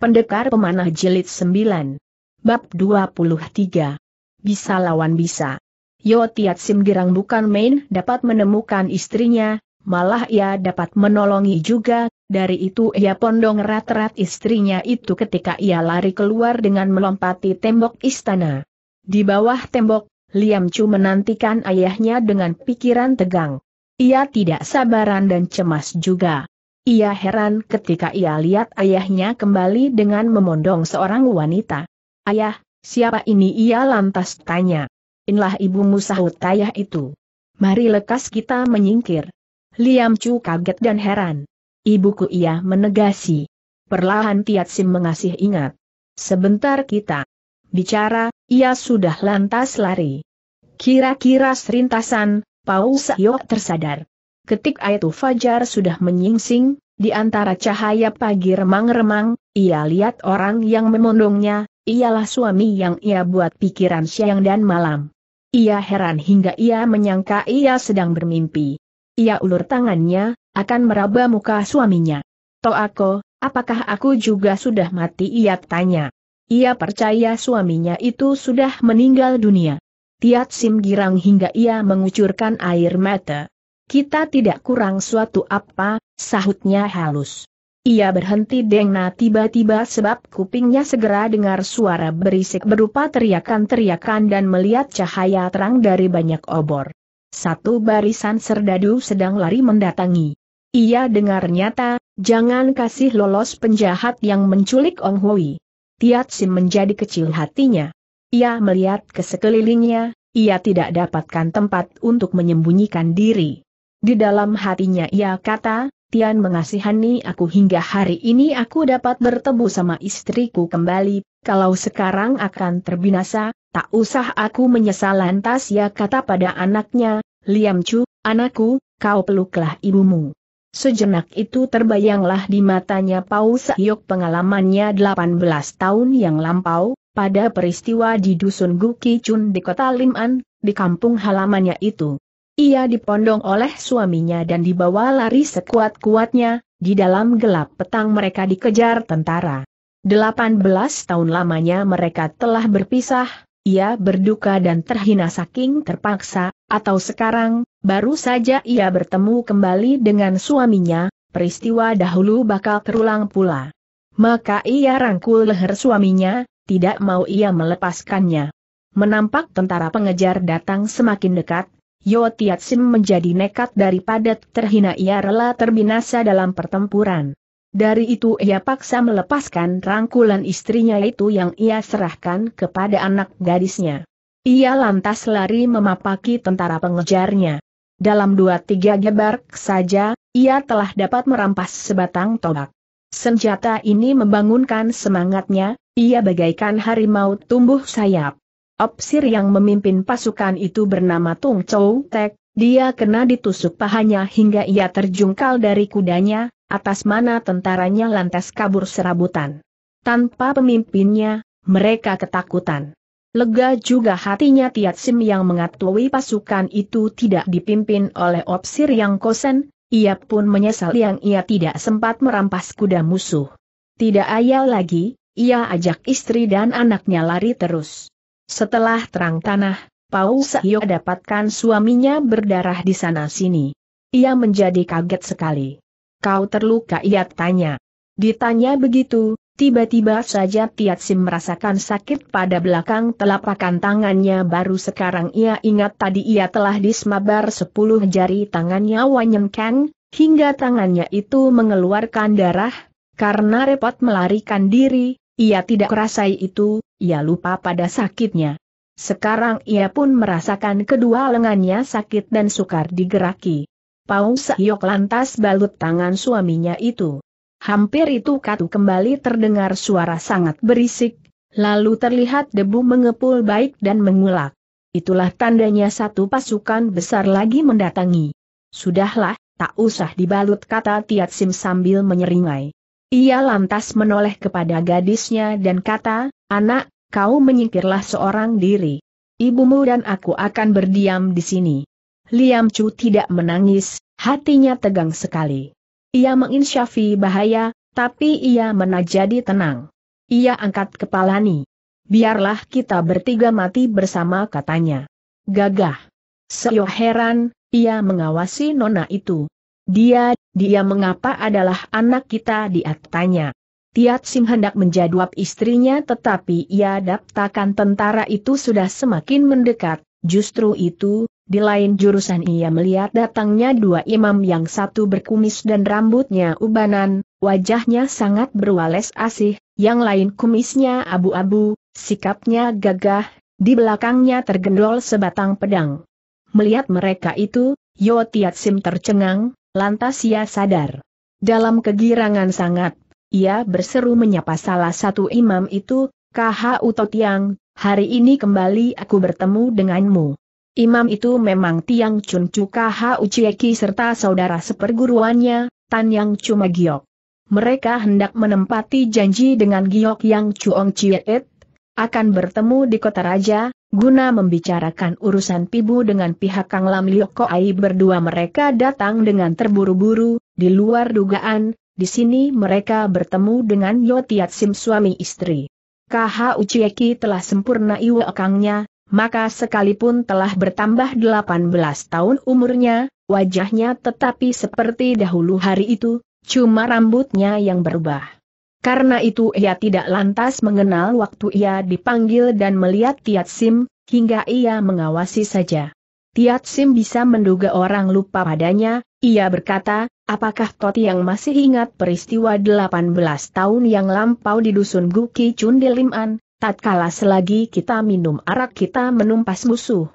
Pendekar Pemanah Jilid 9 Bab 23 Bisa lawan bisa Yo Tiat Sim girang bukan main dapat menemukan istrinya, malah ia dapat menolongi juga, dari itu ia pondong rat-rat istrinya itu ketika ia lari keluar dengan melompati tembok istana. Di bawah tembok, Liam Chu menantikan ayahnya dengan pikiran tegang. Ia tidak sabaran dan cemas juga. Ia heran ketika ia lihat ayahnya kembali dengan memondong seorang wanita. Ayah, siapa ini ia lantas tanya. Inilah ibumu sahut ayah itu. Mari lekas kita menyingkir. Liam Chu kaget dan heran. Ibuku ia menegasi. Perlahan Tiat Sim mengasih ingat. Sebentar kita bicara, ia sudah lantas lari. Kira-kira serintasan, Pau Sayok tersadar. Ketik ayat Fajar sudah menyingsing, di antara cahaya pagi remang-remang, ia lihat orang yang memondongnya, ialah suami yang ia buat pikiran siang dan malam. Ia heran hingga ia menyangka ia sedang bermimpi. Ia ulur tangannya, akan meraba muka suaminya. Toako, apakah aku juga sudah mati ia tanya. Ia percaya suaminya itu sudah meninggal dunia. Tiat Sim girang hingga ia mengucurkan air mata. Kita tidak kurang suatu apa, sahutnya halus. Ia berhenti dengna tiba-tiba sebab kupingnya segera dengar suara berisik berupa teriakan-teriakan dan melihat cahaya terang dari banyak obor. Satu barisan serdadu sedang lari mendatangi. Ia dengar nyata, jangan kasih lolos penjahat yang menculik Ong Hui. Tiat Sim menjadi kecil hatinya. Ia melihat ke sekelilingnya, ia tidak dapatkan tempat untuk menyembunyikan diri. Di dalam hatinya ia kata, Tian mengasihani aku hingga hari ini aku dapat bertemu sama istriku kembali, kalau sekarang akan terbinasa, tak usah aku menyesal lantas ia kata pada anaknya, Liam Chu, anakku, kau peluklah ibumu. Sejenak itu terbayanglah di matanya Pau Sahyok pengalamannya 18 tahun yang lampau, pada peristiwa di Dusun Guki Chun di kota Liman, di kampung halamannya itu. Ia dipondong oleh suaminya dan dibawa lari sekuat-kuatnya, di dalam gelap petang mereka dikejar tentara. 18 tahun lamanya mereka telah berpisah, ia berduka dan terhina saking terpaksa, atau sekarang, baru saja ia bertemu kembali dengan suaminya, peristiwa dahulu bakal terulang pula. Maka ia rangkul leher suaminya, tidak mau ia melepaskannya. Menampak tentara pengejar datang semakin dekat, Yo Tiat Sim menjadi nekat daripada terhina ia rela terbinasa dalam pertempuran. Dari itu ia paksa melepaskan rangkulan istrinya itu yang ia serahkan kepada anak gadisnya. Ia lantas lari memapaki tentara pengejarnya. Dalam dua tiga gebar saja, ia telah dapat merampas sebatang tombak. Senjata ini membangunkan semangatnya, ia bagaikan harimau tumbuh sayap. Opsir yang memimpin pasukan itu bernama Tung Chou Tek, dia kena ditusuk pahanya hingga ia terjungkal dari kudanya, atas mana tentaranya lantas kabur serabutan. Tanpa pemimpinnya, mereka ketakutan. Lega juga hatinya Tiat Sim yang mengatui pasukan itu tidak dipimpin oleh opsir yang kosen, ia pun menyesal yang ia tidak sempat merampas kuda musuh. Tidak ayal lagi, ia ajak istri dan anaknya lari terus. Setelah terang tanah, Pau Sahyok dapatkan suaminya berdarah di sana-sini. Ia menjadi kaget sekali. Kau terluka ia tanya. Ditanya begitu, tiba-tiba saja Tiat Sim merasakan sakit pada belakang telapakan tangannya baru sekarang ia ingat tadi ia telah dismabar sepuluh jari tangannya Wanyen Kang, hingga tangannya itu mengeluarkan darah, karena repot melarikan diri, ia tidak rasai itu, ia lupa pada sakitnya. Sekarang ia pun merasakan kedua lengannya sakit dan sukar digeraki. Pau Sahyok lantas balut tangan suaminya itu. Hampir itu katu kembali terdengar suara sangat berisik, lalu terlihat debu mengepul baik dan mengulak. Itulah tandanya satu pasukan besar lagi mendatangi. Sudahlah, tak usah dibalut kata Tiat Sim sambil menyeringai. Ia lantas menoleh kepada gadisnya dan kata, anak, kau menyingkirlah seorang diri. Ibumu dan aku akan berdiam di sini. Liam Chu tidak menangis, hatinya tegang sekali. Ia menginsyafi bahaya, Tapi ia menajadi tenang. Ia angkat kepala ni. Biarlah kita bertiga mati bersama katanya. Gagah. Seo heran, ia mengawasi nona itu. Dia, dia mengapa adalah anak kita dia tanya. Tiat Sim hendak menjawab istrinya tetapi ia daptakan tentara itu sudah semakin mendekat, justru itu, di lain jurusan ia melihat datangnya dua imam yang satu berkumis dan rambutnya ubanan, wajahnya sangat berwales asih, yang lain kumisnya abu-abu, sikapnya gagah, di belakangnya tergendol sebatang pedang. Melihat mereka itu, Yo Tiat Sim tercengang, lantas ia sadar. Dalam kegirangan sangat, ia berseru menyapa salah satu imam itu, KH Utotiang, hari ini kembali aku bertemu denganmu. Imam itu memang Tiang Chun Chu KH Ucieki serta saudara seperguruannya, Tan Yang Cuma Giok. Mereka hendak menempati janji dengan Giok yang Chuong Chiet, akan bertemu di kota raja, guna membicarakan urusan Pibu dengan pihak Kang Lam Liok Ai berdua mereka datang dengan terburu-buru, di luar dugaan, di sini mereka bertemu dengan Yo Tiat Sim suami istri. KH Ucieki telah sempurna iwa akangnya, maka sekalipun telah bertambah 18 tahun umurnya, wajahnya tetapi seperti dahulu hari itu, cuma rambutnya yang berubah. Karena itu ia tidak lantas mengenal waktu ia dipanggil dan melihat Tiat Sim, hingga ia mengawasi saja. Tiat Sim bisa menduga orang lupa padanya, ia berkata, apakah Toti yang masih ingat peristiwa 18 tahun yang lampau di Dusun Guki Cundiliman, tatkala selagi kita minum arak kita menumpas musuh.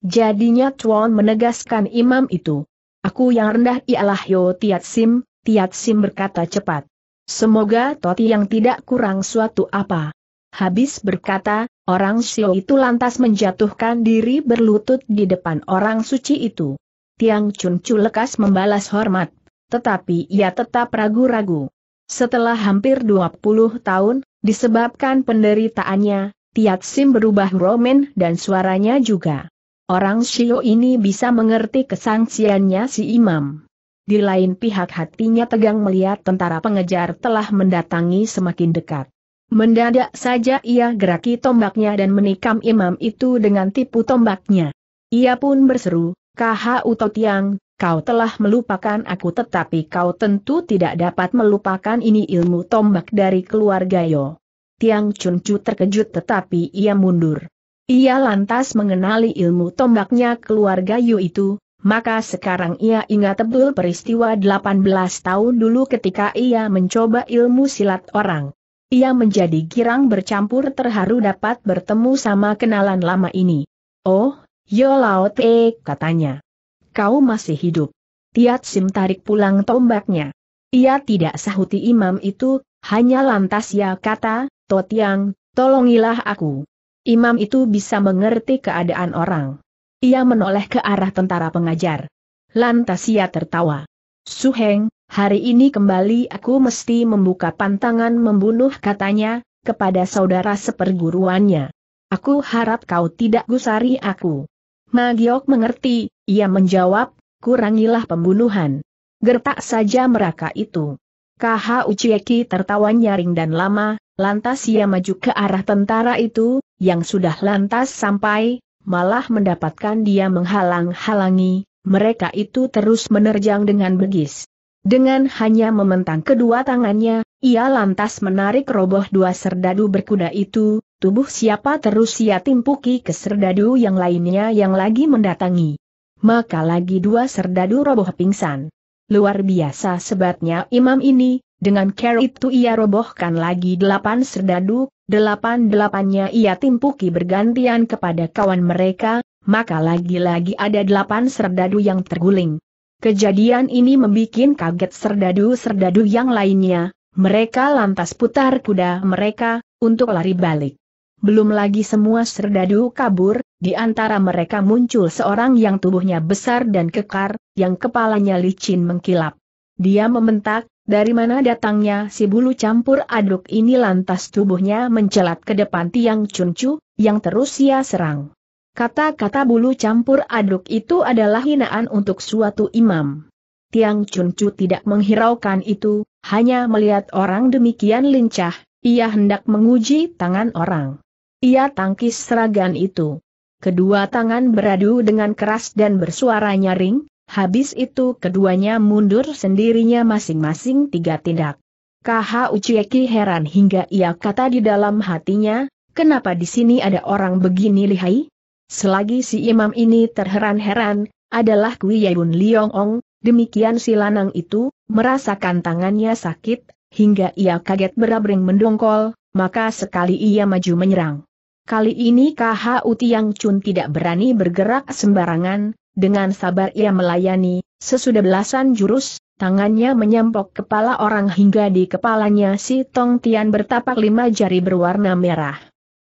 Jadinya Chuan menegaskan imam itu. Aku yang rendah ialah Yo Tiat Sim, Tiat Sim berkata cepat. Semoga Toti yang tidak kurang suatu apa. Habis berkata, orang Sio itu lantas menjatuhkan diri berlutut di depan orang suci itu. Tiang Chun Chu lekas membalas hormat, tetapi ia tetap ragu-ragu. Setelah hampir 20 tahun, disebabkan penderitaannya, Tiat Sim berubah romen dan suaranya juga. Orang Shio ini bisa mengerti kesangsiannya si imam. Di lain pihak hatinya tegang melihat tentara pengejar telah mendatangi semakin dekat. Mendadak saja ia geraki tombaknya dan menikam imam itu dengan tipu tombaknya. Ia pun berseru, KH Utotiang, kau telah melupakan aku tetapi kau tentu tidak dapat melupakan ini ilmu tombak dari keluarga Yo. Tiang Chun Chu terkejut tetapi ia mundur. Ia lantas mengenali ilmu tombaknya keluarga Yo itu, maka sekarang ia ingat betul peristiwa 18 tahun dulu ketika ia mencoba ilmu silat orang. Ia menjadi girang bercampur terharu dapat bertemu sama kenalan lama ini. Oh, Yo Lao Te, katanya kau masih hidup. Tiat Sim tarik pulang tombaknya. Ia tidak sahuti imam itu, hanya lantas ia kata, Totiang, tolongilah aku. Imam itu bisa mengerti keadaan orang. Ia menoleh ke arah tentara pengajar. Lantas ia tertawa. Suheng, hari ini kembali aku mesti membuka pantangan membunuh katanya, kepada saudara seperguruannya. Aku harap kau tidak gusari aku. Magiok mengerti, ia menjawab, kurangilah pembunuhan. Gertak saja mereka itu. KH Ucieki tertawa nyaring dan lama, lantas ia maju ke arah tentara itu, yang sudah lantas sampai, malah mendapatkan dia menghalang-halangi, mereka itu terus menerjang dengan begis. Dengan hanya mementang kedua tangannya, ia lantas menarik roboh dua serdadu berkuda itu, tubuh siapa terus ia timpuki ke serdadu yang lainnya yang lagi mendatangi. Maka lagi dua serdadu roboh pingsan. Luar biasa sebatnya imam ini, dengan care itu ia robohkan lagi delapan serdadu, delapan-delapannya ia timpuki bergantian kepada kawan mereka, maka lagi-lagi ada delapan serdadu yang terguling. Kejadian ini membuat kaget serdadu-serdadu yang lainnya, mereka lantas putar kuda mereka, untuk lari balik. Belum lagi semua serdadu kabur, di antara mereka muncul seorang yang tubuhnya besar dan kekar, yang kepalanya licin mengkilap. Dia membentak, dari mana datangnya si bulu campur aduk ini lantas tubuhnya mencelat ke depan tiang cuncu, yang terus ia serang. Kata-kata bulu campur aduk itu adalah hinaan untuk suatu imam. Tiang Chun Chu tidak menghiraukan itu, hanya melihat orang demikian lincah, ia hendak menguji tangan orang. Ia tangkis seragan itu. Kedua tangan beradu dengan keras dan bersuara nyaring, habis itu keduanya mundur sendirinya masing-masing tiga tindak. KH Ucieki heran hingga ia kata di dalam hatinya, kenapa di sini ada orang begini lihai? Selagi si imam ini terheran-heran, adalah Kui Yun Liong Ong, demikian si lanang itu, merasakan tangannya sakit, hingga ia kaget berabring mendongkol, maka sekali ia maju menyerang. Kali ini KH Utiang Chun tidak berani bergerak sembarangan, dengan sabar ia melayani, sesudah belasan jurus, tangannya menyempok kepala orang hingga di kepalanya si Tong Tian bertapak lima jari berwarna merah.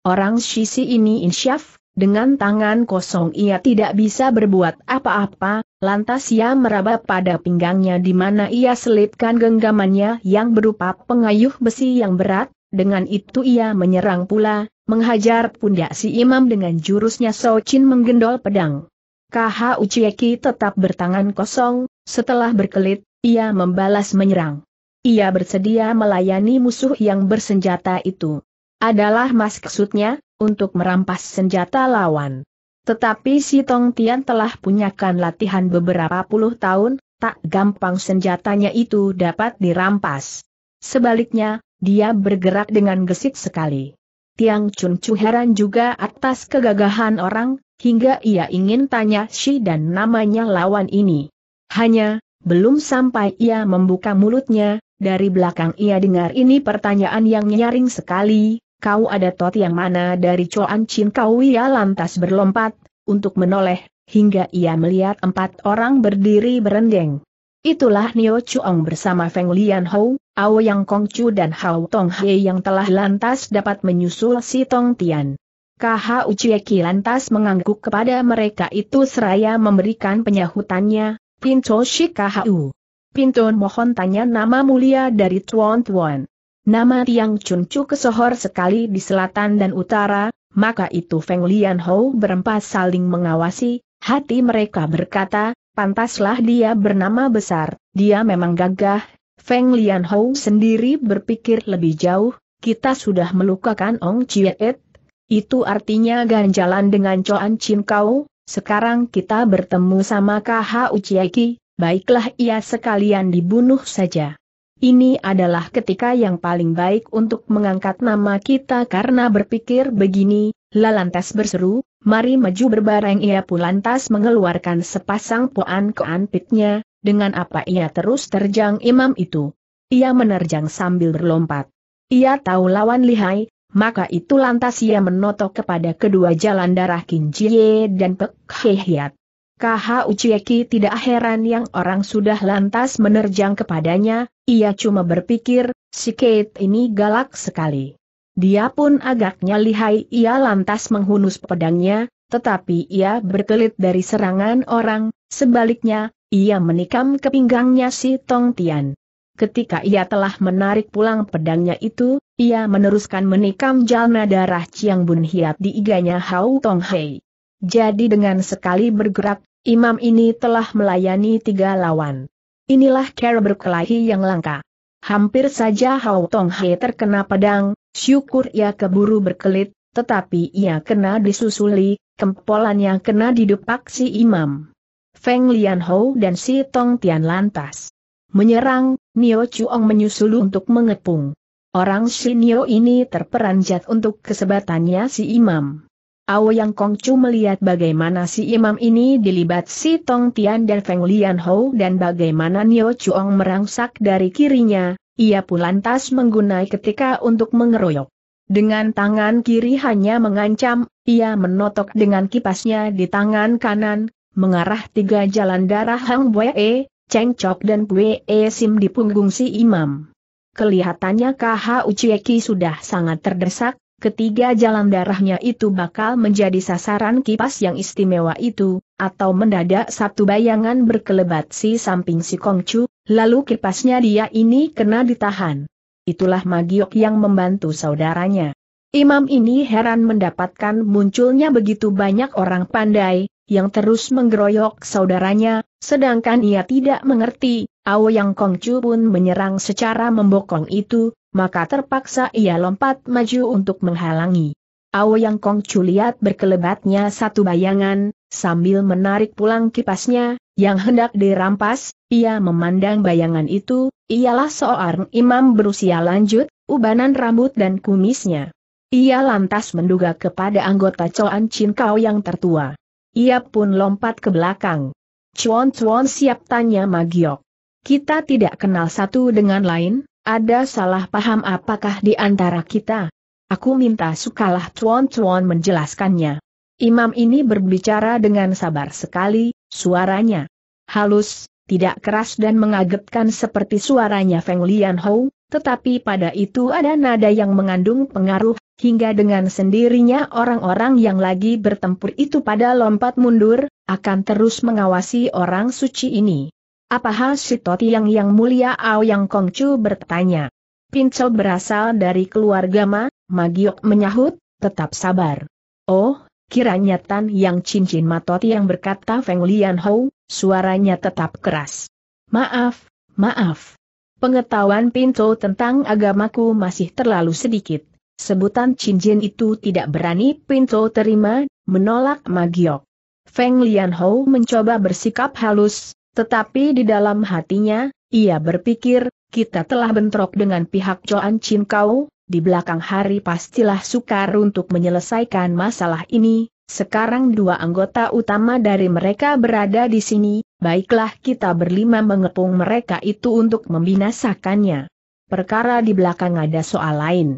Orang Shisi ini insyaf, dengan tangan kosong ia tidak bisa berbuat apa-apa, lantas ia meraba pada pinggangnya di mana ia selipkan genggamannya yang berupa pengayuh besi yang berat, dengan itu ia menyerang pula, menghajar pundak si imam dengan jurusnya Chin menggendol pedang. KH Ucieki tetap bertangan kosong, setelah berkelit, ia membalas menyerang. Ia bersedia melayani musuh yang bersenjata itu. Adalah maksudnya, untuk merampas senjata lawan. Tetapi si Tong Tian telah punyakan latihan beberapa puluh tahun, tak gampang senjatanya itu dapat dirampas. Sebaliknya, dia bergerak dengan gesit sekali. Tiang Chun Chu heran juga atas kegagahan orang, hingga ia ingin tanya si dan namanya lawan ini. Hanya, belum sampai ia membuka mulutnya, dari belakang ia dengar ini pertanyaan yang nyaring sekali, kau ada tot yang mana dari Choan Chin kau ia lantas berlompat, untuk menoleh, hingga ia melihat empat orang berdiri berendeng. Itulah Nio Chuong bersama Feng Lian Hou, Ao Yang Kong Chu dan Hao Tong He yang telah lantas dapat menyusul si Tong Tian. KH Ucieki lantas mengangguk kepada mereka itu seraya memberikan penyahutannya, Pinto Shi KHU. Pinto mohon tanya nama mulia dari Tuan Tuan. Nama Tiang Chun Chu kesohor sekali di selatan dan utara, maka itu Feng Lian Hou berempat saling mengawasi, hati mereka berkata, pantaslah dia bernama besar, dia memang gagah. Feng Lian Hou sendiri berpikir lebih jauh, kita sudah melukakan Ong Chiet, itu artinya ganjalan dengan Choan Chin Kau, sekarang kita bertemu sama KH Ucieki, baiklah ia sekalian dibunuh saja. Ini adalah ketika yang paling baik untuk mengangkat nama kita karena berpikir begini, lalantas berseru, mari maju berbareng ia pun lantas mengeluarkan sepasang poan keanpitnya, dengan apa ia terus terjang imam itu. Ia menerjang sambil berlompat. Ia tahu lawan lihai, maka itu lantas ia menotok kepada kedua jalan darah Kinjie dan Pek Hehiat. KH Ucieki tidak heran yang orang sudah lantas menerjang kepadanya, ia cuma berpikir, si Kate ini galak sekali. Dia pun agaknya lihai ia lantas menghunus pedangnya, tetapi ia berkelit dari serangan orang, sebaliknya, ia menikam ke pinggangnya si Tong Tian. Ketika ia telah menarik pulang pedangnya itu, ia meneruskan menikam jalna darah Chiang Bun Hiat di iganya Hau Tong Hei. Jadi dengan sekali bergerak, imam ini telah melayani tiga lawan. Inilah cara berkelahi yang langka. Hampir saja Hao Tong He terkena pedang, syukur ia keburu berkelit, tetapi ia kena disusuli, kempolannya kena didepak si imam. Feng Lian Hou dan si Tong Tian lantas. Menyerang, Nio Chuong menyusul untuk mengepung. Orang si Nio ini terperanjat untuk kesebatannya si imam. Ao Yang Kongcu melihat bagaimana si imam ini dilibat si Tong Tian dan Feng Lian Hou dan bagaimana Nio Chuong merangsak dari kirinya, ia pun lantas menggunakan ketika untuk mengeroyok. Dengan tangan kiri hanya mengancam, ia menotok dengan kipasnya di tangan kanan, mengarah tiga jalan darah Hang Bue, Cheng Chok dan Bue Sim di punggung si imam. Kelihatannya KH Ucieki sudah sangat terdesak, ketiga jalan darahnya itu bakal menjadi sasaran kipas yang istimewa itu, atau mendadak satu bayangan berkelebat si samping si Kongcu, lalu kipasnya dia ini kena ditahan. Itulah Magiok yang membantu saudaranya. Imam ini heran mendapatkan munculnya begitu banyak orang pandai, yang terus menggeroyok saudaranya, sedangkan ia tidak mengerti, Aoyang Kongcu pun menyerang secara membokong itu, maka terpaksa ia lompat maju untuk menghalangi. Aoyang Kongcu lihat berkelebatnya satu bayangan, sambil menarik pulang kipasnya, yang hendak dirampas, ia memandang bayangan itu, ialah seorang imam berusia lanjut, ubanan rambut dan kumisnya. Ia lantas menduga kepada anggota Choan Chin Kau yang tertua. Ia pun lompat ke belakang. Chuan Chuan siap tanya Magiok. Kita tidak kenal satu dengan lain, ada salah paham apakah di antara kita? Aku minta sukalah Chuan menjelaskannya. Imam ini berbicara dengan sabar sekali, suaranya halus, tidak keras dan mengagetkan seperti suaranya Feng Lian Hou, tetapi pada itu ada nada yang mengandung pengaruh hingga dengan sendirinya orang-orang yang lagi bertempur itu pada lompat mundur, akan terus mengawasi orang suci ini. Apa hal si Totiang yang mulia Aoyang Kongcu bertanya. Pinco berasal dari keluarga Ma, Magiok menyahut, tetap sabar. Oh, kiranya Tan yang cincin Matoti yang berkata Feng Lian Hou, suaranya tetap keras. Maaf, maaf. Pengetahuan Pinto tentang agamaku masih terlalu sedikit. Sebutan cincin itu tidak berani Pinto terima, menolak Magiok. Feng Lian Hou mencoba bersikap halus, tetapi di dalam hatinya, ia berpikir, kita telah bentrok dengan pihak Joan Chin Kau, di belakang hari pastilah sukar untuk menyelesaikan masalah ini, sekarang dua anggota utama dari mereka berada di sini, baiklah kita berlima mengepung mereka itu untuk membinasakannya. Perkara di belakang ada soal lain.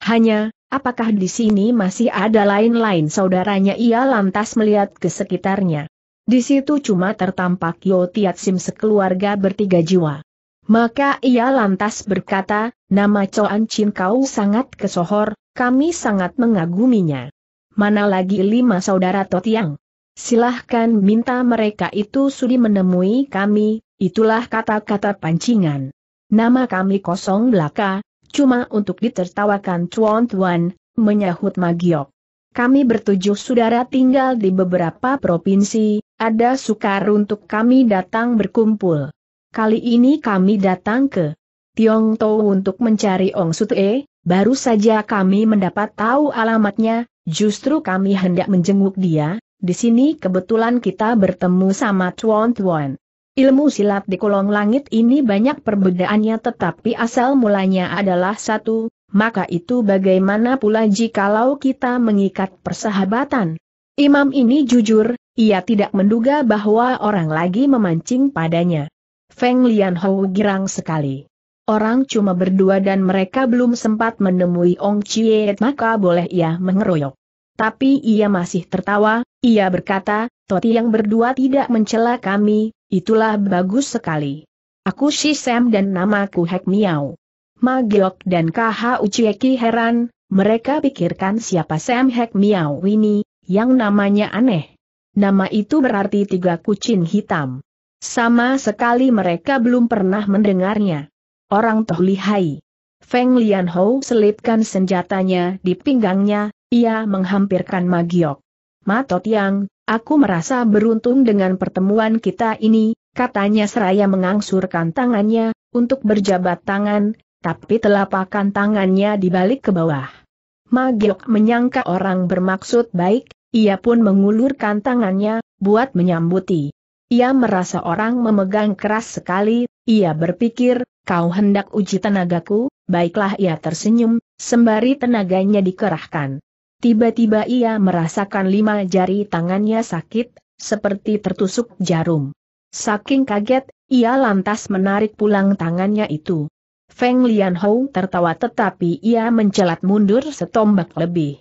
Hanya, apakah di sini masih ada lain-lain saudaranya ia lantas melihat ke sekitarnya. Di situ cuma tertampak Yo Tiat Sim sekeluarga bertiga jiwa. Maka ia lantas berkata, nama Choan Chin kau sangat kesohor, kami sangat mengaguminya. Mana lagi lima saudara Totiang? Silahkan minta mereka itu sudi menemui kami, itulah kata-kata pancingan. Nama kami kosong belaka, cuma untuk ditertawakan tuan-tuan, menyahut Magiok. Kami bertujuh saudara tinggal di beberapa provinsi, ada sukar untuk kami datang berkumpul. Kali ini kami datang ke Tiong Tou untuk mencari Ong Sutue, baru saja kami mendapat tahu alamatnya, justru kami hendak menjenguk dia, di sini kebetulan kita bertemu sama tuan-tuan. Ilmu silat di kolong langit ini banyak perbedaannya tetapi asal mulanya adalah satu, maka itu bagaimana pula jikalau kita mengikat persahabatan. Imam ini jujur, ia tidak menduga bahwa orang lagi memancing padanya. Feng Lian Hou girang sekali. Orang cuma berdua dan mereka belum sempat menemui Ong Chie maka boleh ia mengeroyok. Tapi ia masih tertawa, ia berkata, Toti yang berdua tidak mencela kami, Itulah bagus sekali. Aku si Sam dan namaku Hek Miao. Magiok dan KH Ucieki heran, mereka pikirkan siapa Sam Hek Miao ini, yang namanya aneh. Nama itu berarti tiga kucing hitam. Sama sekali mereka belum pernah mendengarnya. Orang toh lihai. Feng Lian Hou selipkan senjatanya di pinggangnya, ia menghampirkan Magiok. Matot yang, Aku merasa beruntung dengan pertemuan kita ini, katanya seraya mengangsurkan tangannya, untuk berjabat tangan, tapi telapakan tangannya dibalik ke bawah. Magiok menyangka orang bermaksud baik, ia pun mengulurkan tangannya, buat menyambuti. Ia merasa orang memegang keras sekali, ia berpikir, kau hendak uji tenagaku, baiklah ia tersenyum, sembari tenaganya dikerahkan. Tiba-tiba ia merasakan lima jari tangannya sakit, seperti tertusuk jarum. Saking kaget, ia lantas menarik pulang tangannya itu. Feng Lian Hou tertawa tetapi ia mencelat mundur setombak lebih.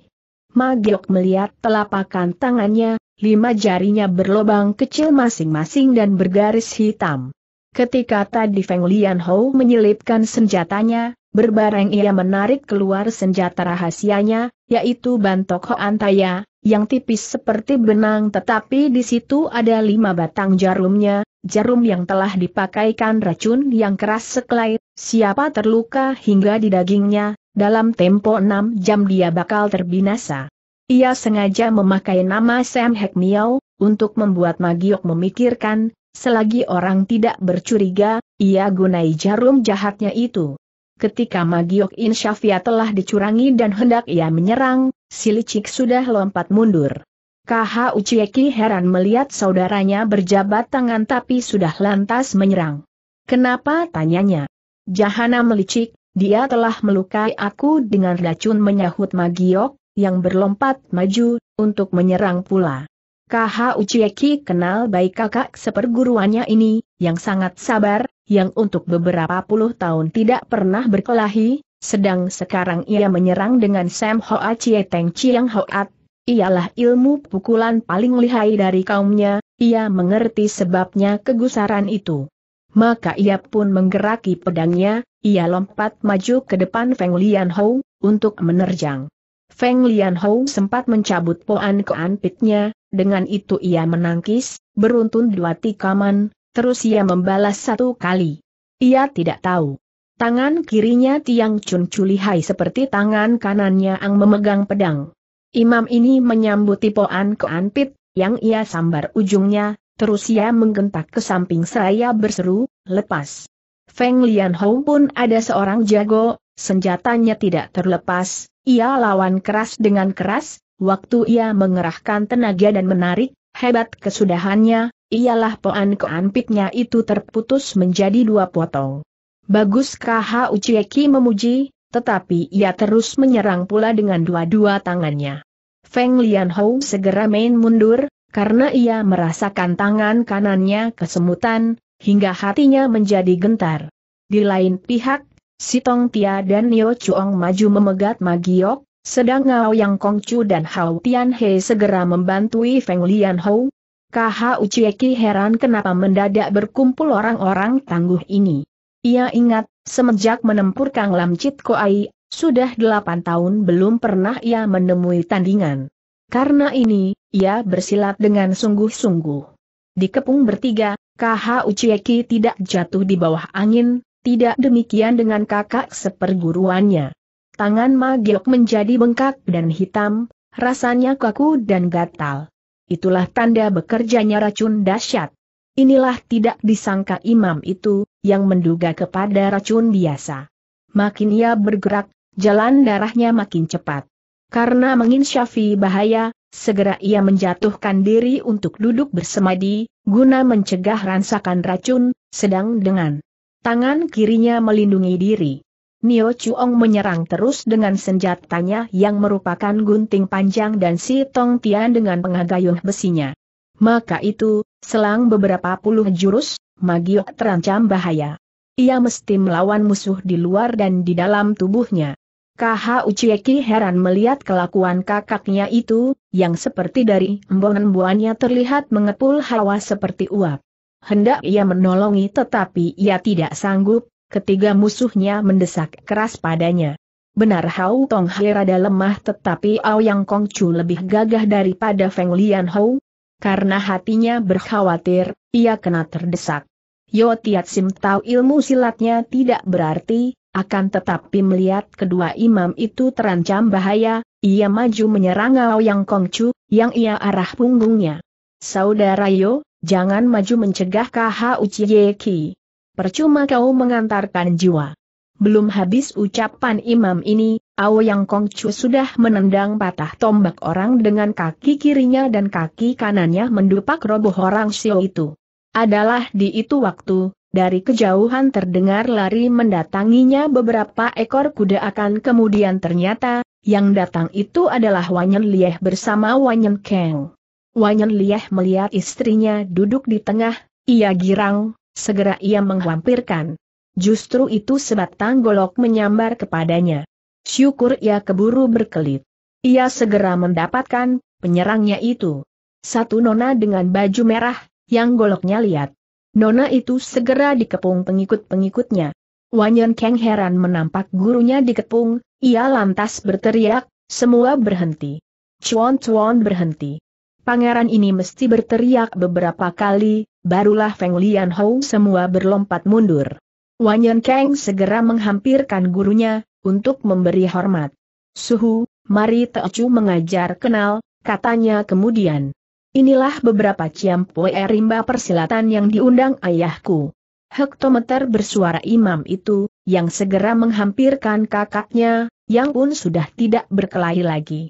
Magiok melihat telapakan tangannya, lima jarinya berlobang kecil masing-masing dan bergaris hitam. Ketika tadi Feng Lian Hou menyelipkan senjatanya, Berbareng ia menarik keluar senjata rahasianya, yaitu bantok Hoantaya, yang tipis seperti benang tetapi di situ ada lima batang jarumnya, jarum yang telah dipakaikan racun yang keras sekelai, siapa terluka hingga di dagingnya, dalam tempo enam jam dia bakal terbinasa. Ia sengaja memakai nama Sam Hek Miao, untuk membuat Magiok memikirkan, selagi orang tidak bercuriga, ia gunai jarum jahatnya itu. Ketika Magiok Insyafia telah dicurangi dan hendak ia menyerang, si licik sudah lompat mundur. KH Ucieki heran melihat saudaranya berjabat tangan tapi sudah lantas menyerang. Kenapa tanyanya? Jahana melicik, dia telah melukai aku dengan racun menyahut Magiok, yang berlompat maju, untuk menyerang pula. KH Ucieki kenal baik kakak seperguruannya ini, yang sangat sabar, yang untuk beberapa puluh tahun tidak pernah berkelahi, sedang sekarang ia menyerang dengan Sam Hoa Chie Teng Chiang Hoat, ialah ilmu pukulan paling lihai dari kaumnya, ia mengerti sebabnya kegusaran itu. Maka ia pun menggeraki pedangnya, ia lompat maju ke depan Feng Lian Hou, untuk menerjang. Feng Lian Hou sempat mencabut poan keanpitnya, dengan itu ia menangkis, beruntun dua tikaman, terus ia membalas satu kali. Ia tidak tahu. Tangan kirinya Tiang Chun Culihai seperti tangan kanannya yang memegang pedang. Imam ini menyambuti Poan Keanpit, yang ia sambar ujungnya, terus ia menggentak ke samping seraya berseru, lepas. Feng Lian Hou pun ada seorang jago, senjatanya tidak terlepas, ia lawan keras dengan keras, waktu ia mengerahkan tenaga dan menarik, hebat kesudahannya, ialah Poan Keanpitnya itu terputus menjadi dua potong. Bagus KH Ucieki memuji, tetapi ia terus menyerang pula dengan dua-dua tangannya. Feng Lian Hou segera main mundur, karena ia merasakan tangan kanannya kesemutan, hingga hatinya menjadi gentar. Di lain pihak, Si Tong Tia dan Nio Chuong maju memegat Magiok, sedang Ngao Yang Kongcu dan Hao Tian He segera membantui Feng Lian Hou. KH Ucieki heran kenapa mendadak berkumpul orang-orang tangguh ini. Ia ingat, semenjak menempur Kang Lam Chit Koai, sudah delapan tahun belum pernah ia menemui tandingan. Karena ini, ia bersilat dengan sungguh-sungguh. Di kepung bertiga, KH Ucieki tidak jatuh di bawah angin, tidak demikian dengan kakak seperguruannya. Tangan Magiok menjadi bengkak dan hitam, rasanya kaku dan gatal. Itulah tanda bekerjanya racun dahsyat. Inilah tidak disangka imam itu, yang menduga kepada racun biasa. Makin ia bergerak, jalan darahnya makin cepat. Karena menginsyafi bahaya, segera ia menjatuhkan diri untuk duduk bersemadi, guna mencegah ransakan racun, sedang dengan tangan kirinya melindungi diri. Nio Chuong menyerang terus dengan senjatanya yang merupakan gunting panjang dan si Tong Tian dengan pengagayuh besinya. Maka itu, selang beberapa puluh jurus, Magiok terancam bahaya. Ia mesti melawan musuh di luar dan di dalam tubuhnya. KH Ucieki heran melihat kelakuan kakaknya itu, yang seperti dari embon-embonnya terlihat mengepul hawa seperti uap. Hendak ia menolongi tetapi ia tidak sanggup, ketiga musuhnya mendesak keras padanya. Benar Hao Tong Hai rada lemah tetapi Aoyang Kongcu lebih gagah daripada Feng Lian Hou. Karena hatinya berkhawatir, ia kena terdesak. Yo Tiat Sim tahu ilmu silatnya tidak berarti, akan tetapi melihat kedua imam itu terancam bahaya, ia maju menyerang Yang Kongcu, yang ia arah punggungnya. Saudara Yo, jangan maju mencegah KH Ucieki. Percuma kau mengantarkan jiwa. Belum habis ucapan imam ini, Yang Kongcu sudah menendang patah tombak orang dengan kaki kirinya dan kaki kanannya mendupak roboh orang Sio itu. Adalah di itu waktu, dari kejauhan terdengar lari mendatanginya beberapa ekor kuda akan kemudian ternyata, yang datang itu adalah Wanyan Lieh bersama Wanyan Kang. Wanyan Lieh melihat istrinya duduk di tengah, ia girang, segera ia menghampirkan. Justru itu sebatang golok menyambar kepadanya. Syukur ia keburu berkelit. Ia segera mendapatkan penyerangnya itu. Satu nona dengan baju merah, yang goloknya lihat. Nona itu segera dikepung pengikut-pengikutnya. Wanyan Kang heran menampak gurunya dikepung, ia lantas berteriak, semua berhenti. Chuan-chuan berhenti. Pangeran ini mesti berteriak beberapa kali, barulah Feng Lian Hou semua berlompat mundur. Wanyan Kang segera menghampirkan gurunya, untuk memberi hormat. Suhu, mari Teocu mengajar kenal, katanya kemudian. Inilah beberapa ciampoe rimba persilatan yang diundang ayahku. Hektometer bersuara imam itu, yang segera menghampirkan kakaknya, yang pun sudah tidak berkelahi lagi.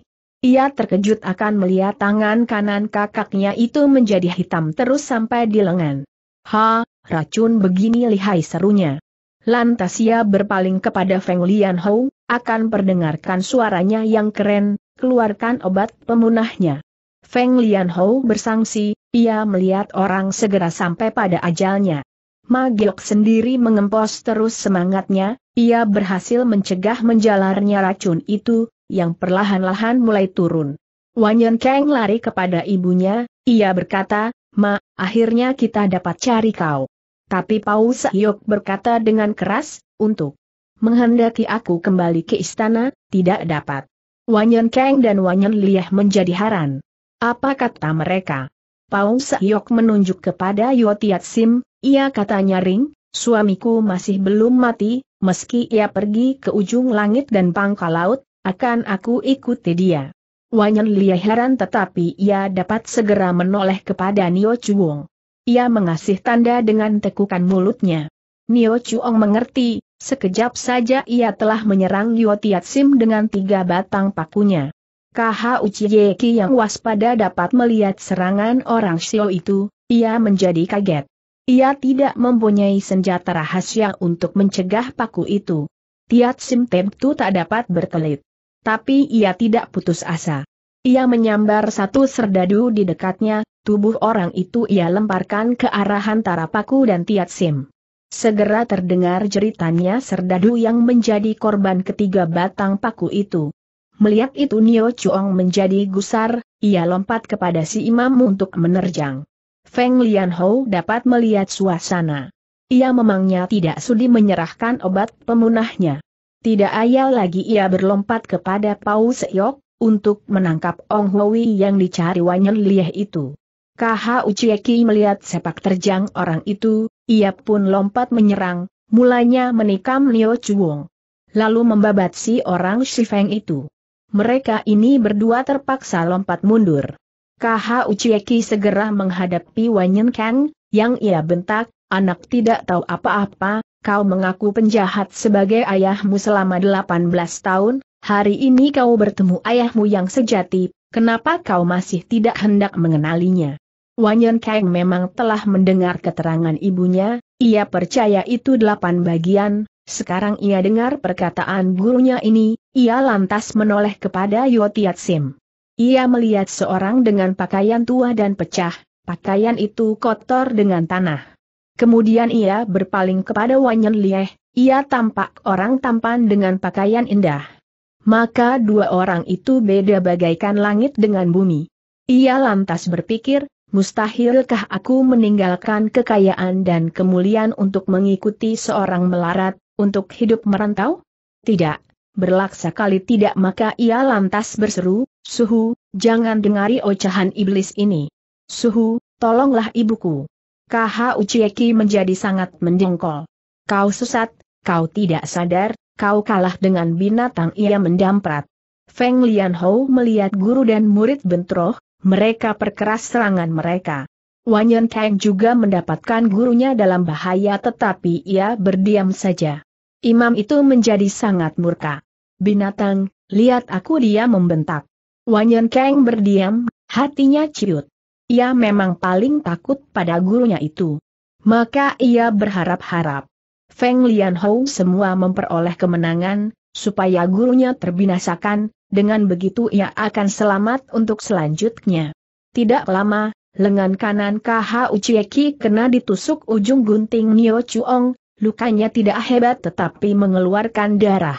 Ia terkejut akan melihat tangan kanan kakaknya itu menjadi hitam terus sampai di lengan. Ha, racun begini lihai serunya. Lantas ia berpaling kepada Feng Lian Hou, akan perdengarkan suaranya yang keren, keluarkan obat pemunahnya. Feng Lian Hou bersangsi, ia melihat orang segera sampai pada ajalnya. Magiok sendiri mengempos terus semangatnya, ia berhasil mencegah menjalarnya racun itu, yang perlahan-lahan mulai turun. Wanyan Kang lari kepada ibunya, ia berkata, Ma, akhirnya kita dapat cari kau. Tapi Pau Sehyok berkata dengan keras, untuk menghendaki aku kembali ke istana, tidak dapat. Wanyan Kang dan Wanyan Lieh menjadi haran. Apa kata mereka? Pau Sehyok menunjuk kepada Yotiat Sim, ia katanya ring, suamiku masih belum mati, meski ia pergi ke ujung langit dan pangkal laut, akan aku ikuti dia. Wanyan Lieh heran tetapi ia dapat segera menoleh kepada Nio Chuong. Ia mengasih tanda dengan tekukan mulutnya. Nio Chuong mengerti, sekejap saja ia telah menyerang Yotiat Sim dengan tiga batang pakunya. KH Uchiyeki yang waspada dapat melihat serangan orang Xiao itu, ia menjadi kaget. Ia tidak mempunyai senjata rahasia untuk mencegah paku itu. Tiat Sim tu tak dapat berkelit. Tapi ia tidak putus asa. Ia menyambar satu serdadu di dekatnya, tubuh orang itu ia lemparkan ke arah antara paku dan Tiat Sim. Segera terdengar jeritannya serdadu yang menjadi korban ketiga batang paku itu. Melihat itu Nio Chuong menjadi gusar, ia lompat kepada si imam untuk menerjang. Feng Lian Hou dapat melihat suasana. Ia memangnya tidak sudi menyerahkan obat pemunahnya. Tidak ayal lagi ia berlompat kepada Pau Seyok, untuk menangkap Ong Hui yang dicari Wanyan Lieh itu. KH Uchieki melihat sepak terjang orang itu, ia pun lompat menyerang, mulanya menikam Nio Chuong. Lalu membabat si orang Shifeng itu. Mereka ini berdua terpaksa lompat mundur. KH Uchieki segera menghadapi Wanyan Kang, yang ia bentak, anak tidak tahu apa-apa, kau mengaku penjahat sebagai ayahmu selama 18 tahun, hari ini kau bertemu ayahmu yang sejati, kenapa kau masih tidak hendak mengenalinya? Wanyan Kang memang telah mendengar keterangan ibunya, ia percaya itu delapan bagian, sekarang ia dengar perkataan gurunya ini, ia lantas menoleh kepada Yotiat Sim. Ia melihat seorang dengan pakaian tua dan pecah, pakaian itu kotor dengan tanah. Kemudian ia berpaling kepada Wanyan Lieh, ia tampak orang tampan dengan pakaian indah. Maka dua orang itu beda bagaikan langit dengan bumi. Ia lantas berpikir, mustahilkah aku meninggalkan kekayaan dan kemuliaan untuk mengikuti seorang melarat, untuk hidup merantau? Tidak, berlaksa kali tidak maka ia lantas berseru, Suhu, jangan dengari ocahan iblis ini. Suhu, tolonglah ibuku. KH Uchieki menjadi sangat mendengkol. Kau sesat, kau tidak sadar, kau kalah dengan binatang ia mendamprat. Feng Lian Hou melihat guru dan murid bentroh, mereka perkeras serangan mereka. Wanyan Kang juga mendapatkan gurunya dalam bahaya tetapi ia berdiam saja. Imam itu menjadi sangat murka. Binatang, lihat aku dia membentak. Wanyan Kang berdiam, hatinya ciut. Ia memang paling takut pada gurunya itu. Maka ia berharap-harap. Feng Lian Hou semua memperoleh kemenangan, supaya gurunya terbinasakan, dengan begitu ia akan selamat untuk selanjutnya. Tidak lama, lengan kanan KH Uchieki kena ditusuk ujung gunting Nio Chuong, Lukanya tidak hebat tetapi mengeluarkan darah.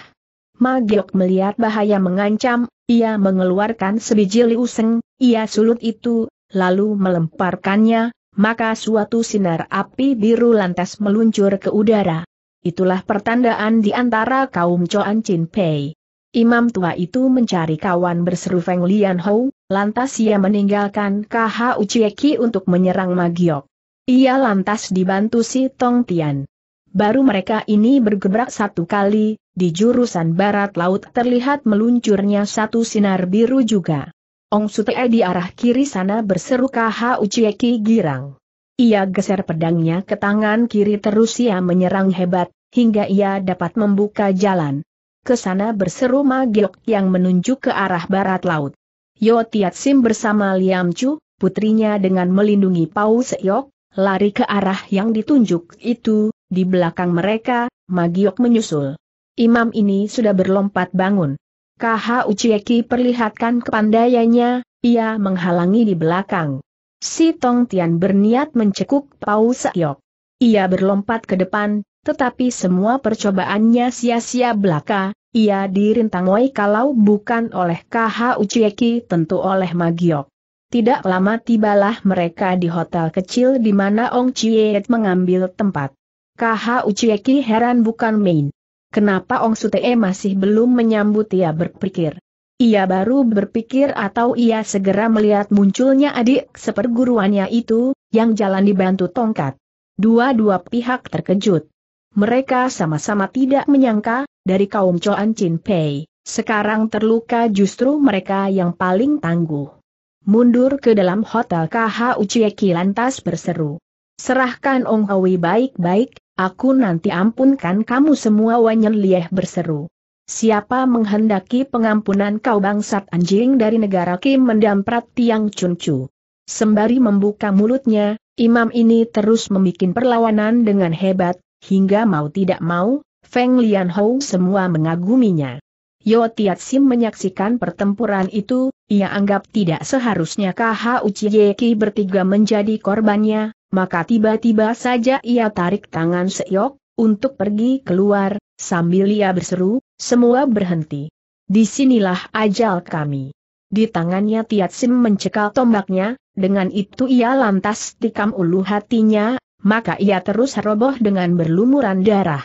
Magiok melihat bahaya mengancam, ia mengeluarkan sebiji liuseng, ia sulut itu, lalu melemparkannya, maka suatu sinar api biru lantas meluncur ke udara. Itulah pertandaan di antara kaum Choan Chin Pei. Imam tua itu mencari kawan berseru Feng Lian Hou, lantas ia meninggalkan KH Uchieki untuk menyerang Magiok. Ia lantas dibantu si Tong Tian. Baru mereka ini bergebrak satu kali, di jurusan barat laut terlihat meluncurnya satu sinar biru juga. Ong Sute di arah kiri sana berseru KH Ucieki girang. Ia geser pedangnya ke tangan kiri terus ia menyerang hebat, hingga ia dapat membuka jalan. Ke sana berseru Magiok yang menunjuk ke arah barat laut. Yo Tiat Sim bersama Liam Chu, putrinya dengan melindungi Pau Seyok, lari ke arah yang ditunjuk itu, di belakang mereka, Magiok menyusul. Imam ini sudah berlompat bangun. KH Ucieki perlihatkan kepandaiannya, ia menghalangi di belakang. Si Tong Tian berniat mencekuk Pau Seok. Ia berlompat ke depan, tetapi semua percobaannya sia-sia belaka, ia dirintangoi kalau bukan oleh KH Ucieki tentu oleh Magiok. Tidak lama tibalah mereka di hotel kecil di mana Ong Chiet mengambil tempat. KH Ucieki heran bukan main. Kenapa Ong Sute masih belum menyambut ia berpikir. Ia baru berpikir atau ia segera melihat munculnya adik seperguruannya itu, yang jalan dibantu tongkat. Dua-dua pihak terkejut. Mereka sama-sama tidak menyangka, dari kaum Choan Chin Pei, sekarang terluka justru mereka yang paling tangguh. Mundur ke dalam hotel KH Ucieki lantas berseru. Serahkan Ong Hawi baik-baik, aku nanti ampunkan kamu semua Wanyen Lieh berseru. Siapa menghendaki pengampunan kau bangsat anjing dari negara Kim mendamprat Tiang Chuncu. Sembari membuka mulutnya, imam ini terus membuat perlawanan dengan hebat, hingga mau tidak mau, Feng Lian Hou semua mengaguminya. Yo Tiat Sim menyaksikan pertempuran itu, ia anggap tidak seharusnya KH Uchieki bertiga menjadi korbannya, maka tiba-tiba saja ia tarik tangan Seok, untuk pergi keluar, sambil ia berseru, semua berhenti. Di sinilah ajal kami. Di tangannya Tiat Sim mencekal tombaknya, dengan itu ia lantas tikam ulu hatinya, maka ia terus roboh dengan berlumuran darah.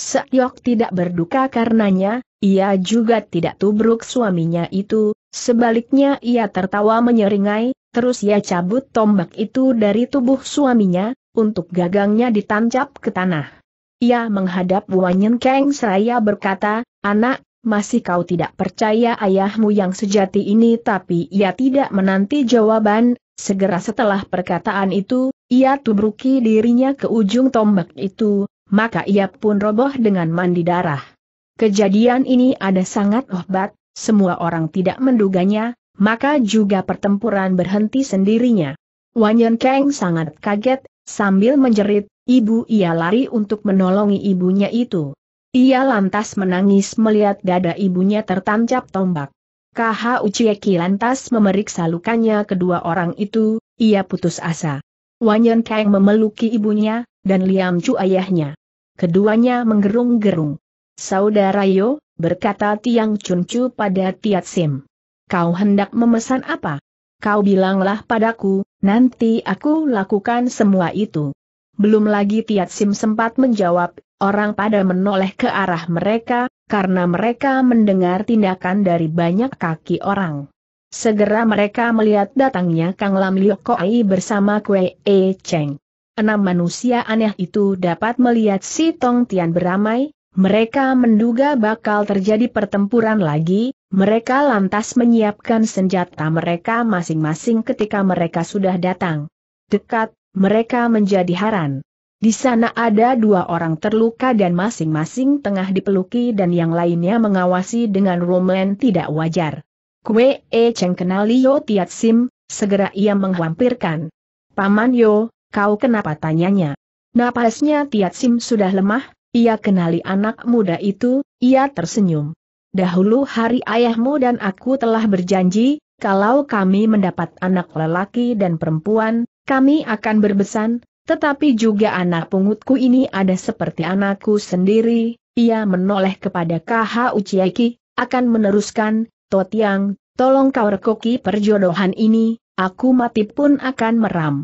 Sekyok tidak berduka karenanya, ia juga tidak tubruk suaminya itu, sebaliknya ia tertawa menyeringai, terus ia cabut tombak itu dari tubuh suaminya, untuk gagangnya ditancap ke tanah. Ia menghadap Wanyen Kang seraya berkata, anak, masih kau tidak percaya ayahmu yang sejati ini tapi ia tidak menanti jawaban, segera setelah perkataan itu, ia tubruki dirinya ke ujung tombak itu, maka ia pun roboh dengan mandi darah. Kejadian ini ada sangat obat, semua orang tidak menduganya, maka juga pertempuran berhenti sendirinya. Wanyen Kang sangat kaget, sambil menjerit, Ibu ia lari untuk menolongi ibunya itu. Ia lantas menangis melihat dada ibunya tertancap tombak. KH Ucieki lantas memeriksa lukanya kedua orang itu, ia putus asa. Wanyan Kang memeluki ibunya, dan Liam Chu ayahnya. Keduanya menggerung-gerung. Saudara Yo, berkata Tiang Chun Chu pada Tiat Sim. Kau hendak memesan apa? Kau bilanglah padaku, nanti aku lakukan semua itu. Belum lagi Tiat Sim sempat menjawab, orang pada menoleh ke arah mereka, karena mereka mendengar tindakan dari banyak kaki orang. Segera mereka melihat datangnya Kang Lam Liok Koi bersama Kue E Cheng. Enam manusia aneh itu dapat melihat si Tong Tian beramai, mereka menduga bakal terjadi pertempuran lagi, mereka lantas menyiapkan senjata mereka masing-masing ketika mereka sudah datang. Dekat, mereka menjadi heran. Di sana ada dua orang terluka dan masing-masing tengah dipeluki dan yang lainnya mengawasi dengan roman tidak wajar. Kue E Cheng kenal Lio Tiat Sim, segera ia menghampirkan. Paman Yo, kau kenapa tanyanya? Napasnya Tiat Sim sudah lemah, ia kenali anak muda itu, ia tersenyum. Dahulu hari ayahmu dan aku telah berjanji, kalau kami mendapat anak lelaki dan perempuan, kami akan berbesan, tetapi juga anak pungutku ini ada seperti anakku sendiri, ia menoleh kepada KH Uciaki, akan meneruskan, Totiang, tolong kau rekoki perjodohan ini, aku mati pun akan meram.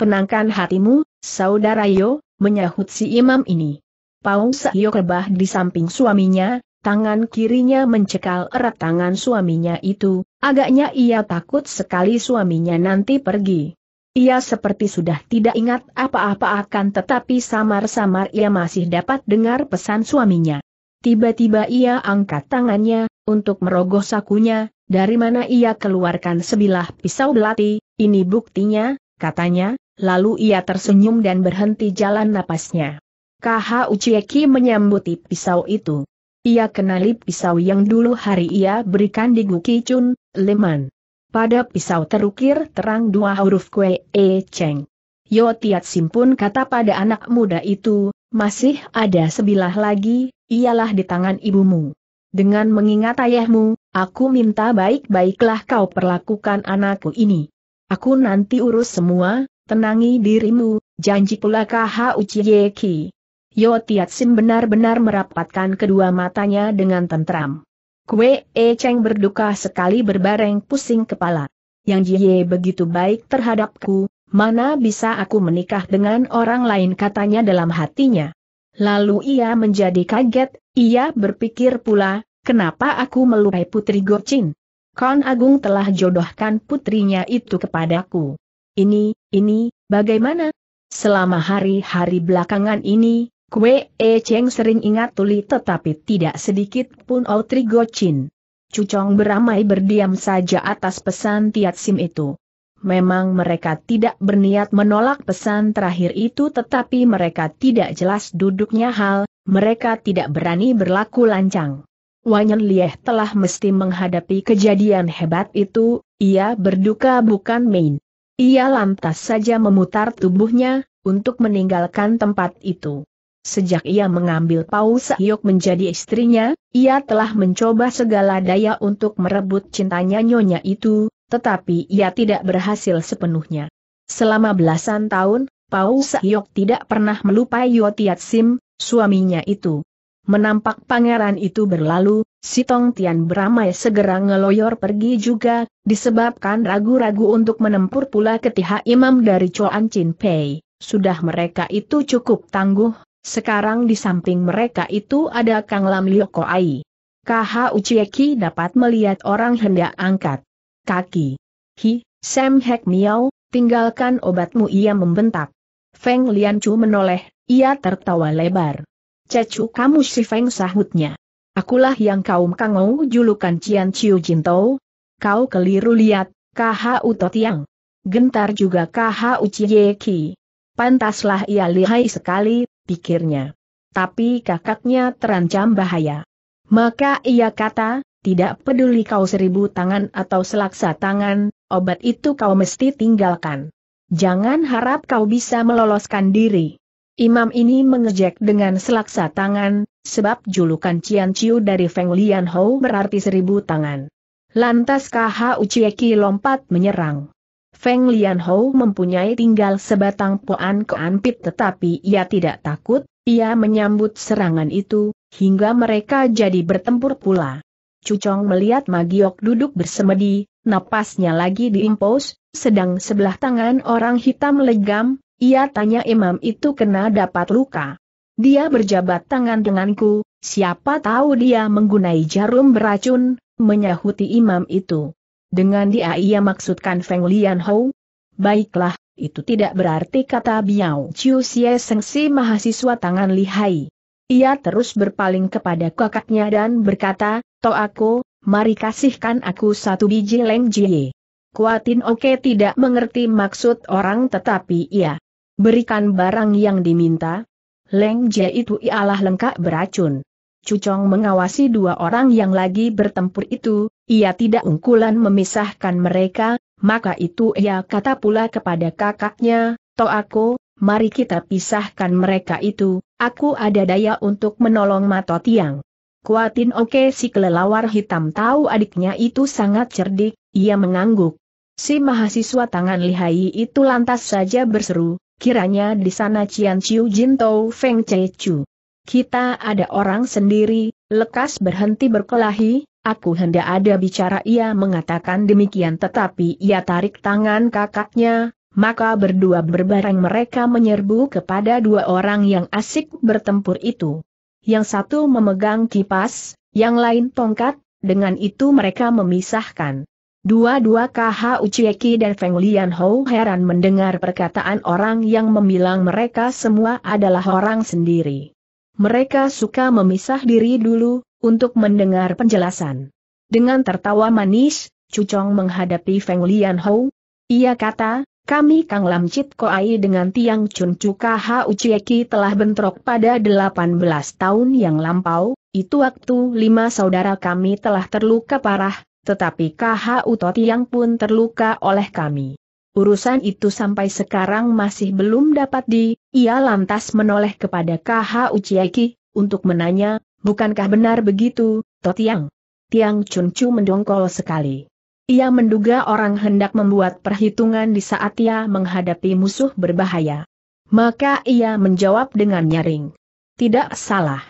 Penangkan hatimu, saudara Yo, menyahut si imam ini. Paung Sahyo rebah di samping suaminya, tangan kirinya mencekal erat tangan suaminya itu, agaknya ia takut sekali suaminya nanti pergi. Ia seperti sudah tidak ingat apa-apa akan tetapi samar-samar ia masih dapat dengar pesan suaminya. Tiba-tiba ia angkat tangannya, untuk merogoh sakunya, dari mana ia keluarkan sebilah pisau belati, ini buktinya, katanya, lalu ia tersenyum dan berhenti jalan napasnya. KH Ucieki menyambuti pisau itu. Ia kenali pisau yang dulu hari ia berikan di Guki Chun, Leman. Pada pisau terukir terang dua huruf kue E Cheng. Yo Tiat Simpun kata pada anak muda itu, masih ada sebilah lagi, ialah di tangan ibumu. Dengan mengingat ayahmu, aku minta baik-baiklah kau perlakukan anakku ini. Aku nanti urus semua, tenangi dirimu, janji pula KH Ucieki. Yo Tiat Sim benar-benar merapatkan kedua matanya dengan tentram. Kue E Cheng berduka sekali berbareng pusing kepala. Yang Jie begitu baik terhadapku, mana bisa aku menikah dengan orang lain katanya dalam hatinya. Lalu ia menjadi kaget, ia berpikir pula, kenapa aku melukai Putri Gocin? Kon Agung telah jodohkan putrinya itu kepadaku. Ini, ini, bagaimana? Selama hari-hari belakangan ini, Kue E Cheng sering ingat tuli tetapi tidak sedikit pun Outri Gocin. Cucong beramai berdiam saja atas pesan Tiat Sim itu. Memang mereka tidak berniat menolak pesan terakhir itu tetapi mereka tidak jelas duduknya hal, mereka tidak berani berlaku lancang. Wanyan Lieh telah mesti menghadapi kejadian hebat itu, ia berduka bukan main. Ia lantas saja memutar tubuhnya, untuk meninggalkan tempat itu. Sejak ia mengambil Pau Sahyok menjadi istrinya, ia telah mencoba segala daya untuk merebut cintanya nyonya itu, tetapi ia tidak berhasil sepenuhnya. Selama belasan tahun, Pau Sahyok tidak pernah melupai Yotiat Sim, suaminya itu. Menampak pangeran itu berlalu, si Tong Tian beramai segera ngeloyor pergi juga, disebabkan ragu-ragu untuk menempur pula ketiha imam dari Choan Chin Pei. Sudah mereka itu cukup tangguh, sekarang di samping mereka itu ada Kang Lam Lioko Ai. KH Ucieki dapat melihat orang hendak angkat kaki. Hi, Sam Hek Miao, tinggalkan obatmu ia membentak. Feng Lian Chu menoleh, ia tertawa lebar. Cecu kamu si Feng sahutnya. Akulah yang kaum kangou julukan Cian Chiu Jintou. Kau keliru lihat, KH Utotiang. Gentar juga KH Ucieki. Pantaslah ia lihai sekali, pikirnya. Tapi kakaknya terancam bahaya. Maka ia kata, tidak peduli kau seribu tangan atau selaksa tangan, obat itu kau mesti tinggalkan. Jangan harap kau bisa meloloskan diri. Imam ini mengejek dengan selaksa tangan, sebab julukan Cian Chiu dari Feng Lian Hou berarti seribu tangan. Lantas KH Ucieki lompat menyerang. Feng Lian Hou mempunyai tinggal sebatang poan keanpit tetapi ia tidak takut, ia menyambut serangan itu, hingga mereka jadi bertempur pula. Cucong melihat Magiok duduk bersemedi, napasnya lagi diimpos, sedang sebelah tangan orang hitam legam, ia tanya imam itu kena dapat luka. Dia berjabat tangan denganku, siapa tahu dia menggunai jarum beracun, menyahuti imam itu. Dengan dia ia maksudkan Feng Lian Hou? Baiklah, itu tidak berarti kata Biao Chiu Xie Sengsi mahasiswa tangan lihai. Ia terus berpaling kepada kakaknya dan berkata, To aku, mari kasihkan aku satu biji Leng Jie. Kuatin Oke tidak mengerti maksud orang tetapi ia berikan barang yang diminta. Leng Jie itu ialah lengkap beracun. Cucong mengawasi dua orang yang lagi bertempur itu, ia tidak ungkulan memisahkan mereka, maka itu ia kata pula kepada kakaknya, To aku, mari kita pisahkan mereka itu, aku ada daya untuk menolong Mato Tiang. Kuatin oke si kelelawar hitam tahu adiknya itu sangat cerdik, ia mengangguk. Si mahasiswa tangan lihai itu lantas saja berseru, kiranya di sana Cian Chiu Jintou Feng Chu. Kita ada orang sendiri, lekas berhenti berkelahi, aku hendak ada bicara ia mengatakan demikian tetapi ia tarik tangan kakaknya, maka berdua berbareng mereka menyerbu kepada dua orang yang asik bertempur itu. Yang satu memegang kipas, yang lain tongkat, dengan itu mereka memisahkan. Dua-dua KH Ucieki dan Feng Lian Hou heran mendengar perkataan orang yang membilang mereka semua adalah orang sendiri. Mereka suka memisah diri dulu, untuk mendengar penjelasan. Dengan tertawa manis, Cucong menghadapi Feng Lian Hou. Ia kata, kami Kang Lam Chit Koai dengan Tiang Chun Chu KH Ucieki telah bentrok pada 18 tahun yang lampau, itu waktu lima saudara kami telah terluka parah, tetapi KH Uto Tiang pun terluka oleh kami. Urusan itu sampai sekarang masih belum dapat di, ia lantas menoleh kepada KH Ucieki, untuk menanya, bukankah benar begitu, Totiang? Tiang Chun Chu mendongkol sekali. Ia menduga orang hendak membuat perhitungan di saat ia menghadapi musuh berbahaya. Maka ia menjawab dengan nyaring. Tidak salah.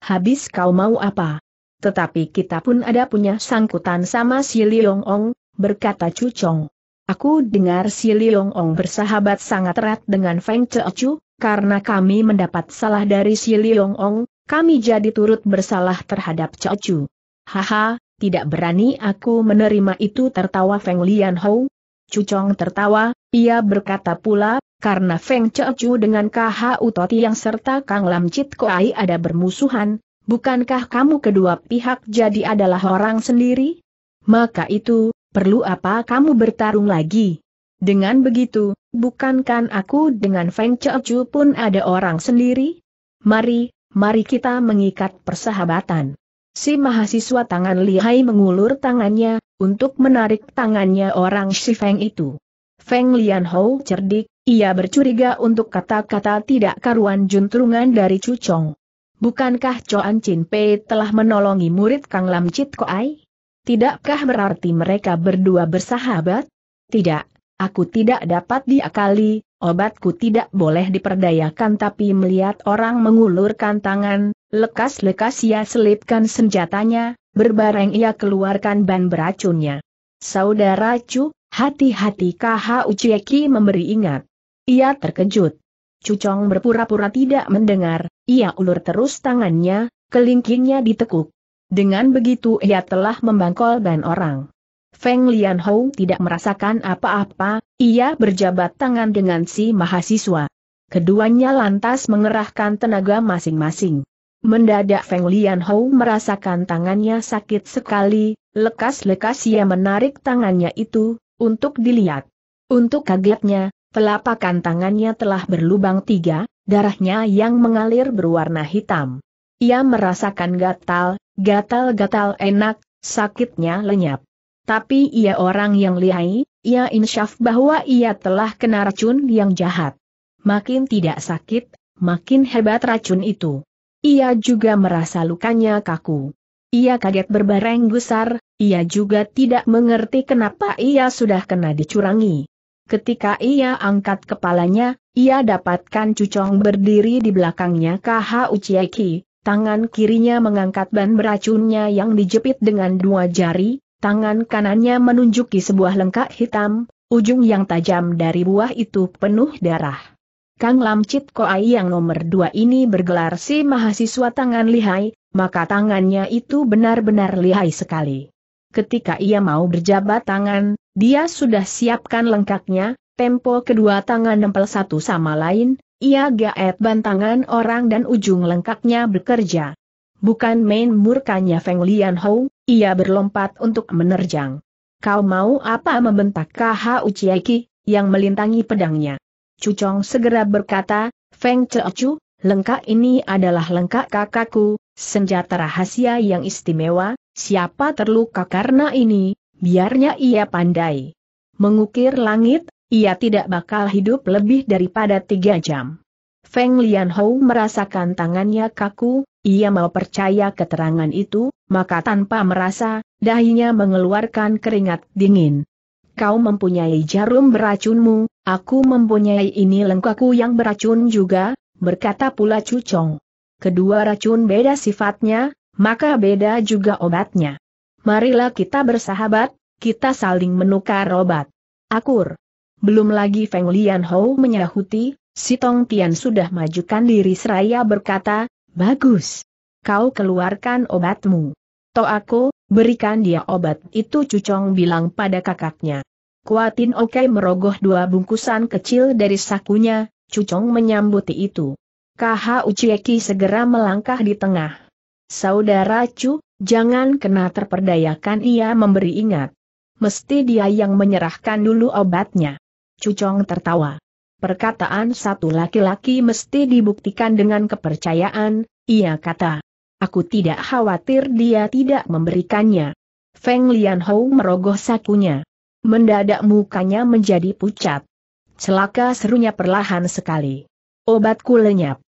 Habis kau mau apa? Tetapi kita pun ada punya sangkutan sama si Liong Ong, berkata Cucong. Aku dengar si Liong Ong bersahabat sangat erat dengan Feng Chu, karena kami mendapat salah dari si Liong Ong, kami jadi turut bersalah terhadap Chu. Haha, tidak berani aku menerima itu tertawa Feng Lian Hou. Cucong tertawa, ia berkata pula, karena Feng Chu dengan KH Utoti yang serta Kang Lam Chit Koai ada bermusuhan, bukankah kamu kedua pihak jadi adalah orang sendiri? Maka itu, perlu apa kamu bertarung lagi? Dengan begitu, bukankan aku dengan Feng Chu pun ada orang sendiri? Mari, mari kita mengikat persahabatan. Si mahasiswa tangan lihai mengulur tangannya, untuk menarik tangannya orang si Feng itu. Feng Lian Hou cerdik, ia bercuriga untuk kata-kata tidak karuan juntrungan dari Cucong. Bukankah Choan Chin Pei telah menolongi murid Kang Lam Chit Koai? Tidakkah berarti mereka berdua bersahabat? Tidak, aku tidak dapat diakali, obatku tidak boleh diperdayakan tapi melihat orang mengulurkan tangan, Lekas-lekas ia selipkan senjatanya, berbareng ia keluarkan ban beracunnya. Saudara Cu, hati-hati KH Ucieki memberi ingat. Ia terkejut. Cucong berpura-pura tidak mendengar, ia ulur terus tangannya, kelingkingnya ditekuk. Dengan begitu ia telah membangkol ban orang. Feng Lian Hou tidak merasakan apa-apa, ia berjabat tangan dengan si mahasiswa. Keduanya lantas mengerahkan tenaga masing-masing. Mendadak Feng Lian Hou merasakan tangannya sakit sekali, lekas-lekas ia menarik tangannya itu, untuk dilihat. Untuk kagetnya, telapakan tangannya telah berlubang tiga, darahnya yang mengalir berwarna hitam. Ia merasakan gatal, gatal-gatal enak, sakitnya lenyap. Tapi ia orang yang lihai, ia insyaf bahwa ia telah kena racun yang jahat. Makin tidak sakit, makin hebat racun itu. Ia juga merasa lukanya kaku. Ia kaget berbareng gusar, ia juga tidak mengerti kenapa ia sudah kena dicurangi. Ketika ia angkat kepalanya, ia dapatkan Cucong berdiri di belakangnya KH Ucieki, tangan kirinya mengangkat ban beracunnya yang dijepit dengan dua jari, tangan kanannya menunjuki sebuah lengkak hitam, ujung yang tajam dari buah itu penuh darah. Kang Lam Chit Koai yang nomor dua ini bergelar si mahasiswa tangan lihai, maka tangannya itu benar-benar lihai sekali. Ketika ia mau berjabat tangan, dia sudah siapkan lengkapnya, tempo kedua tangan nempel satu sama lain, ia gaet bantangan orang dan ujung lengkapnya bekerja. Bukan main murkanya Feng Lian Hou, ia berlompat untuk menerjang. Kau mau apa membentak KH Ucieki, yang melintangi pedangnya. Cucong segera berkata, Feng Ceocu, lengkap ini adalah lengkap kakakku, senjata rahasia yang istimewa, siapa terluka karena ini, biarnya ia pandai. Mengukir langit, ia tidak bakal hidup lebih daripada tiga jam. Feng Lian Hou merasakan tangannya kaku, ia mau percaya keterangan itu, maka tanpa merasa, dahinya mengeluarkan keringat dingin kau mempunyai jarum beracunmu, aku mempunyai ini lengkapku yang beracun juga, berkata pula Cucong. Kedua racun beda sifatnya, maka beda juga obatnya. Marilah kita bersahabat, kita saling menukar obat. Akur. Belum lagi Feng Lian Hou menyahuti, si Tong Tian sudah majukan diri seraya berkata, bagus. Kau keluarkan obatmu. To aku, berikan dia obat itu Cucong bilang pada kakaknya. Kuatin Oke merogoh dua bungkusan kecil dari sakunya, Cucong menyambuti itu. KH Ucieki segera melangkah di tengah. Saudara Chu, jangan kena terperdayakan ia memberi ingat. Mesti dia yang menyerahkan dulu obatnya. Cucong tertawa. Perkataan satu laki-laki mesti dibuktikan dengan kepercayaan, ia kata. Aku tidak khawatir dia tidak memberikannya. Feng Lian Hou merogoh sakunya. Mendadak mukanya menjadi pucat. Celaka serunya perlahan sekali. Obatku lenyap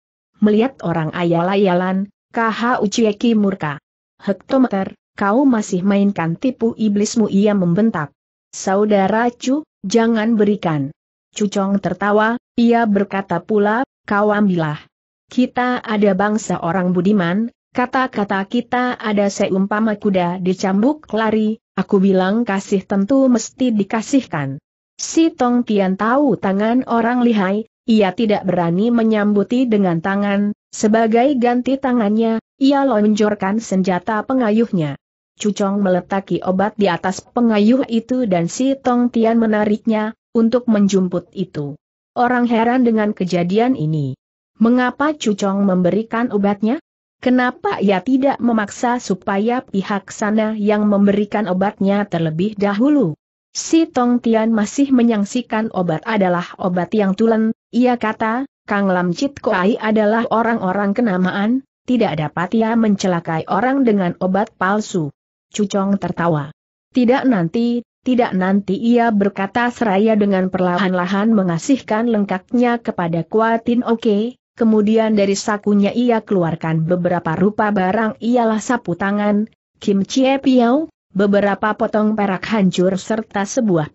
melihat orang ayal-ayalan, KH Ucieki murka. Hektometer, kau masih mainkan tipu iblismu ia membentak. Saudara Cu, jangan berikan. Cucong tertawa, ia berkata pula, kau ambillah. Kita ada bangsa orang budiman, kata-kata kita ada seumpama kuda dicambuk lari, aku bilang kasih tentu mesti dikasihkan. Si Tong Tian tahu tangan orang lihai, ia tidak berani menyambuti dengan tangan, sebagai ganti tangannya, ia lonjorkan senjata pengayuhnya. Cucong meletaki obat di atas pengayuh itu dan si Tong Tian menariknya, untuk menjumput itu. Orang heran dengan kejadian ini. Mengapa Cucong memberikan obatnya? Kenapa ia tidak memaksa supaya pihak sana yang memberikan obatnya terlebih dahulu? Si Tong Tian masih menyangsikan obat adalah obat yang tulen, ia kata, Kang Lam Chit Koai adalah orang-orang kenamaan, tidak dapat ia mencelakai orang dengan obat palsu. Cucong tertawa. Tidak nanti, tidak nanti ia berkata seraya dengan perlahan-lahan mengasihkan lengkapnya kepada Kuatin Oke, kemudian dari sakunya ia keluarkan beberapa rupa barang ialah sapu tangan, Kim Chie Piao, beberapa potong perak hancur serta sebuah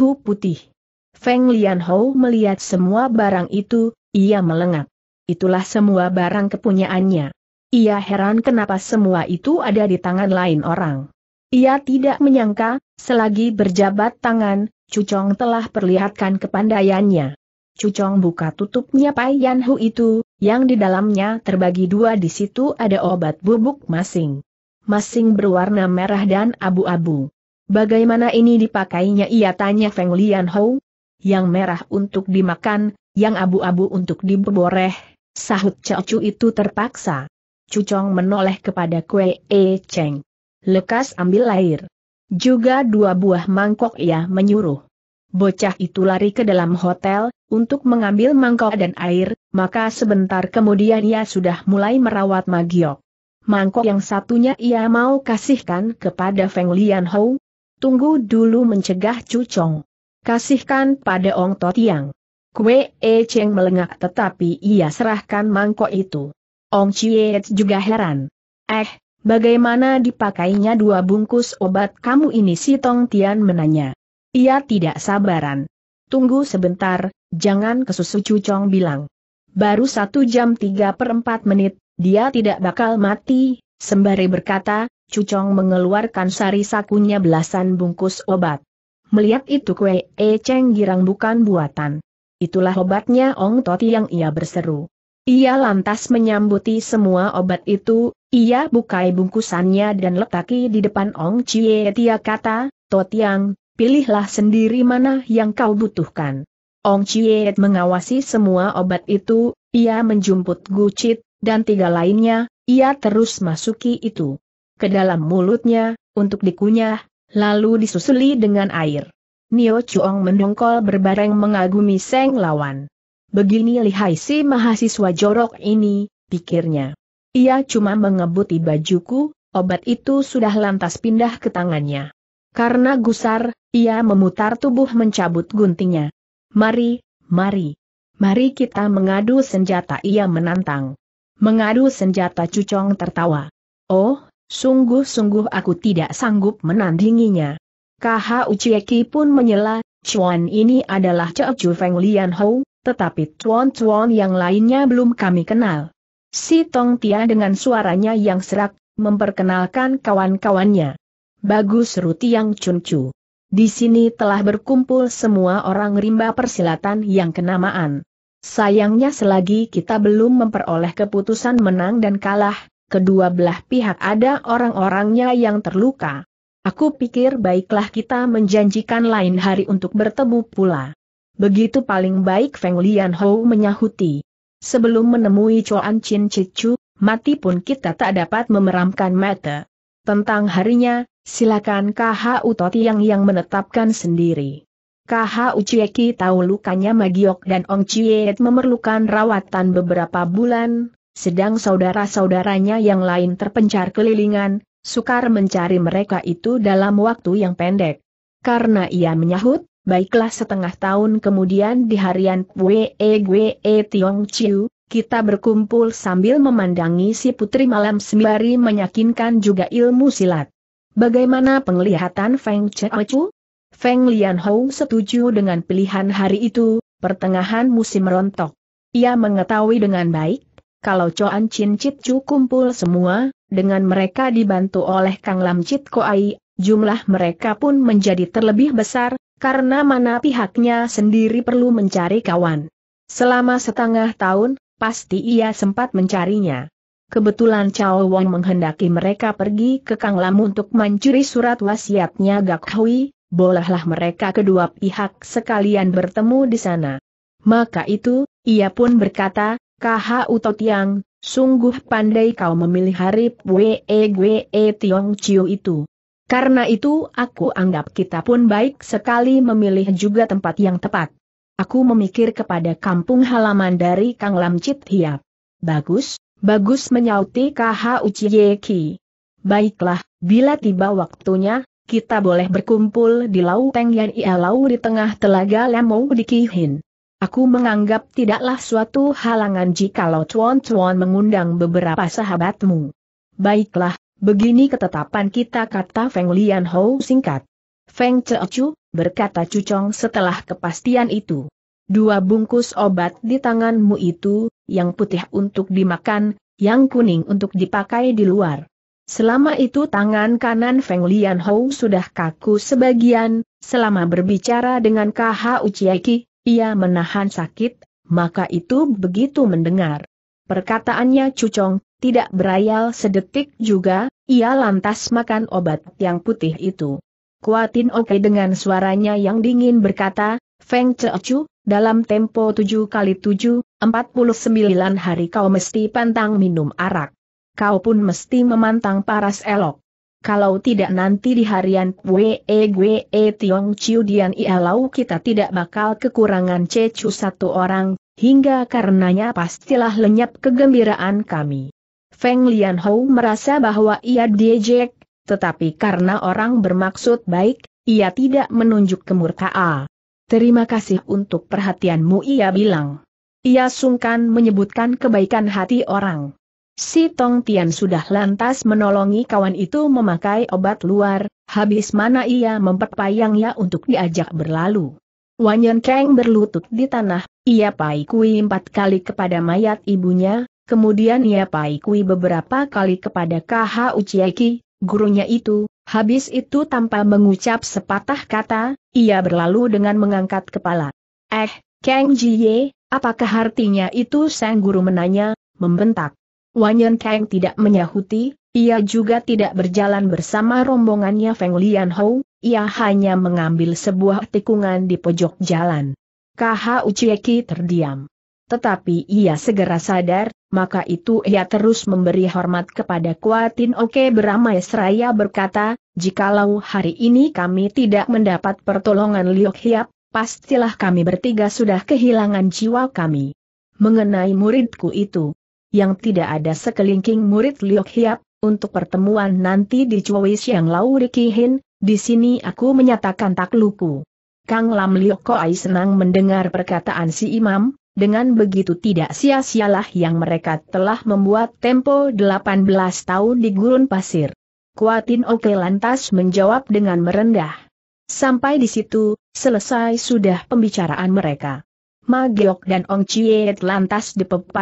hu putih. Feng Lian Hou melihat semua barang itu, ia melengak. Itulah semua barang kepunyaannya. Ia heran kenapa semua itu ada di tangan lain orang. Ia tidak menyangka, selagi berjabat tangan, Cucong telah perlihatkan kepandaiannya. Cucong buka tutupnya Hu itu, yang di dalamnya terbagi dua di situ ada obat bubuk masing masing berwarna merah dan abu-abu. Bagaimana ini dipakainya ia tanya Feng Lian Hou? Yang merah untuk dimakan, yang abu-abu untuk diboreh, sahut Cu itu terpaksa. Cucong menoleh kepada Kue E Cheng. Lekas ambil air. Juga dua buah mangkok ia menyuruh. Bocah itu lari ke dalam hotel, untuk mengambil mangkok dan air, maka sebentar kemudian ia sudah mulai merawat Magiok mangkok yang satunya ia mau kasihkan kepada Feng Lian Hou. Tunggu dulu mencegah Cucong. Kasihkan pada Ong Totiang. Kue E Cheng melengak tetapi ia serahkan mangkok itu. Ong Chiet juga heran. Eh, bagaimana dipakainya dua bungkus obat kamu ini si Tong Tian menanya. Ia tidak sabaran. Tunggu sebentar, jangan kesusu Cucong bilang. Baru satu jam tiga per empat menit, dia tidak bakal mati, sembari berkata, Cucong mengeluarkan sari sakunya belasan bungkus obat. Melihat itu kue E Cheng girang bukan buatan. Itulah obatnya Ong Toti yang ia berseru. Ia lantas menyambuti semua obat itu, ia bukai bungkusannya dan letaki di depan Ong Chie Tia kata, Totiang, pilihlah sendiri mana yang kau butuhkan. Ong Chie mengawasi semua obat itu, ia menjumput gucit, dan tiga lainnya, ia terus masuki itu ke dalam mulutnya, untuk dikunyah, lalu disusuli dengan air. Nio Chuong mendongkol berbareng mengagumi Seng lawan. Begini lihai si mahasiswa jorok ini, pikirnya. Ia cuma mengebuti bajuku, obat itu sudah lantas pindah ke tangannya. Karena gusar, ia memutar tubuh mencabut guntingnya. Mari, mari. Mari kita mengadu senjata ia menantang. Mengadu senjata Cucong tertawa. Oh, sungguh-sungguh aku tidak sanggup menandinginya. KH Ucieki pun menyela, Chuan ini adalah Chu Feng Lian Hou, tetapi Chuan-Chuan yang lainnya belum kami kenal. Si Tong Tia dengan suaranya yang serak, memperkenalkan kawan-kawannya. Bagus Ruti yang Chun Di sini telah berkumpul semua orang rimba persilatan yang kenamaan. Sayangnya selagi kita belum memperoleh keputusan menang dan kalah, kedua belah pihak ada orang-orangnya yang terluka. Aku pikir baiklah kita menjanjikan lain hari untuk bertemu pula. Begitu paling baik Feng Lian Hou menyahuti. Sebelum menemui Chuan Chin Cicu, mati pun kita tak dapat memeramkan mata. Tentang harinya, silakan KH Utotiang yang menetapkan sendiri. KH Ucieki tahu lukanya Magiok dan Ong Chiet memerlukan rawatan beberapa bulan, sedang saudara-saudaranya yang lain terpencar kelilingan, sukar mencari mereka itu dalam waktu yang pendek. Karena ia menyahut, baiklah setengah tahun kemudian di harian Wee Gwe Tiong Chiu, kita berkumpul sambil memandangi si putri malam sembari menyakinkan juga ilmu silat. Bagaimana penglihatan Feng Cheochu? Feng Lian Hou setuju dengan pilihan hari itu, pertengahan musim rontok. Ia mengetahui dengan baik, kalau Choan Chin Chit Chu kumpul semua, dengan mereka dibantu oleh Kang Lam Chit Koai, jumlah mereka pun menjadi terlebih besar, karena mana pihaknya sendiri perlu mencari kawan. Selama setengah tahun, pasti ia sempat mencarinya. Kebetulan Chao Wong menghendaki mereka pergi ke Kang Lam untuk mencuri surat wasiatnya Gak Hui, bolehlah mereka kedua pihak sekalian bertemu di sana. Maka itu, ia pun berkata, KH Utotiang, sungguh pandai kau memilih hari Wee Gwe Tiong Chiu itu. Karena itu aku anggap kita pun baik sekali memilih juga tempat yang tepat. Aku memikir kepada kampung halaman dari Kang Lam Chit Hiap. Bagus, bagus menyauti KH Ucieki. Baiklah, bila tiba waktunya, kita boleh berkumpul di Lau Teng Yan Ia Lau di tengah telaga Lemau di Kihin. Aku menganggap tidaklah suatu halangan jikalau Tuan-Tuan mengundang beberapa sahabatmu. Baiklah, begini ketetapan kita kata Feng Lian Hou singkat. Feng Ceochu, berkata Cucong setelah kepastian itu. Dua bungkus obat di tanganmu itu, yang putih untuk dimakan, yang kuning untuk dipakai di luar. Selama itu tangan kanan Feng Lian Hou sudah kaku sebagian, selama berbicara dengan KH Uchiaki, ia menahan sakit, maka itu begitu mendengar. Perkataannya Cucong, tidak berayal sedetik juga, ia lantas makan obat yang putih itu. Kuatin oke dengan suaranya yang dingin berkata, Feng Ceochu, dalam tempo 7 kali 7, 49 hari kau mesti pantang minum arak. Kau pun mesti memantang paras elok kalau tidak nanti di harian Wee Gwe Tiong Chiu Dian Ialau kita tidak bakal kekurangan cecu satu orang, hingga karenanya pastilah lenyap kegembiraan kami. Feng Lian Hou merasa bahwa ia diejek, tetapi karena orang bermaksud baik, ia tidak menunjuk kemurkaan. Terima kasih untuk perhatianmu ia bilang. Ia sungkan menyebutkan kebaikan hati orang. Si Tong Tian sudah lantas menolongi kawan itu memakai obat luar, habis mana ia memperpayangnya untuk diajak berlalu. Wanyan Kang berlutut di tanah, ia pai kui empat kali kepada mayat ibunya, kemudian ia pai kui beberapa kali kepada KH Uchiaki, gurunya itu, habis itu tanpa mengucap sepatah kata, ia berlalu dengan mengangkat kepala. Eh, Kang Jie, apakah artinya itu sang guru menanya, membentak. Wanyan Kang tidak menyahuti, ia juga tidak berjalan bersama rombongannya Feng Lian Hou, ia hanya mengambil sebuah tikungan di pojok jalan. KH Uchieki terdiam. Tetapi ia segera sadar, maka itu ia terus memberi hormat kepada Kuatin Oke beramai seraya berkata, jikalau hari ini kami tidak mendapat pertolongan Liok Hiap, pastilah kami bertiga sudah kehilangan jiwa kami. Mengenai muridku itu, yang tidak ada sekelingking murid Liok Hiap, untuk pertemuan nanti di Choi Siang Lau Rikihin, di sini aku menyatakan tak luku. Kang Lam Liok Koai senang mendengar perkataan si imam, dengan begitu tidak sia-sialah yang mereka telah membuat tempo 18 tahun di gurun pasir. Kuatin Oke lantas menjawab dengan merendah. Sampai di situ, selesai sudah pembicaraan mereka. Magiok dan Ong Chiet lantas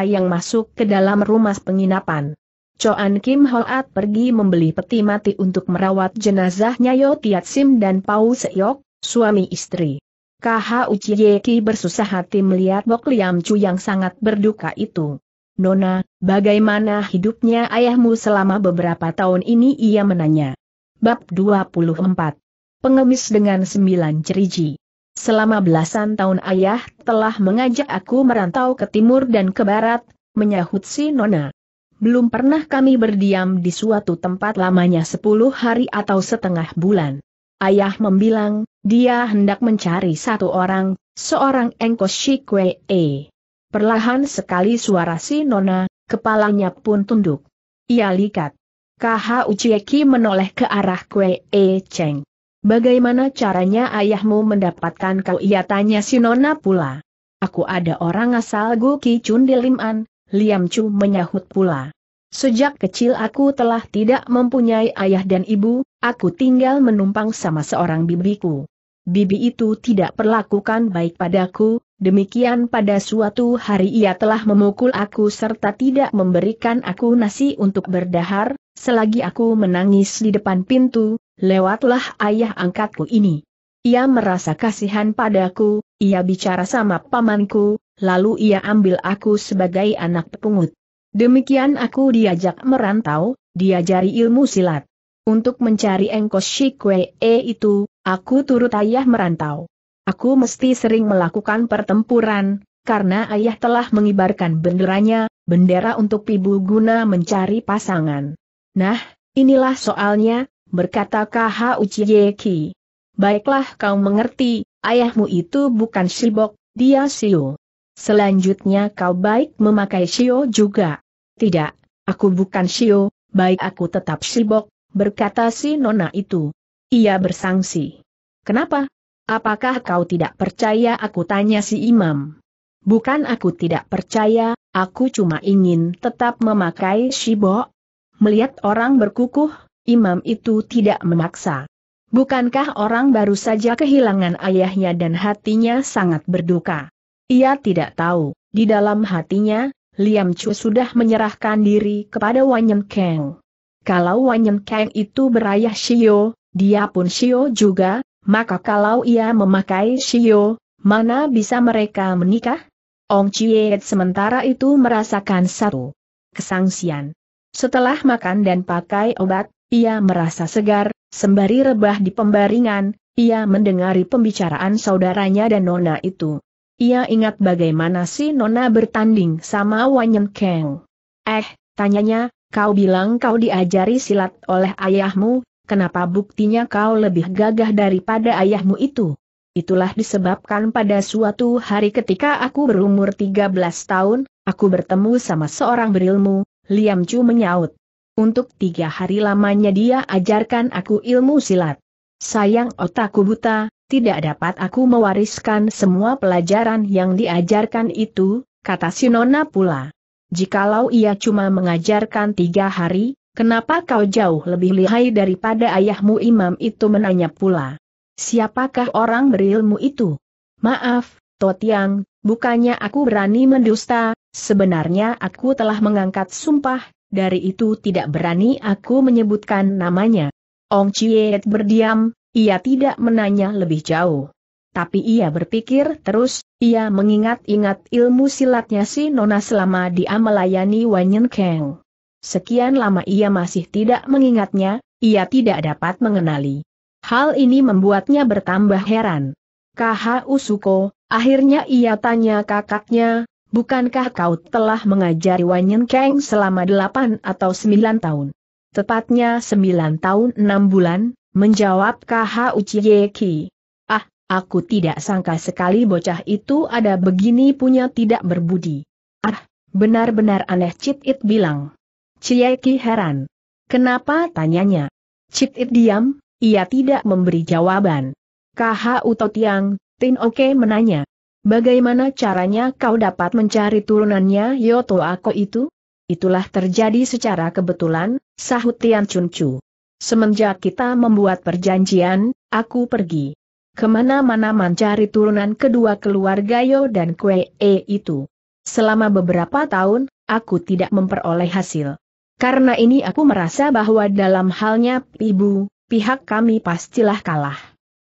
yang masuk ke dalam rumah penginapan. Choan Kim Hoat pergi membeli peti mati untuk merawat jenazahnya Yo Tiat Sim dan Pau Seyok, suami istri. KH Uchieki bersusah hati melihat Bok Liam Chu yang sangat berduka itu. Nona, bagaimana hidupnya ayahmu selama beberapa tahun ini ia menanya. Bab 24. Pengemis dengan sembilan ceriji. Selama belasan tahun ayah telah mengajak aku merantau ke timur dan ke barat, menyahut si Nona. Belum pernah kami berdiam di suatu tempat lamanya sepuluh hari atau setengah bulan. Ayah membilang, dia hendak mencari satu orang, seorang engkos Shikwe E. Perlahan sekali suara si Nona, kepalanya pun tunduk. Ia likat. KH Ucieki menoleh ke arah Kwe E Cheng. Bagaimana caranya ayahmu mendapatkan kau? Ia tanya si Nona pula. Aku ada orang asal Guki Chun di Liman, Liam Chu menyahut pula. Sejak kecil aku telah tidak mempunyai ayah dan ibu, aku tinggal menumpang sama seorang bibiku. Bibi itu tidak perlakukan baik padaku, demikian pada suatu hari ia telah memukul aku serta tidak memberikan aku nasi untuk berdahar, selagi aku menangis di depan pintu, lewatlah ayah angkatku ini. Ia merasa kasihan padaku, ia bicara sama pamanku, lalu ia ambil aku sebagai anak pepungut. Demikian aku diajak merantau, diajari ilmu silat. Untuk mencari engkos Shikwe E itu, aku turut ayah merantau. Aku mesti sering melakukan pertempuran, karena ayah telah mengibarkan benderanya, bendera untuk ibu guna mencari pasangan. Nah, inilah soalnya, berkata KH Uchiyeki. Baiklah kau mengerti, ayahmu itu bukan Shibok, dia Shio. Selanjutnya kau baik memakai Shio juga. Tidak, aku bukan Shio, baik aku tetap Shibok, berkata si Nona itu. Ia bersangsi. Kenapa? Apakah kau tidak percaya aku tanya si imam? Bukan aku tidak percaya, aku cuma ingin tetap memakai Shibok. Melihat orang berkukuh, imam itu tidak memaksa. Bukankah orang baru saja kehilangan ayahnya dan hatinya sangat berduka? Ia tidak tahu, di dalam hatinya, Liam Chu sudah menyerahkan diri kepada Wanyen Kang. Kalau Wanyen Kang itu berayah Shio, dia pun Shio juga, maka kalau ia memakai Shio, mana bisa mereka menikah? Ong Chiet sementara itu merasakan satu kesangsian. Setelah makan dan pakai obat, ia merasa segar, sembari rebah di pembaringan, ia mendengari pembicaraan saudaranya dan nona itu. Ia ingat bagaimana si nona bertanding sama Wanyen Kang. Eh, tanyanya, kau bilang kau diajari silat oleh ayahmu, kenapa buktinya kau lebih gagah daripada ayahmu itu? Itulah disebabkan pada suatu hari ketika aku berumur 13 tahun, aku bertemu sama seorang berilmu, Liam Chu menyaut. Untuk tiga hari lamanya dia ajarkan aku ilmu silat. Sayang otakku buta, tidak dapat aku mewariskan semua pelajaran yang diajarkan itu, kata si Nona pula. Jikalau ia cuma mengajarkan tiga hari, kenapa kau jauh lebih lihai daripada ayahmu imam itu menanya pula. Siapakah orang berilmu itu? Maaf, Totiang, bukannya aku berani mendusta, sebenarnya aku telah mengangkat sumpah, dari itu tidak berani aku menyebutkan namanya. Ong Chiet berdiam, ia tidak menanya lebih jauh. Tapi ia berpikir terus, ia mengingat-ingat ilmu silatnya si Nona selama dia melayani Wanyen Kang. Sekian lama ia masih tidak mengingatnya, ia tidak dapat mengenali. Hal ini membuatnya bertambah heran. KH Usuko, akhirnya ia tanya kakaknya, Bukankah kau telah mengajari Wanyen Kang selama delapan atau sembilan tahun? Tepatnya sembilan tahun enam bulan, menjawab KH Uchiyeki. Ah, aku tidak sangka sekali bocah itu ada begini punya tidak berbudi. Ah, benar-benar aneh Cit It bilang. Chieki heran. Kenapa tanyanya? Cit It diam, ia tidak memberi jawaban. KH Utotiang, Tin Oke menanya. Bagaimana caranya kau dapat mencari turunannya Yoto Ako itu? Itulah terjadi secara kebetulan, sahut Tian Chun Chu. Semenjak kita membuat perjanjian, aku pergi. Ke mana-mana mencari turunan kedua keluarga Yo dan Kue E itu. Selama beberapa tahun, aku tidak memperoleh hasil. Karena ini aku merasa bahwa dalam halnya ibu, pihak kami pastilah kalah.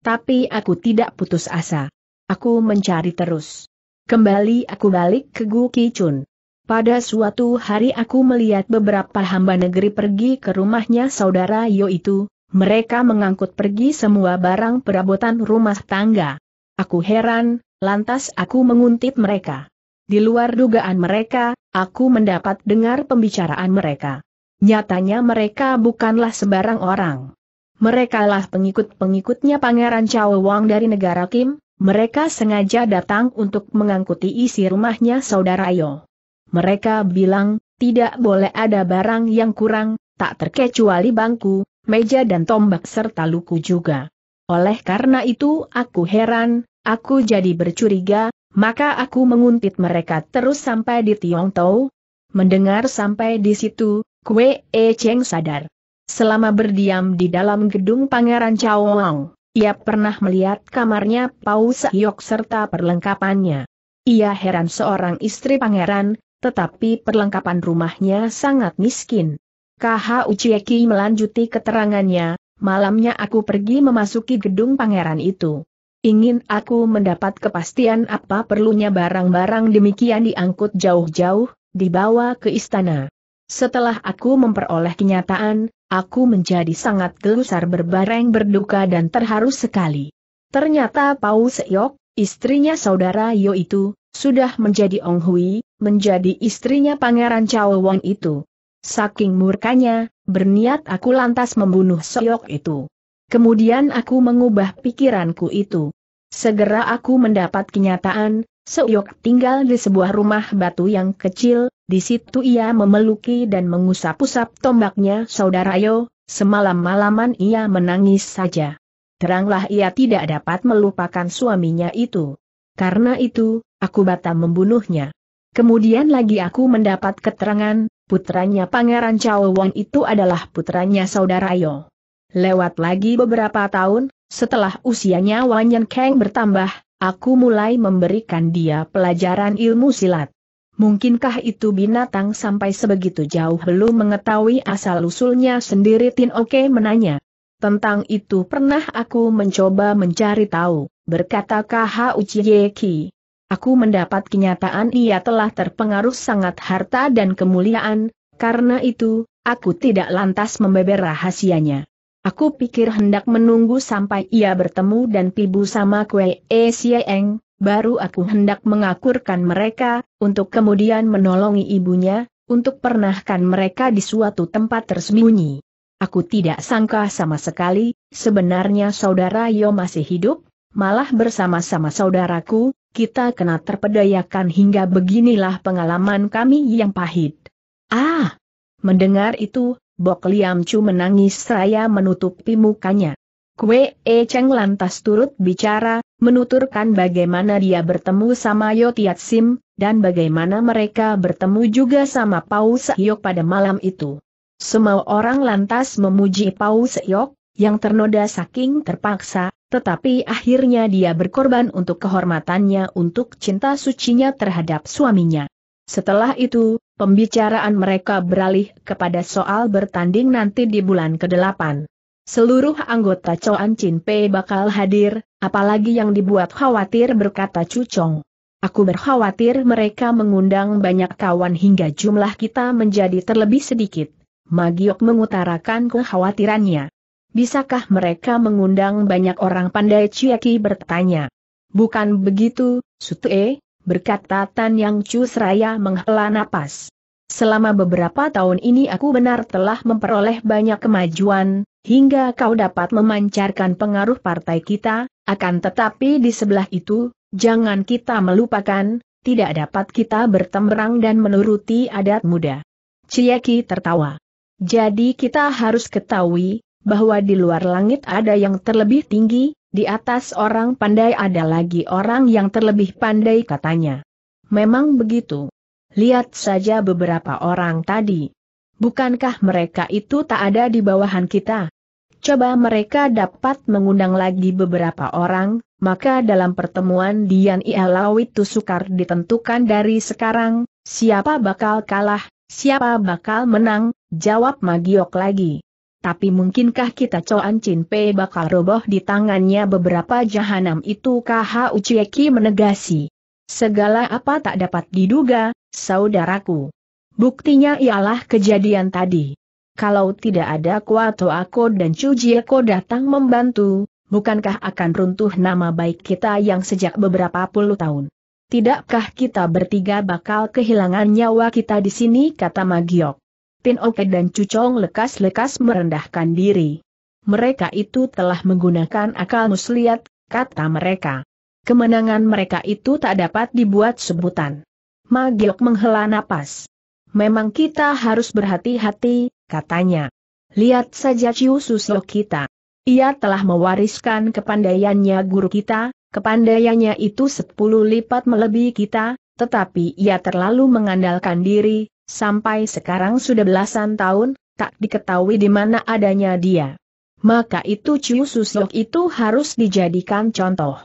Tapi aku tidak putus asa. Aku mencari terus. Kembali aku balik ke Guki Chun. Pada suatu hari aku melihat beberapa hamba negeri pergi ke rumahnya saudara Yo itu, mereka mengangkut pergi semua barang perabotan rumah tangga. Aku heran, lantas aku menguntit mereka. Di luar dugaan mereka, aku mendapat dengar pembicaraan mereka. Nyatanya mereka bukanlah sebarang orang. Merekalah pengikut-pengikutnya Pangeran Chao Wang dari negara Kim, mereka sengaja datang untuk mengangkuti isi rumahnya saudara Yo. Mereka bilang, tidak boleh ada barang yang kurang, tak terkecuali bangku, meja dan tombak serta luku juga. Oleh karena itu aku heran, aku jadi bercuriga, maka aku menguntit mereka terus sampai di Tiong Tau. Mendengar sampai di situ, Kue E Cheng sadar. Selama berdiam di dalam gedung Pangeran Chao Wang, ia pernah melihat kamarnya Pau Sehyok serta perlengkapannya. Ia heran seorang istri pangeran, tetapi perlengkapan rumahnya sangat miskin. KH Ucieki melanjuti keterangannya, malamnya aku pergi memasuki gedung pangeran itu. Ingin aku mendapat kepastian apa perlunya barang-barang demikian diangkut jauh-jauh, dibawa ke istana. Setelah aku memperoleh kenyataan, aku menjadi sangat gelusar berbareng berduka dan terharu sekali. Ternyata Pau Seok, istrinya saudara Yo itu, sudah menjadi Ong Hui, menjadi istrinya Pangeran Chao Wang itu. Saking murkanya, berniat aku lantas membunuh Soyok itu. Kemudian aku mengubah pikiranku itu. Segera aku mendapat kenyataan, Soyok tinggal di sebuah rumah batu yang kecil, di situ ia memeluki dan mengusap-usap tombaknya saudara Yo, semalam-malaman ia menangis saja. Teranglah ia tidak dapat melupakan suaminya itu. Karena itu, aku batal membunuhnya. Kemudian lagi aku mendapat keterangan, putranya Pangeran Chao Wang itu adalah putranya saudara Yo. Lewat lagi beberapa tahun, setelah usianya Wan Yan Kang bertambah, aku mulai memberikan dia pelajaran ilmu silat. Mungkinkah itu binatang sampai sebegitu jauh belum mengetahui asal-usulnya sendiri Tin Oke menanya. Tentang itu pernah aku mencoba mencari tahu, berkata KH Uchieki. Aku mendapat kenyataan ia telah terpengaruh sangat harta dan kemuliaan, karena itu, aku tidak lantas membeber rahasianya. Aku pikir hendak menunggu sampai ia bertemu dan pibu sama Kue E Sieng, baru aku hendak mengakurkan mereka, untuk kemudian menolongi ibunya, untuk pernahkan mereka di suatu tempat tersembunyi. Aku tidak sangka sama sekali, sebenarnya saudara Yo masih hidup, malah bersama-sama saudaraku, kita kena terpedayakan hingga beginilah pengalaman kami yang pahit. Ah! Mendengar itu, Bok Liam Chu menangis seraya menutupi mukanya. Kue E Cheng lantas turut bicara, menuturkan bagaimana dia bertemu sama Yo Tiat Sim, dan bagaimana mereka bertemu juga sama Pau Sehyok pada malam itu. Semua orang lantas memuji Pau Seyok, yang ternoda saking terpaksa, tetapi akhirnya dia berkorban untuk kehormatannya untuk cinta sucinya terhadap suaminya. Setelah itu, pembicaraan mereka beralih kepada soal bertanding nanti di bulan ke-8. Seluruh anggota Choan Chin Pei bakal hadir, apalagi yang dibuat khawatir berkata Cucong. Aku berkhawatir mereka mengundang banyak kawan hingga jumlah kita menjadi terlebih sedikit. Magiok mengutarakan kekhawatirannya. Bisakah mereka mengundang banyak orang pandai Ciaki bertanya. Bukan begitu, Sutue, berkata Tan Yang Chu seraya menghela napas. Selama beberapa tahun ini aku benar telah memperoleh banyak kemajuan, hingga kau dapat memancarkan pengaruh partai kita, akan tetapi di sebelah itu, jangan kita melupakan, tidak dapat kita bertemerang dan menuruti adat muda. Ciaki tertawa. Jadi kita harus ketahui, bahwa di luar langit ada yang terlebih tinggi, di atas orang pandai ada lagi orang yang terlebih pandai katanya. Memang begitu. Lihat saja beberapa orang tadi. Bukankah mereka itu tak ada di bawahan kita? Coba mereka dapat mengundang lagi beberapa orang, maka dalam pertemuan Dian Ialawit sukar ditentukan dari sekarang, siapa bakal kalah, siapa bakal menang, Jawab Magiok lagi. Tapi mungkinkah kita Coan Chin Pei bakal roboh di tangannya beberapa jahanam itu KH Ucieki menegasi. Segala apa tak dapat diduga, saudaraku. Buktinya ialah kejadian tadi. Kalau tidak ada Kuato Ako dan Chujieko datang membantu, bukankah akan runtuh nama baik kita yang sejak beberapa puluh tahun? Tidakkah kita bertiga bakal kehilangan nyawa kita di sini kata Magiok. Tin Oke dan Cucong lekas-lekas merendahkan diri. Mereka itu telah menggunakan akal muslihat, kata mereka. Kemenangan mereka itu tak dapat dibuat sebutan. Magiok menghela napas. Memang kita harus berhati-hati, katanya. Lihat saja Ciu Suslo kita. Ia telah mewariskan kepandaiannya guru kita, kepandaiannya itu sepuluh lipat melebihi kita, tetapi ia terlalu mengandalkan diri, sampai sekarang sudah belasan tahun, tak diketahui di mana adanya dia. Maka itu Ciu Susyok itu harus dijadikan contoh.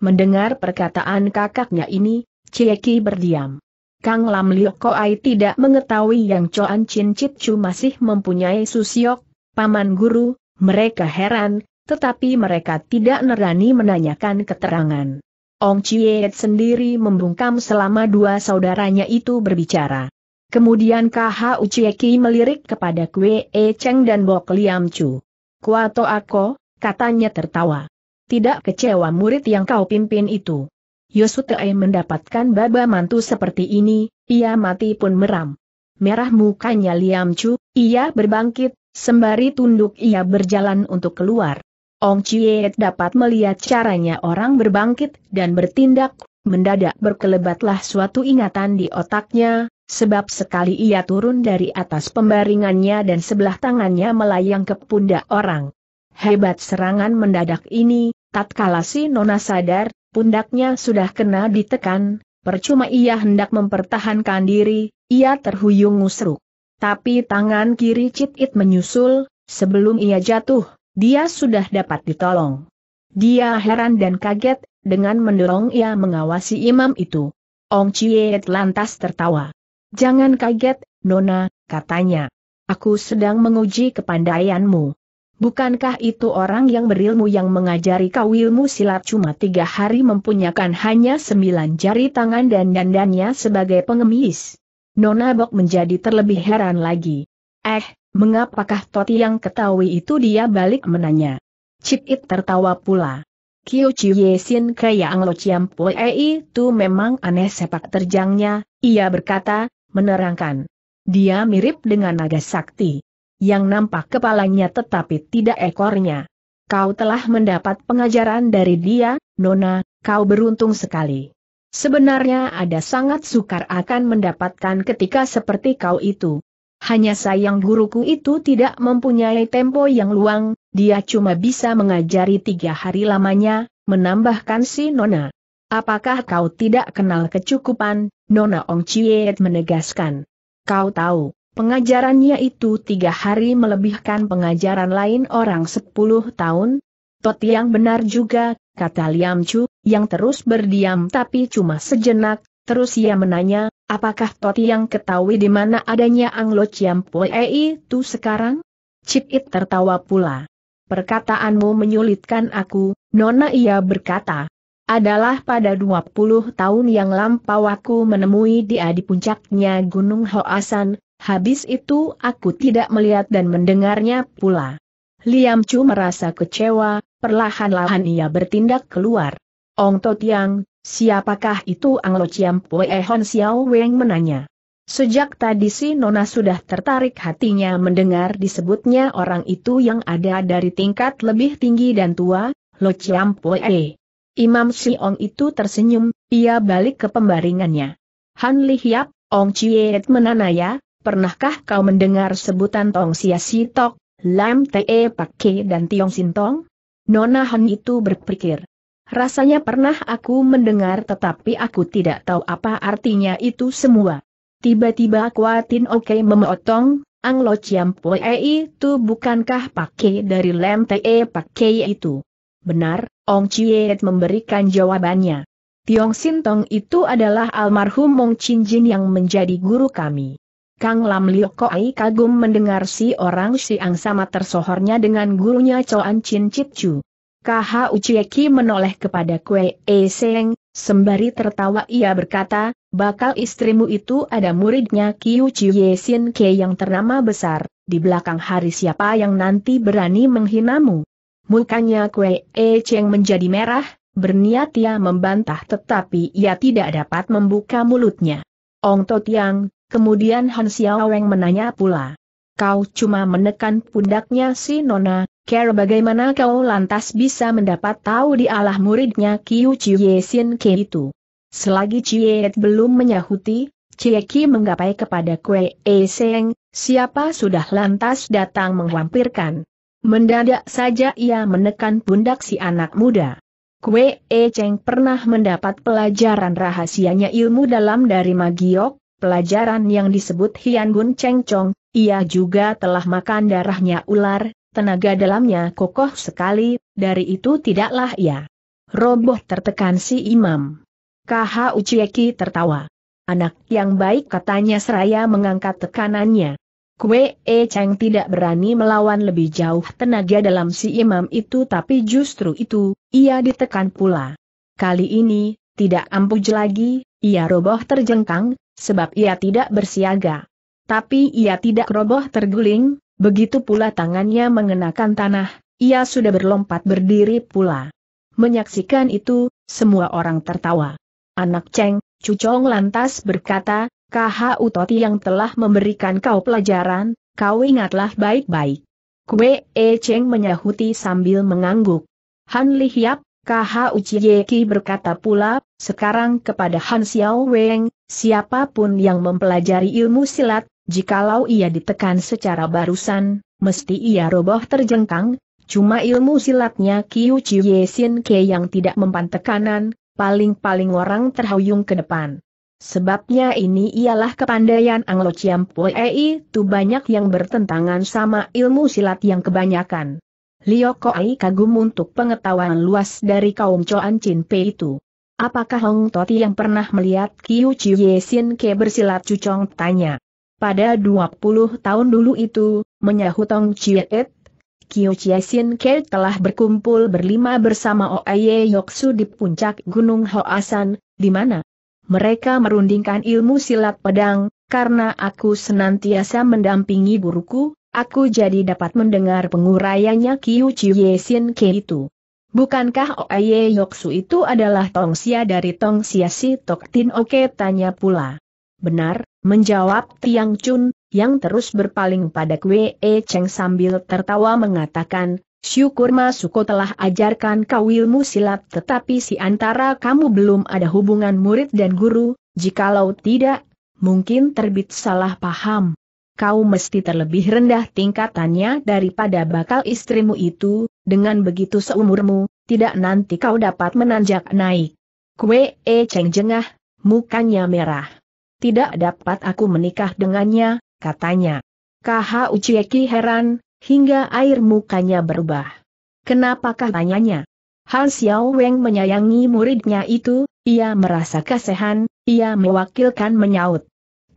Mendengar perkataan kakaknya ini, Cieki berdiam. Kang Lam Liok Koai tidak mengetahui yang Choan Chin Chit Chu masih mempunyai Susyok, paman guru, mereka heran, tetapi mereka tidak nerani menanyakan keterangan. Ong Chiet sendiri membungkam selama dua saudaranya itu berbicara. Kemudian KH Uchieki melirik kepada Kwe E Cheng dan Bok Liam Chu. Kuato ako, katanya tertawa. Tidak kecewa murid yang kau pimpin itu. Yosutei mendapatkan baba mantu seperti ini, ia mati pun meram. Merah mukanya Liam Chu, ia berbangkit, Sembari tunduk ia berjalan untuk keluar. Ong Chiet dapat melihat caranya orang berbangkit dan bertindak, mendadak berkelebatlah suatu ingatan di otaknya, sebab sekali ia turun dari atas pembaringannya dan sebelah tangannya melayang ke pundak orang. Hebat serangan mendadak ini, tatkala si Nona sadar, pundaknya sudah kena ditekan, percuma ia hendak mempertahankan diri, ia terhuyung ngusruk. Tapi tangan kiri Cit It menyusul, sebelum ia jatuh, dia sudah dapat ditolong. Dia heran dan kaget, dengan mendorong ia mengawasi imam itu. Ong Chiet lantas tertawa. Jangan kaget, Nona, katanya. Aku sedang menguji kepandaianmu. Bukankah itu orang yang berilmu yang mengajari kau ilmu silat cuma tiga hari mempunyakan hanya sembilan jari tangan dan dandannya sebagai pengemis? Nona Bok menjadi terlebih heran lagi. Eh, mengapakah Toti yang ketahui itu dia balik menanya. Cip It tertawa pula. Kiu Chiu Yesin kaya Anglo Poe itu memang aneh sepak terjangnya, ia berkata, menerangkan. Dia mirip dengan naga sakti. Yang nampak kepalanya tetapi tidak ekornya. Kau telah mendapat pengajaran dari dia, Nona, kau beruntung sekali. Sebenarnya ada sangat sukar akan mendapatkan ketika seperti kau itu. Hanya sayang guruku itu tidak mempunyai tempo yang luang, dia cuma bisa mengajari tiga hari lamanya, menambahkan si Nona. Apakah kau tidak kenal kecukupan, Nona Ong Chiet menegaskan. Kau tahu, pengajarannya itu tiga hari melebihkan pengajaran lain orang sepuluh tahun? Tot yang benar juga, kata Liam Chu, yang terus berdiam tapi cuma sejenak, terus ia menanya, apakah Toti yang ketahui di mana adanya Anglo Ciampoe itu sekarang? Cip It tertawa pula. Perkataanmu menyulitkan aku, Nona ia berkata. Adalah pada 20 tahun yang lampau aku menemui dia di puncaknya Gunung Hoasan, habis itu aku tidak melihat dan mendengarnya pula. Liam Chu merasa kecewa, perlahan-lahan ia bertindak keluar. Ong Totiang, siapakah itu Anglo Chiam Poe Hon Xiao Weng menanya. Sejak tadi si Nona sudah tertarik hatinya mendengar disebutnya orang itu yang ada dari tingkat lebih tinggi dan tua, Lo Chiam Poe. Imam Ong itu tersenyum, ia balik ke pembaringannya. Han Li Hiap, Ong Chiet menanaya, pernahkah kau mendengar sebutan Tong Sia Si Tok, Lam Te Pak Ke dan Tiong Sintong? Nona Han itu berpikir. Rasanya pernah aku mendengar tetapi aku tidak tahu apa artinya itu semua. Tiba-tiba Kuatin Oke memotong, Anglo Ciampoe itu bukankah pakai dari Lem Te pakai itu? Benar, Ong Chiet memberikan jawabannya. Tiong Sintong itu adalah almarhum Mong Chin Jin yang menjadi guru kami. Kang Lam Liok Koai kagum mendengar si orang siang sama tersohornya dengan gurunya Choan Chin Chit Chu. KH Uchieki menoleh kepada Kue E Seng, sembari tertawa ia berkata, bakal istrimu itu ada muridnya Kiu Chiu Yesin Ke yang ternama besar, di belakang hari siapa yang nanti berani menghinamu. Mukanya Kue E Cheng menjadi merah, berniat ia membantah tetapi ia tidak dapat membuka mulutnya. Ong Totiang, kemudian Han Xiao Weng menanya pula. Kau cuma menekan pundaknya si Nona, Care bagaimana kau lantas bisa mendapat tahu di alah muridnya Kiu Chie Sin Ke itu. Selagi Chie belum menyahuti, Chie Ki menggapai kepada Kue E Seng, siapa sudah lantas datang menghampirkan. Mendadak saja ia menekan pundak si anak muda. Kue E Cheng pernah mendapat pelajaran rahasianya ilmu dalam dari Magiok, pelajaran yang disebut Hian Bun Cheng Chong, ia juga telah makan darahnya ular, tenaga dalamnya kokoh sekali, dari itu tidaklah ia roboh tertekan si imam. KH Ucieki tertawa. Anak yang baik katanya seraya mengangkat tekanannya. Kue E Cheng tidak berani melawan lebih jauh tenaga dalam si imam itu tapi justru itu, ia ditekan pula. Kali ini, tidak ampuh lagi, ia roboh terjengkang, sebab ia tidak bersiaga. Tapi ia tidak roboh terguling, begitu pula tangannya mengenakan tanah, ia sudah berlompat berdiri pula. Menyaksikan itu, semua orang tertawa. Anak Ceng, Cucong lantas berkata, KH Utoti yang telah memberikan kau pelajaran, kau ingatlah baik-baik. Kue E Cheng menyahuti sambil mengangguk. Han Li Hiap, KH Uchieki berkata pula, sekarang kepada Han Xiao Weng, siapa pun yang mempelajari ilmu silat, Jikalau ia ditekan secara barusan, mesti ia roboh terjengkang, cuma ilmu silatnya Kiu Chie Sin Ke yang tidak mempan tekanan, paling-paling orang terhuyung ke depan. Sebabnya ini ialah kepandaian Anglo Chiampoe itu banyak yang bertentangan sama ilmu silat yang kebanyakan. Liu Koai kagum untuk pengetahuan luas dari kaum Choan Chin Pe itu. Apakah Hong Toti yang pernah melihat Kiu Chie Sin Ke bersilat cucong tanya. Pada 20 tahun dulu itu, menyahut Tong Chiet, Kyo Sin Ke telah berkumpul berlima bersama Oaye Yoksu di puncak Gunung Hoasan, di mana mereka merundingkan ilmu silat pedang, karena aku senantiasa mendampingi guruku, aku jadi dapat mendengar penguraiannya Kyo Sin Ke itu. Bukankah Oaye Yoksu itu adalah Tong Sia dari Tong Sia Si Tok Tin Oke tanya pula. Benar, menjawab Tiang Chun, yang terus berpaling pada Kwe E Cheng sambil tertawa mengatakan, Syukur Masuko telah ajarkan kau ilmu silat tetapi si antara kamu belum ada hubungan murid dan guru, jikalau tidak, mungkin terbit salah paham. Kau mesti terlebih rendah tingkatannya daripada bakal istrimu itu, dengan begitu seumurmu, tidak nanti kau dapat menanjak naik. Kue E Cheng jengah, mukanya merah. Tidak dapat aku menikah dengannya, katanya. KH Ucieki heran, hingga air mukanya berubah. Kenapakah tanyanya? Han Xiao Weng menyayangi muridnya itu, ia merasa kasihan, ia mewakilkan menyaut.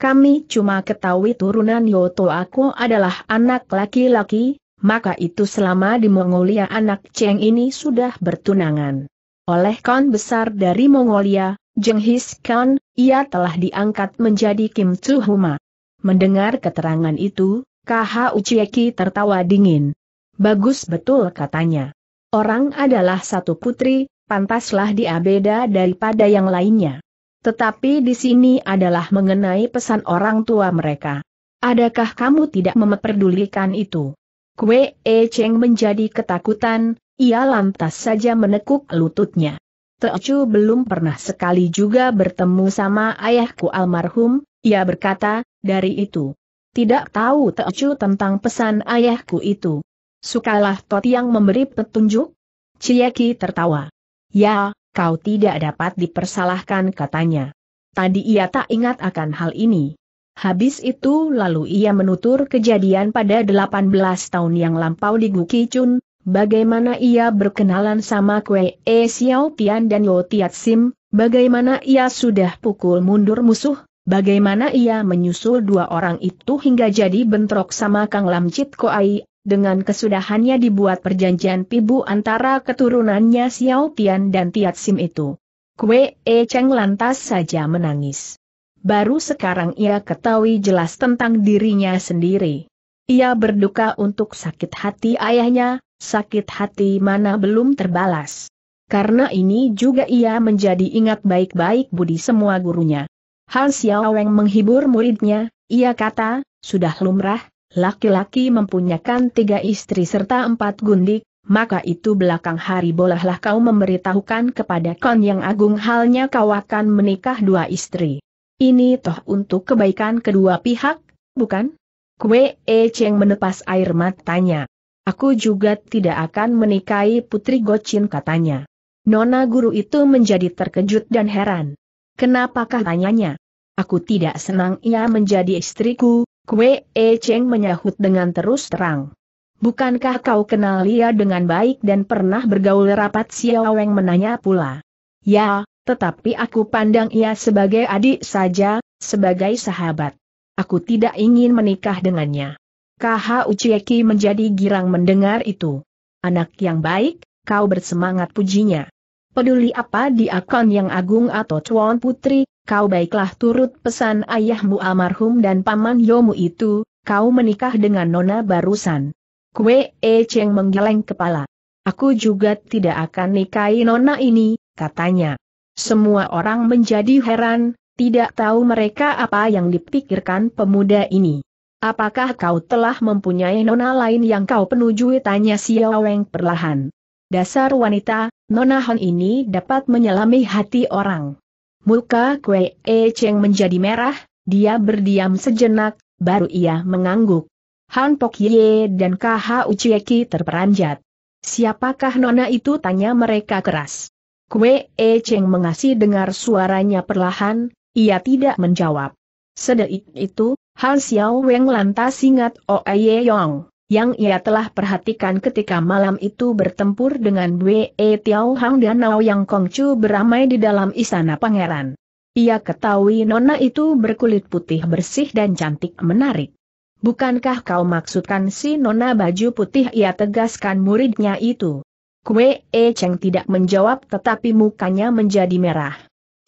Kami cuma ketahui turunan Yoto aku adalah anak laki-laki, maka itu selama di Mongolia anak Cheng ini sudah bertunangan. Oleh kon besar dari Mongolia, Jenghis Khan, ia telah diangkat menjadi Kim Huma. Mendengar keterangan itu, KH Uchieki tertawa dingin. Bagus betul katanya. Orang adalah satu putri, pantaslah dia beda daripada yang lainnya. Tetapi di sini adalah mengenai pesan orang tua mereka. Adakah kamu tidak memperdulikan itu? Kue E Cheng menjadi ketakutan, ia lantas saja menekuk lututnya. Teocu belum pernah sekali juga bertemu sama ayahku almarhum, ia berkata, dari itu. Tidak tahu Teocu tentang pesan ayahku itu. Sukalah Tot yang memberi petunjuk? Cieki tertawa. Ya, kau tidak dapat dipersalahkan katanya. Tadi ia tak ingat akan hal ini. Habis itu lalu ia menutur kejadian pada 18 tahun yang lampau di Gukicun, Bagaimana ia berkenalan sama Kue E Xiao Tian dan Yo Tiat Sim, bagaimana ia sudah pukul mundur musuh, bagaimana ia menyusul dua orang itu hingga jadi bentrok sama Kang Lam Chit Koai, dengan kesudahannya dibuat perjanjian pibu antara keturunannya Xiao Tian dan Tiat Sim itu. Kue E Cheng lantas saja menangis. Baru sekarang ia ketahui jelas tentang dirinya sendiri. Ia berduka untuk sakit hati ayahnya, sakit hati mana belum terbalas. Karena ini juga ia menjadi ingat baik-baik budi semua gurunya. Han Xiaoweng menghibur muridnya, ia kata, sudah lumrah, laki-laki mempunyakan tiga istri serta empat gundik, maka itu belakang hari bolehlah kau memberitahukan kepada Kon yang agung halnya kau akan menikah dua istri. Ini toh untuk kebaikan kedua pihak, bukan? Kue E Cheng menepas air matanya. Aku juga tidak akan menikahi putri Gocin katanya. Nona guru itu menjadi terkejut dan heran. Kenapakah tanyanya? Aku tidak senang ia menjadi istriku, Kue E Cheng menyahut dengan terus terang. Bukankah kau kenal ia dengan baik dan pernah bergaul rapat Xiao Weng menanya pula. Ya, tetapi aku pandang ia sebagai adik saja, sebagai sahabat. Aku tidak ingin menikah dengannya. KH Ucieki menjadi girang mendengar itu. Anak yang baik, kau bersemangat pujinya. Peduli apa di akon yang agung atau Tuan Putri, kau baiklah turut pesan ayahmu almarhum dan paman Yomu itu, kau menikah dengan Nona barusan. Kue E Cheng menggeleng kepala. Aku juga tidak akan nikahi Nona ini, katanya. Semua orang menjadi heran, tidak tahu mereka apa yang dipikirkan pemuda ini. Apakah kau telah mempunyai nona lain yang kau penujui tanya Xiao Weng perlahan. Dasar wanita, nona Han ini dapat menyelami hati orang. Muka Kue E Cheng menjadi merah, dia berdiam sejenak, baru ia mengangguk. Han Pok Ye dan KH Ucieki terperanjat. Siapakah nona itu tanya mereka keras. Kue E Cheng mengasih dengar suaranya perlahan, ia tidak menjawab. Sedetik itu, Han Xiao Weng lantas ingat Oye Yong, yang ia telah perhatikan ketika malam itu bertempur dengan Bwe E Tiao Hang dan Nao Yang Kongcu beramai di dalam istana pangeran. Ia ketahui nona itu berkulit putih bersih dan cantik menarik. Bukankah kau maksudkan si nona baju putih ia tegaskan muridnya itu? Kue E Cheng tidak menjawab tetapi mukanya menjadi merah.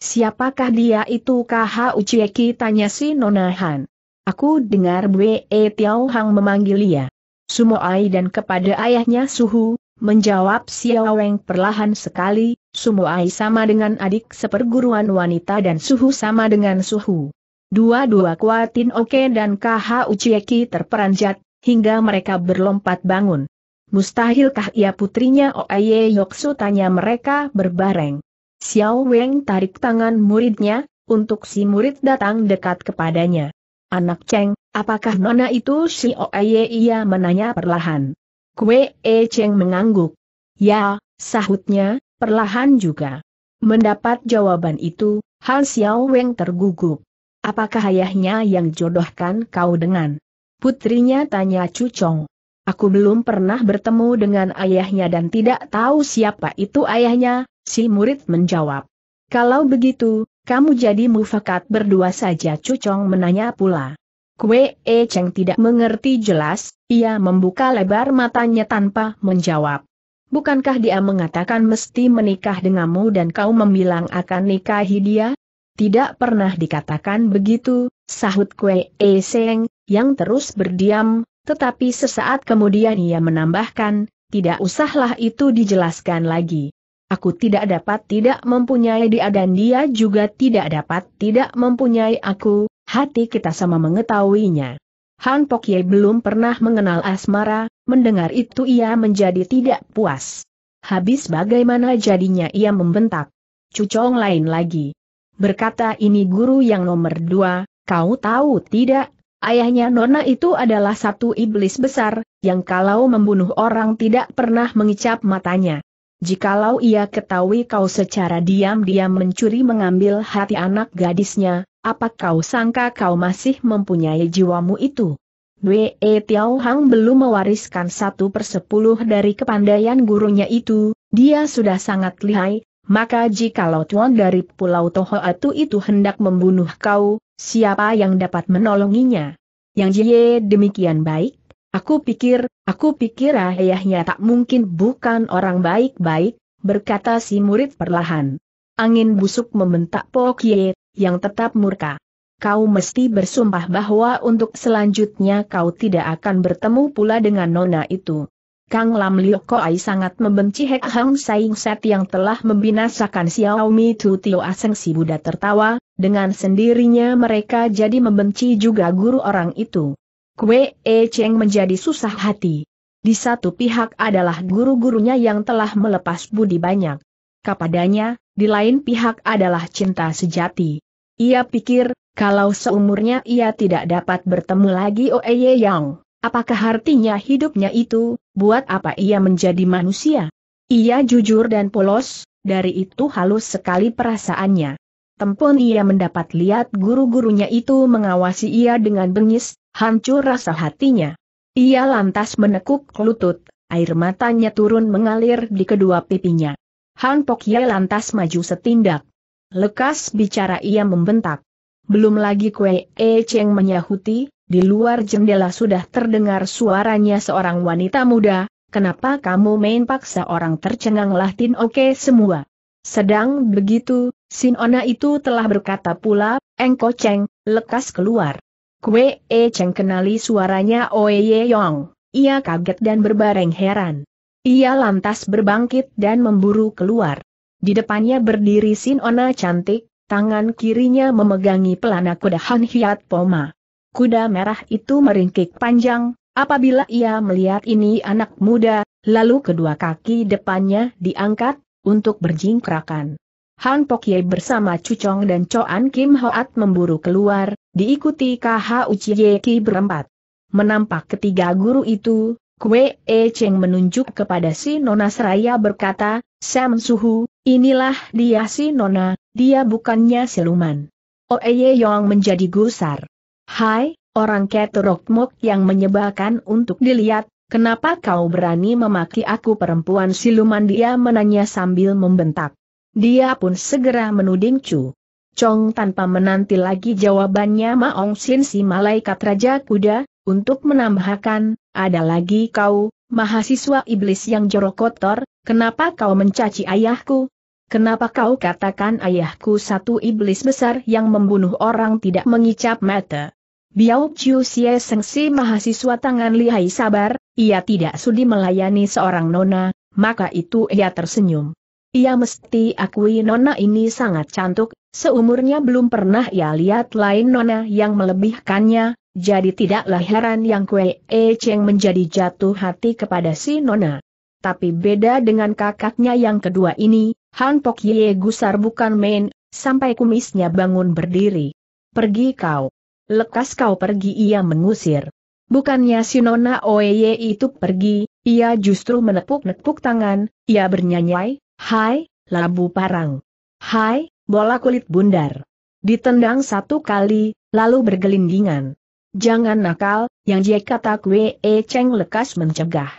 Siapakah dia itu KH Ucieki tanya si nona Han. Aku dengar Bwe E Tiao Hang memanggil ia. Sumoai dan kepada ayahnya Suhu, menjawab Xiao Weng perlahan sekali, Sumoai sama dengan adik seperguruan wanita dan Suhu sama dengan Suhu. Dua-dua kuatin oke dan KH Ucieki terperanjat, hingga mereka berlompat bangun. Mustahilkah ia putrinya Oaye Yoksu tanya mereka berbareng. Xiao Weng tarik tangan muridnya, untuk si murid datang dekat kepadanya. Anak Cheng, apakah nona itu si Oye ia menanya perlahan. Kue E Cheng mengangguk. Ya, sahutnya, perlahan juga. Mendapat jawaban itu, Han Xiao Weng tergugup. Apakah ayahnya yang jodohkan kau dengan putrinya tanya Cucong. Aku belum pernah bertemu dengan ayahnya dan tidak tahu siapa itu ayahnya, si murid menjawab. Kalau begitu, kamu jadi mufakat berdua saja Cucong menanya pula. Kue E Cheng tidak mengerti jelas, ia membuka lebar matanya tanpa menjawab. Bukankah dia mengatakan mesti menikah denganmu dan kau membilang akan nikahi dia? Tidak pernah dikatakan begitu, sahut Kue E Seng, yang terus berdiam, tetapi sesaat kemudian ia menambahkan, tidak usahlah itu dijelaskan lagi. Aku tidak dapat tidak mempunyai dia dan dia juga tidak dapat tidak mempunyai aku, hati kita sama mengetahuinya. Han Pok Ye belum pernah mengenal asmara, mendengar itu ia menjadi tidak puas. Habis bagaimana jadinya ia membentak. Cucong lain lagi. Berkata ini guru yang nomor dua, kau tahu tidak, ayahnya Nona itu adalah satu iblis besar, yang kalau membunuh orang tidak pernah mengicap matanya. Jikalau ia ketahui kau secara diam-diam mencuri mengambil hati anak gadisnya, apa kau sangka kau masih mempunyai jiwamu itu? Wei Tiao Hang belum mewariskan satu persepuluh dari kepandaian gurunya itu, dia sudah sangat lihai, maka jikalau tuan dari Pulau Tohoatu itu hendak membunuh kau, siapa yang dapat menolonginya? Yang Jie demikian baik, Aku pikir, aku pikir ayahnya tak mungkin bukan orang baik-baik, berkata si murid perlahan. Angin busuk membentak Pokye, yang tetap murka. Kau mesti bersumpah bahwa untuk selanjutnya kau tidak akan bertemu pula dengan nona itu. Kang Lam Liok Koai sangat membenci Hek Hang Saing Set yang telah membinasakan Xiaomi Tu Tio Aseng si Buddha tertawa, dengan sendirinya mereka jadi membenci juga guru orang itu. Kue E Cheng menjadi susah hati. Di satu pihak adalah guru-gurunya yang telah melepas budi banyak. Kepadanya, di lain pihak adalah cinta sejati. Ia pikir, kalau seumurnya ia tidak dapat bertemu lagi Oeye Yang, apakah artinya hidupnya itu, buat apa ia menjadi manusia? Ia jujur dan polos, dari itu halus sekali perasaannya. Tempun ia mendapat lihat guru-gurunya itu mengawasi ia dengan bengis, hancur rasa hatinya. Ia lantas menekuk lutut, air matanya turun mengalir di kedua pipinya. Han Pok Ye lantas maju setindak. Lekas bicara ia membentak. Belum lagi Kue E Cheng menyahuti, di luar jendela sudah terdengar suaranya seorang wanita muda, kenapa kamu main paksa orang tercengang Latin oke semua. Sedang begitu, Sin Ona itu telah berkata pula, Engko Cheng, lekas keluar. Kue E Cheng kenali suaranya Oye Yong, ia kaget dan berbareng heran. Ia lantas berbangkit dan memburu keluar. Di depannya berdiri Sin Ona cantik, tangan kirinya memegangi pelana kuda Han Hiat Poma. Kuda merah itu meringkik panjang, apabila ia melihat ini anak muda, lalu kedua kaki depannya diangkat, untuk berjingkrakan. Han Pok Ye bersama Cucong dan Choan Kim Hoat memburu keluar, diikuti KH Ucie Ki berempat. Menampak ketiga guru itu, Kue E Cheng menunjuk kepada si Nona Seraya berkata, Sam Suhu, inilah dia si Nona, dia bukannya siluman. Oeye Yong menjadi gusar. Hai, orang keturok mok yang menyebalkan untuk dilihat, kenapa kau berani memaki aku perempuan siluman dia menanya sambil membentak. Dia pun segera menuding Chu. Chong tanpa menanti lagi jawabannya Maong Sin si malaikat raja kuda, untuk menambahkan, ada lagi kau, mahasiswa iblis yang jorok kotor, kenapa kau mencaci ayahku? Kenapa kau katakan ayahku satu iblis besar yang membunuh orang tidak mengicap mata? Biao Chiu Sie Sengsi mahasiswa tangan lihai sabar, ia tidak sudi melayani seorang nona, maka itu ia tersenyum. Ia mesti akui nona ini sangat cantik, seumurnya belum pernah ia lihat lain nona yang melebihkannya, jadi tidaklah heran yang Kue E Cheng menjadi jatuh hati kepada si nona. Tapi beda dengan kakaknya yang kedua ini, Han Pok Ye gusar bukan main, sampai kumisnya bangun berdiri. Pergi kau. Lekas kau pergi ia mengusir. Bukannya si Nona Oeye itu pergi, ia justru menepuk-nepuk tangan, ia bernyanyi, Hai, labu parang. Hai, bola kulit bundar. Ditendang satu kali, lalu bergelindingan. Jangan nakal, yang dia kata kue E Cheng lekas mencegah.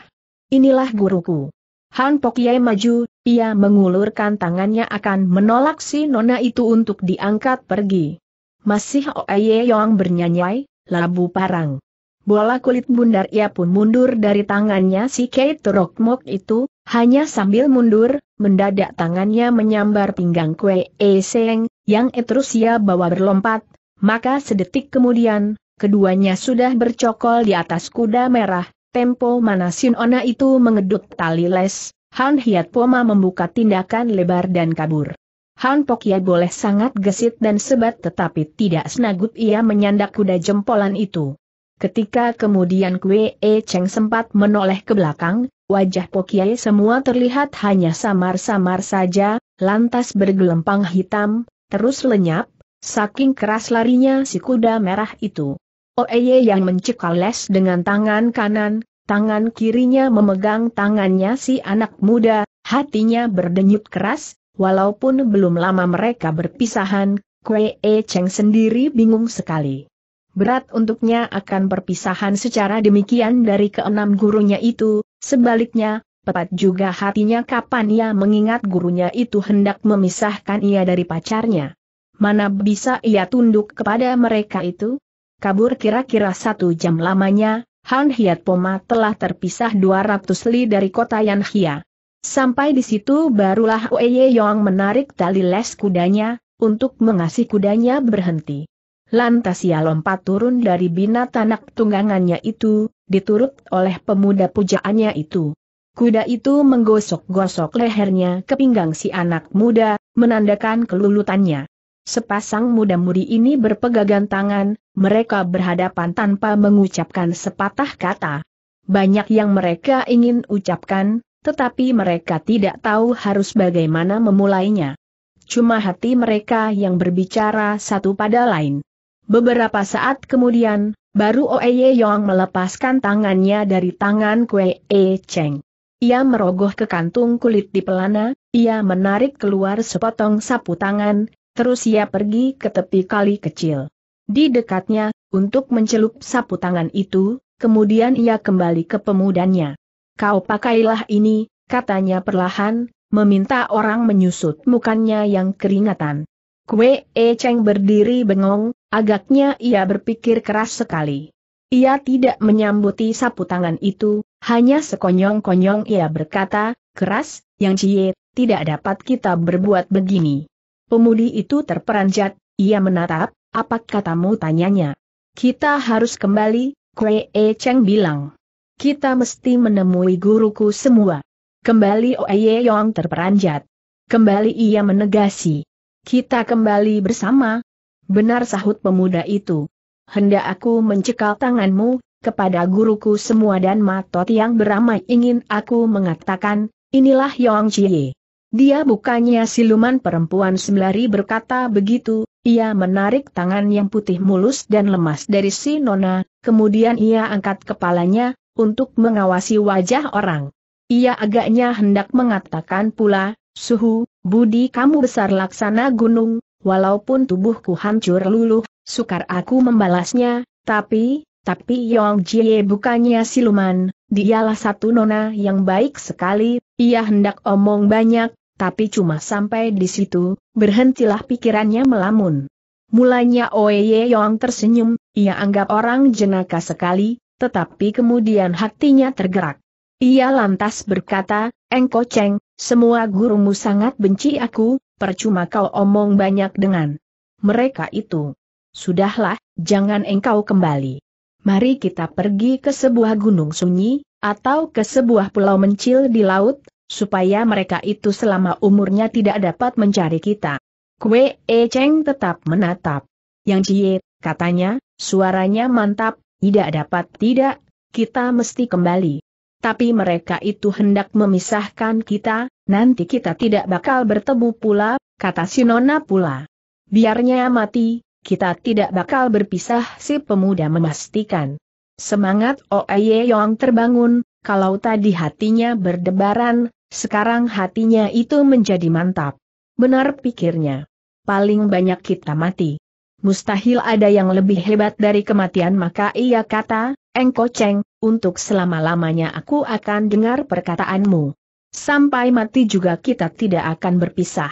Inilah guruku. Han Pok Ye maju, ia mengulurkan tangannya akan menolak si nona itu untuk diangkat pergi. Masih Oye Yong bernyanyi, labu parang. Bola kulit bundar ia pun mundur dari tangannya si Kate Rockmok itu, hanya sambil mundur, mendadak tangannya menyambar pinggang Kue E yang terus ia bawa berlompat, maka sedetik kemudian, keduanya sudah bercokol di atas kuda merah, tempo mana Sin Ona itu mengedut tali les, Han Hiat Poma membuka tindakan lebar dan kabur. Han Pok Ye boleh sangat gesit dan sebat tetapi tidak senagut ia menyandak kuda jempolan itu. Ketika kemudian Kue E Cheng sempat menoleh ke belakang, wajah Pok Ye semua terlihat hanya samar-samar saja, lantas bergelempang hitam, terus lenyap, saking keras larinya si kuda merah itu. Oeye yang mencekal les dengan tangan kanan, tangan kirinya memegang tangannya si anak muda, hatinya berdenyut keras, Walaupun belum lama mereka berpisahan, Kue E Cheng sendiri bingung sekali. Berat untuknya akan perpisahan secara demikian dari keenam gurunya itu, sebaliknya, tepat juga hatinya kapan ia mengingat gurunya itu hendak memisahkan ia dari pacarnya. Mana bisa ia tunduk kepada mereka itu? Kabur kira-kira satu jam lamanya, Han Hiat Poma telah terpisah 200 li dari kota Yanhia. Sampai di situ barulah Oye Yong menarik tali les kudanya, untuk mengasih kudanya berhenti. Lantas ia lompat turun dari binatang tunggangannya itu, diturut oleh pemuda pujaannya itu. Kuda itu menggosok-gosok lehernya ke pinggang si anak muda, menandakan kelulutannya. Sepasang muda-mudi ini berpegangan tangan, mereka berhadapan tanpa mengucapkan sepatah kata. Banyak yang mereka ingin ucapkan, tetapi mereka tidak tahu harus bagaimana memulainya. Cuma hati mereka yang berbicara satu pada lain. Beberapa saat kemudian, baru Oeye Yong melepaskan tangannya dari tangan Kue E Cheng. Ia merogoh ke kantung kulit di pelana, ia menarik keluar sepotong sapu tangan, terus ia pergi ke tepi kali kecil. Di dekatnya, untuk mencelup sapu tangan itu, kemudian ia kembali ke pemudanya. Kau pakailah ini, katanya perlahan, meminta orang menyusut mukanya yang keringatan. Kue E Cheng berdiri bengong, agaknya ia berpikir keras sekali. Ia tidak menyambuti sapu tangan itu, hanya sekonyong-konyong ia berkata, keras, yang cie, tidak dapat kita berbuat begini. Pemudi itu terperanjat, ia menatap, apa katamu tanyanya? Kita harus kembali, Kue E Cheng bilang. Kita mesti menemui guruku semua. Kembali Oye Yong terperanjat. Kembali ia menegasi. Kita kembali bersama. Benar sahut pemuda itu. Hendak aku mencekal tanganmu, kepada guruku semua dan matot yang beramai ingin aku mengatakan, inilah Yong Chie. Dia bukannya siluman perempuan semlari berkata begitu, ia menarik tangan yang putih mulus dan lemas dari si Nona, kemudian ia angkat kepalanya, untuk mengawasi wajah orang. Ia agaknya hendak mengatakan pula, suhu, budi kamu besar laksana gunung, walaupun tubuhku hancur luluh, sukar aku membalasnya, tapi, tapi Yong Jie bukannya siluman, dialah satu nona yang baik sekali, ia hendak omong banyak, tapi cuma sampai di situ, berhentilah pikirannya melamun. Mulanya Oye Yong tersenyum, ia anggap orang jenaka sekali, tetapi kemudian hatinya tergerak. Ia lantas berkata, Engko Ceng, semua gurumu sangat benci aku, percuma kau omong banyak dengan mereka itu. Sudahlah, jangan engkau kembali. Mari kita pergi ke sebuah gunung sunyi, atau ke sebuah pulau mencil di laut, supaya mereka itu selama umurnya tidak dapat mencari kita. Kue E Cheng tetap menatap. Yang Cie, katanya, suaranya mantap, tidak dapat tidak, kita mesti kembali. Tapi mereka itu hendak memisahkan kita, nanti kita tidak bakal bertemu pula, kata si Nona pula. Biarnya mati, kita tidak bakal berpisah si pemuda memastikan. Semangat Oye Yong terbangun, kalau tadi hatinya berdebaran, sekarang hatinya itu menjadi mantap. Benar pikirnya. Paling banyak kita mati. Mustahil ada yang lebih hebat dari kematian maka ia kata, Engko Ceng, untuk selama-lamanya aku akan dengar perkataanmu. Sampai mati juga kita tidak akan berpisah.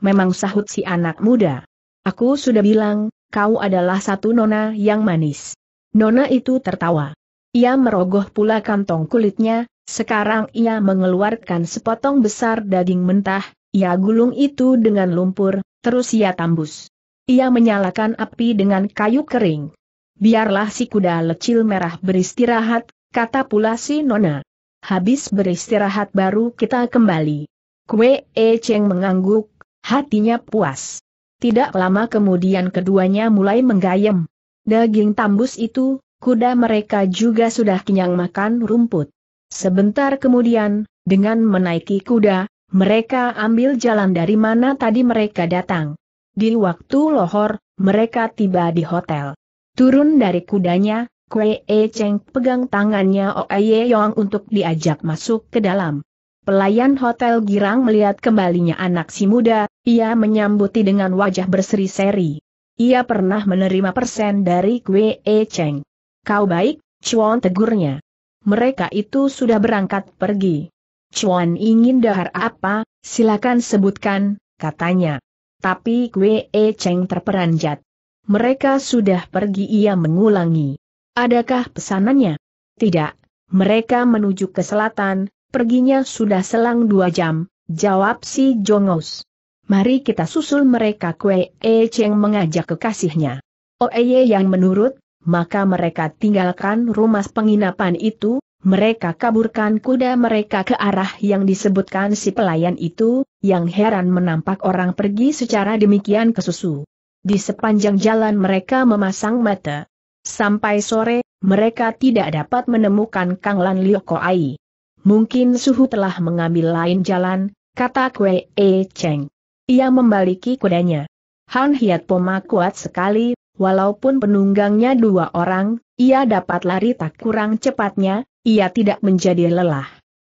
Memang sahut si anak muda. Aku sudah bilang, kau adalah satu nona yang manis. Nona itu tertawa. Ia merogoh pula kantong kulitnya, sekarang ia mengeluarkan sepotong besar daging mentah, ia gulung itu dengan lumpur, terus ia tambus. Ia menyalakan api dengan kayu kering. Biarlah si kuda lecil merah beristirahat, kata pula si Nona. Habis beristirahat baru kita kembali. Kue E Cheng mengangguk, hatinya puas. Tidak lama kemudian keduanya mulai menggayem. Daging tambus itu, kuda mereka juga sudah kenyang makan rumput. Sebentar kemudian, dengan menaiki kuda, mereka ambil jalan dari mana tadi mereka datang. Di waktu lohor, mereka tiba di hotel. Turun dari kudanya, Kue E Cheng pegang tangannya Oye Yong untuk diajak masuk ke dalam. Pelayan hotel girang melihat kembalinya anak si muda, ia menyambuti dengan wajah berseri-seri. Ia pernah menerima persen dari Kue E Cheng. Kau baik, Chuan tegurnya mereka itu sudah berangkat pergi. Chuan ingin dahar apa, silakan sebutkan, katanya. Tapi Kue E Cheng terperanjat. Mereka sudah pergi ia mengulangi. Adakah pesanannya? Tidak. Mereka menuju ke selatan, perginya sudah selang dua jam, jawab si Jongos. Mari kita susul mereka Kue E Cheng mengajak kekasihnya. Oeye yang menurut, maka mereka tinggalkan rumah penginapan itu, mereka kaburkan kuda mereka ke arah yang disebutkan si pelayan itu, yang heran menampak orang pergi secara demikian kesusu. Di sepanjang jalan mereka memasang mata. Sampai sore, mereka tidak dapat menemukan Kang Lan Lioko Ai. Mungkin suhu telah mengambil lain jalan, kata Kue E Cheng. Ia membaliki kudanya. Han Hiat Poma kuat sekali, walaupun penunggangnya dua orang, ia dapat lari tak kurang cepatnya, ia tidak menjadi lelah.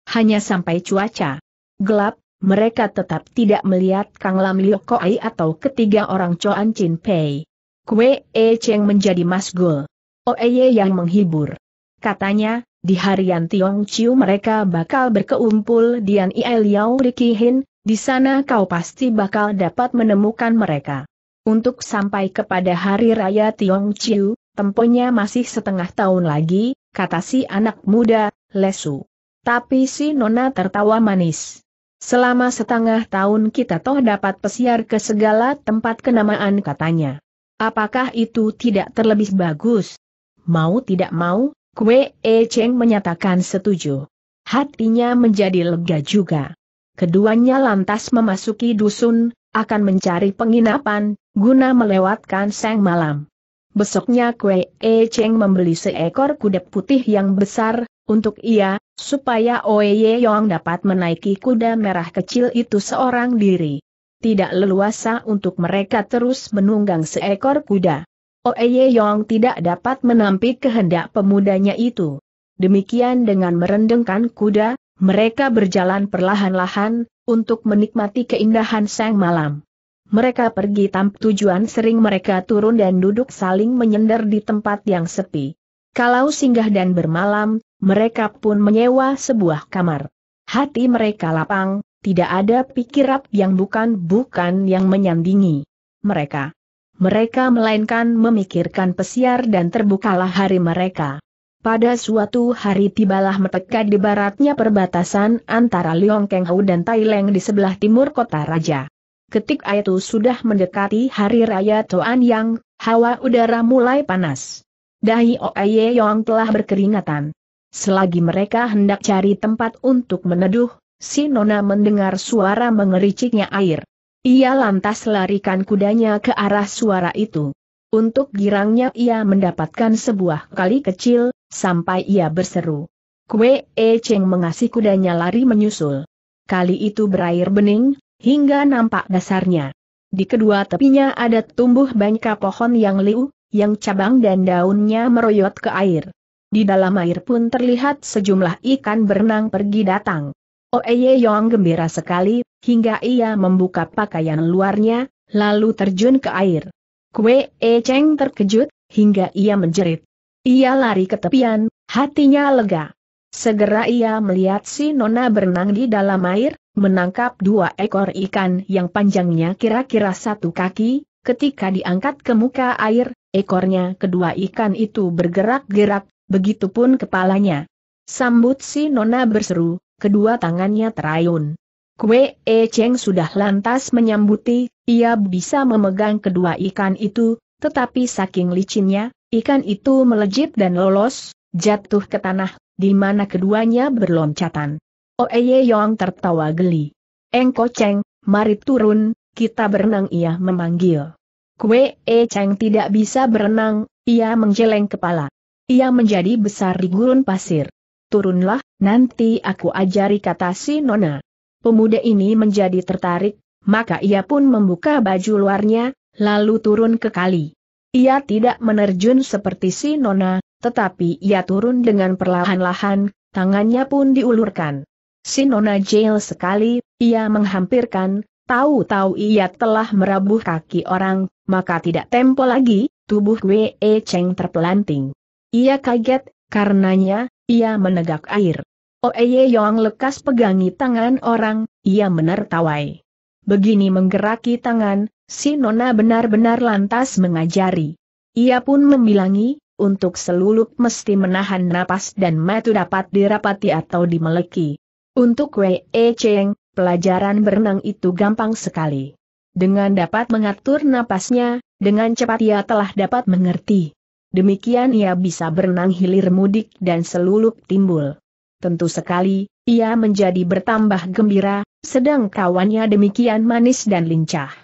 Hanya sampai cuaca gelap, mereka tetap tidak melihat Kang Lam Liu Ai atau ketiga orang Choan Chin Pei. Kue E Cheng menjadi masgul. Oeye yang menghibur. Katanya, di harian Tiong Chiu mereka bakal berkeumpul di An Ie Liao Rikihin, di sana kau pasti bakal dapat menemukan mereka. Untuk sampai kepada hari raya Tiong Chiu, temponya masih setengah tahun lagi, kata si anak muda, lesu. Tapi si Nona tertawa manis. Selama setengah tahun kita toh dapat pesiar ke segala tempat kenamaan katanya. Apakah itu tidak terlebih bagus? Mau tidak mau, Kue E Cheng menyatakan setuju. Hatinya menjadi lega juga. Keduanya lantas memasuki dusun, akan mencari penginapan, guna melewatkan sang malam. Besoknya Kue E Cheng membeli seekor kuda putih yang besar, untuk ia, supaya Oye Yong dapat menaiki kuda merah kecil itu seorang diri. Tidak leluasa untuk mereka terus menunggang seekor kuda. Oye Yong tidak dapat menampik kehendak pemudanya itu. Demikian dengan merendengkan kuda, mereka berjalan perlahan-lahan, untuk menikmati keindahan sang malam. Mereka pergi tanpa tujuan sering mereka turun dan duduk saling menyender di tempat yang sepi. Kalau singgah dan bermalam, mereka pun menyewa sebuah kamar. Hati mereka lapang, tidak ada pikiran yang bukan-bukan yang menyandingi mereka. Mereka melainkan memikirkan pesiar dan terbukalah hari mereka. Pada suatu hari tibalah mereka di baratnya perbatasan antara Leong Keng Hau dan Taileng di sebelah timur kota raja. Ketika itu sudah mendekati hari raya Toan Yang, hawa udara mulai panas. Dahi Oye Yong telah berkeringatan. Selagi mereka hendak cari tempat untuk meneduh, si Nona mendengar suara mengericiknya air. Ia lantas larikan kudanya ke arah suara itu. Untuk girangnya ia mendapatkan sebuah kali kecil, sampai ia berseru. Kue E Cheng mengasih kudanya lari menyusul. Kali itu berair bening, hingga nampak dasarnya. Di kedua tepinya ada tumbuh banyak pohon yang liu, yang cabang dan daunnya meroyot ke air. Di dalam air pun terlihat sejumlah ikan berenang pergi datang. Oeye Yong gembira sekali, hingga ia membuka pakaian luarnya, lalu terjun ke air. Kue E Cheng terkejut, hingga ia menjerit. Ia lari ke tepian, hatinya lega. Segera ia melihat si Nona berenang di dalam air, menangkap dua ekor ikan yang panjangnya kira-kira satu kaki, ketika diangkat ke muka air, ekornya kedua ikan itu bergerak-gerak, begitupun kepalanya. Sambut si Nona berseru, kedua tangannya terayun. Kue E Cheng sudah lantas menyambuti, ia bisa memegang kedua ikan itu, tetapi saking licinnya, ikan itu melejit dan lolos, jatuh ke tanah, di mana keduanya berloncatan. Oeye Yong tertawa geli. Engko Cheng, mari turun, kita berenang ia memanggil. Kue E Cheng tidak bisa berenang, ia menjeleng kepala. Ia menjadi besar di gurun pasir. Turunlah, nanti aku ajari kata si Nona. Pemuda ini menjadi tertarik, maka ia pun membuka baju luarnya, lalu turun ke kali. Ia tidak menerjun seperti si Nona, tetapi ia turun dengan perlahan-lahan, tangannya pun diulurkan. Si Nona jail sekali, ia menghampirkan, tahu-tahu ia telah merabuh kaki orang, maka tidak tempo lagi, tubuh Wei Cheng terpelanting. Ia kaget, karenanya, ia menegak air. Oeye Yong lekas pegangi tangan orang, ia menertawai. Begini menggeraki tangan, si Nona benar-benar lantas mengajari. Ia pun membilangi, untuk selulup mesti menahan napas dan matu dapat dirapati atau dimeleki. Untuk Wei E Cheng, pelajaran berenang itu gampang sekali. dengan dapat mengatur napasnya, dengan cepat ia telah dapat mengerti. Demikian ia bisa berenang hilir mudik dan selulup timbul. Tentu sekali, ia menjadi bertambah gembira, sedang kawannya demikian manis dan lincah.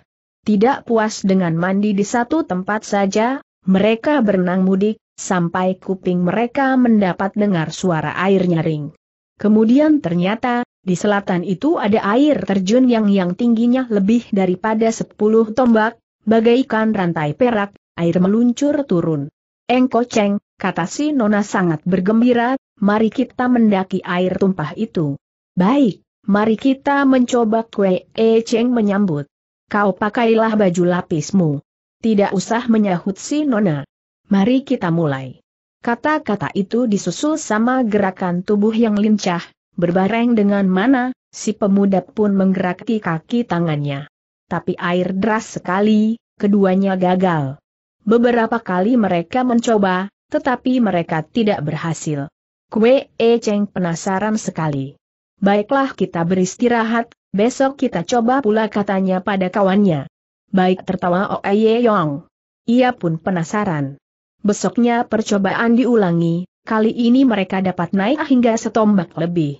Tidak puas dengan mandi di satu tempat saja, mereka berenang mudik, sampai kuping mereka mendapat dengar suara air nyaring. Kemudian ternyata, di selatan itu ada air terjun yang yang tingginya lebih daripada sepuluh tombak, bagaikan rantai perak, air meluncur turun. Engkoceng, kata si Nona sangat bergembira, mari kita mendaki air tumpah itu. Baik, mari kita mencoba kue Eceng menyambut. Kau pakailah baju lapismu. Tidak usah menyahut si Nona. Mari kita mulai. Kata-kata itu disusul sama gerakan tubuh yang lincah, berbareng dengan mana, si pemuda pun menggerakkan kaki tangannya. Tapi air deras sekali, keduanya gagal. Beberapa kali mereka mencoba, tetapi mereka tidak berhasil. Kue E Cheng penasaran sekali. Baiklah kita beristirahat, besok kita coba pula katanya pada kawannya. Baik tertawa Oye Yong. Ia pun penasaran. Besoknya percobaan diulangi, kali ini mereka dapat naik hingga setombak lebih.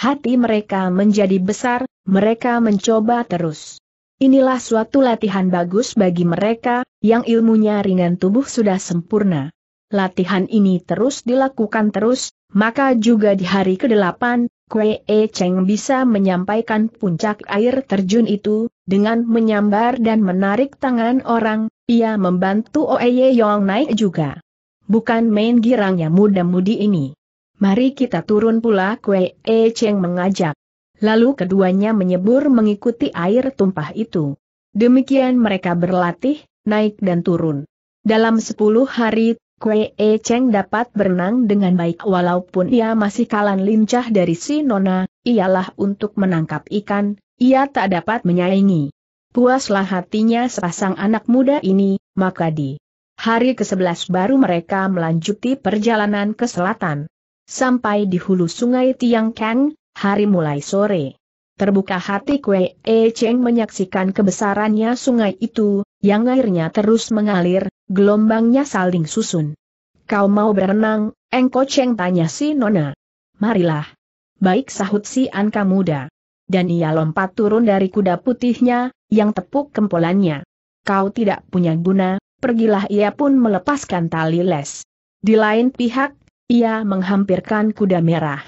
Hati mereka menjadi besar, mereka mencoba terus. Inilah suatu latihan bagus bagi mereka, yang ilmunya ringan tubuh sudah sempurna. Latihan ini terus dilakukan terus, maka juga di hari ke-8, Kue E Cheng bisa menyampaikan puncak air terjun itu, dengan menyambar dan menarik tangan orang, ia membantu Oeye Yong naik juga. Bukan main girangnya muda-mudi ini. Mari kita turun pula Kue E Cheng mengajak. Lalu keduanya menyebur mengikuti air tumpah itu. Demikian mereka berlatih, naik dan turun. Dalam sepuluh hari, Kue E Cheng dapat berenang dengan baik walaupun ia masih kalan lincah dari si Nona, ialah untuk menangkap ikan, ia tak dapat menyaingi. Puaslah hatinya sepasang anak muda ini, maka di hari ke-11 baru mereka melanjuti perjalanan ke selatan. Sampai di hulu sungai Tiang Kang, hari mulai sore. Terbuka hati Kue E Cheng menyaksikan kebesarannya sungai itu, yang airnya terus mengalir, gelombangnya saling susun. Kau mau berenang, Engko Cheng tanya si Nona. Marilah. Baik sahut si Anka muda. Dan ia lompat turun dari kuda putihnya, yang tepuk kempolannya. Kau tidak punya guna, pergilah ia pun melepaskan tali les. Di lain pihak, ia menghampirkan kuda merah.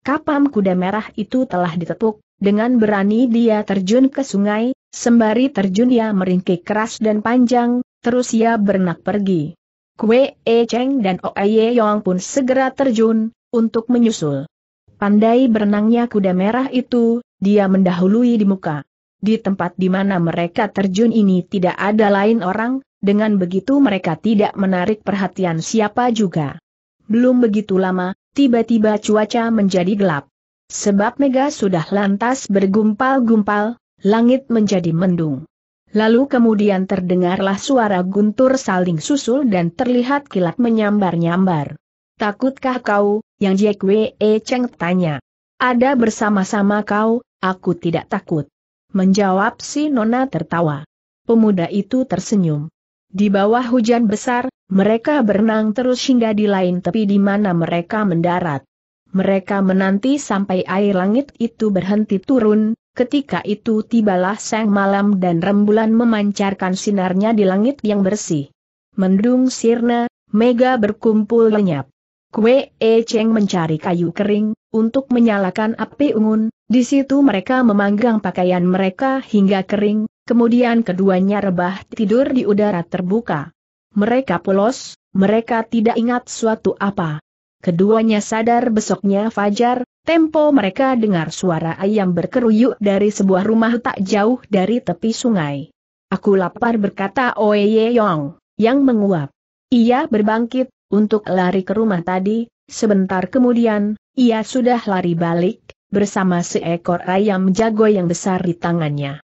Kapam kuda merah itu telah ditepuk, dengan berani dia terjun ke sungai, sembari terjun ia meringkik keras dan panjang, terus ia bernak pergi. Kue E Cheng dan Oye Yong pun segera terjun, untuk menyusul. Pandai berenangnya kuda merah itu, dia mendahului di muka. Di tempat di mana mereka terjun ini tidak ada lain orang, dengan begitu mereka tidak menarik perhatian siapa juga. Belum begitu lama, tiba-tiba cuaca menjadi gelap. Sebab Mega sudah lantas bergumpal-gumpal, langit menjadi mendung. Lalu kemudian terdengarlah suara guntur saling susul dan terlihat kilat menyambar-nyambar. Takutkah kau, yang Jack W. E. Cheng tanya. Ada bersama-sama kau, aku tidak takut. Menjawab si Nona tertawa. Pemuda itu tersenyum. Di bawah hujan besar, mereka berenang terus hingga di lain tepi di mana mereka mendarat. Mereka menanti sampai air langit itu berhenti turun, ketika itu tibalah sang malam dan rembulan memancarkan sinarnya di langit yang bersih. Mendung sirna, mega berkumpul lenyap. Kue E Cheng mencari kayu kering, untuk menyalakan api unggun, di situ mereka memanggang pakaian mereka hingga kering, kemudian keduanya rebah tidur di udara terbuka. Mereka polos, mereka tidak ingat suatu apa. Keduanya sadar besoknya fajar, tempo mereka dengar suara ayam berkeruyuk dari sebuah rumah tak jauh dari tepi sungai. Aku lapar berkata Oye Yong, yang menguap. Ia berbangkit, untuk lari ke rumah tadi, sebentar kemudian, ia sudah lari balik, bersama seekor ayam jago yang besar di tangannya.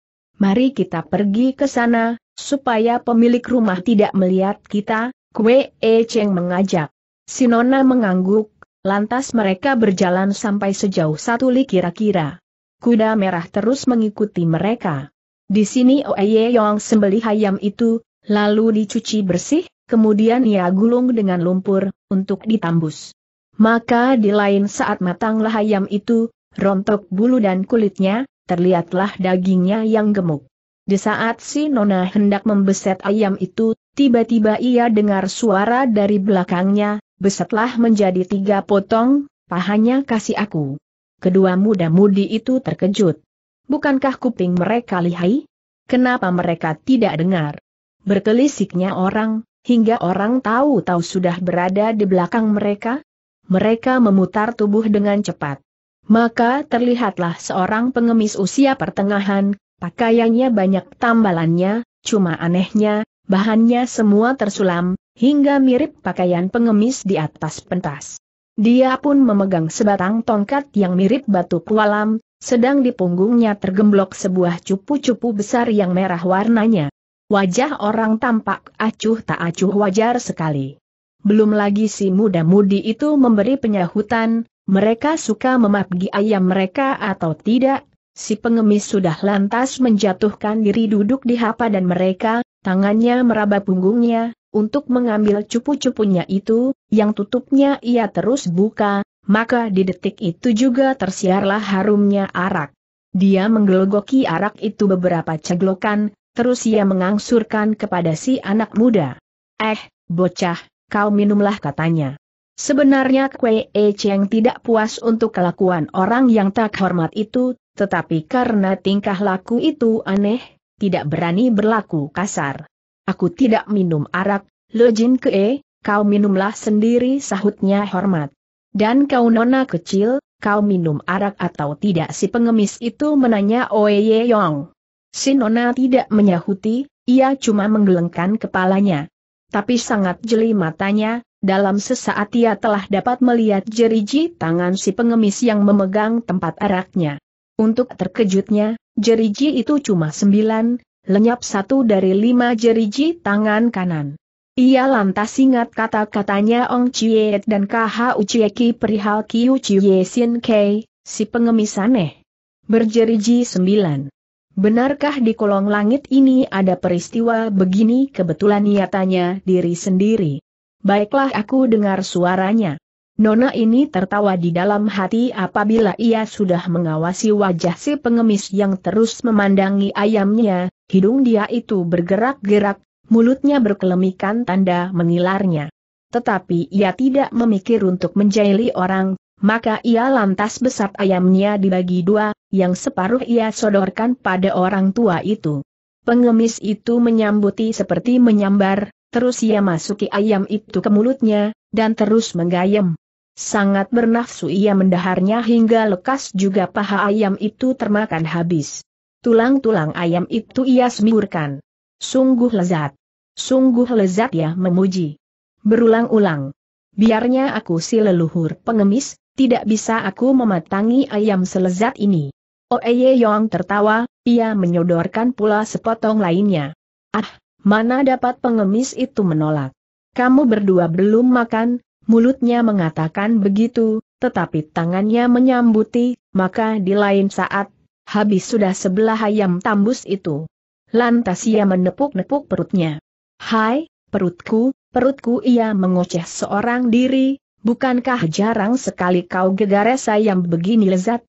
Mari kita pergi ke sana, supaya pemilik rumah tidak melihat kita, Kue E Cheng mengajak. Sinona mengangguk, lantas mereka berjalan sampai sejauh satu li kira-kira. Kuda merah terus mengikuti mereka. Di sini Oye Yong sembelih ayam itu, lalu dicuci bersih, kemudian ia gulung dengan lumpur, untuk ditambus. Maka di lain saat matanglah ayam itu, rontok bulu dan kulitnya, terlihatlah dagingnya yang gemuk. Di saat si Nona hendak membeset ayam itu, tiba-tiba ia dengar suara dari belakangnya, besetlah menjadi tiga potong, pahanya kasih aku. Kedua muda-mudi itu terkejut. Bukankah kuping mereka lihai? Kenapa mereka tidak dengar? Berkelisiknya orang, hingga orang tahu-tahu sudah berada di belakang mereka? Mereka memutar tubuh dengan cepat. Maka terlihatlah seorang pengemis usia pertengahan, pakaiannya banyak tambalannya, cuma anehnya, bahannya semua tersulam, hingga mirip pakaian pengemis di atas pentas. Dia pun memegang sebatang tongkat yang mirip batu pualam, sedang di punggungnya tergemblok sebuah cupu-cupu besar yang merah warnanya. Wajah orang tampak acuh tak acuh wajar sekali. Belum lagi si muda-mudi itu memberi penyahutan, mereka suka memabgi ayam mereka atau tidak, si pengemis sudah lantas menjatuhkan diri duduk di hapa dan mereka, tangannya meraba punggungnya, untuk mengambil cupu-cupunya itu, yang tutupnya ia terus buka, maka di detik itu juga tersiarlah harumnya arak. Dia menggelogoki arak itu beberapa ceglokan, terus ia mengangsurkan kepada si anak muda. Eh, bocah, kau minumlah katanya. Sebenarnya Kue E Cheng tidak puas untuk kelakuan orang yang tak hormat itu, tetapi karena tingkah laku itu aneh, tidak berani berlaku kasar. Aku tidak minum arak, Lejin Ke, kau minumlah sendiri sahutnya hormat. Dan kau nona kecil, kau minum arak atau tidak si pengemis itu menanya Oye Yong. Si nona tidak menyahuti, ia cuma menggelengkan kepalanya. Tapi sangat jeli matanya, dalam sesaat ia telah dapat melihat jeriji tangan si pengemis yang memegang tempat araknya. Untuk terkejutnya, jeriji itu cuma sembilan, lenyap satu dari lima jeriji tangan kanan. Ia lantas ingat kata-katanya Ong Chiet dan KH Uchieki perihal Kiu Chie Sin Kei, si pengemis aneh. Berjeriji sembilan. Benarkah di kolong langit ini ada peristiwa begini kebetulan ia tanya diri sendiri. Baiklah aku dengar suaranya. Nona ini tertawa di dalam hati apabila ia sudah mengawasi wajah si pengemis yang terus memandangi ayamnya, hidung dia itu bergerak-gerak, mulutnya berkelemikan tanda mengilarnya. Tetapi ia tidak memikir untuk menjaili orang, maka ia lantas besar ayamnya dibagi dua, yang separuh ia sodorkan pada orang tua itu. Pengemis itu menyambuti seperti menyambar, Terus ia masuki ayam itu ke mulutnya, dan terus menggayam. Sangat bernafsu ia mendaharnya hingga lekas juga paha ayam itu termakan habis. Tulang-tulang ayam itu ia semurkan. Sungguh lezat. Sungguh lezat ya memuji. Berulang-ulang. Biarnya aku si leluhur pengemis, tidak bisa aku mematangi ayam selezat ini. Oeye Yong tertawa, ia menyodorkan pula sepotong lainnya. Ah, Mana dapat pengemis itu menolak. Kamu berdua belum makan, mulutnya mengatakan begitu, tetapi tangannya menyambuti, maka di lain saat, habis sudah sebelah ayam tambus itu. Lantas ia menepuk-nepuk perutnya. Hai, perutku, perutku ia mengoceh seorang diri, bukankah jarang sekali kau gegares ayam begini lezat?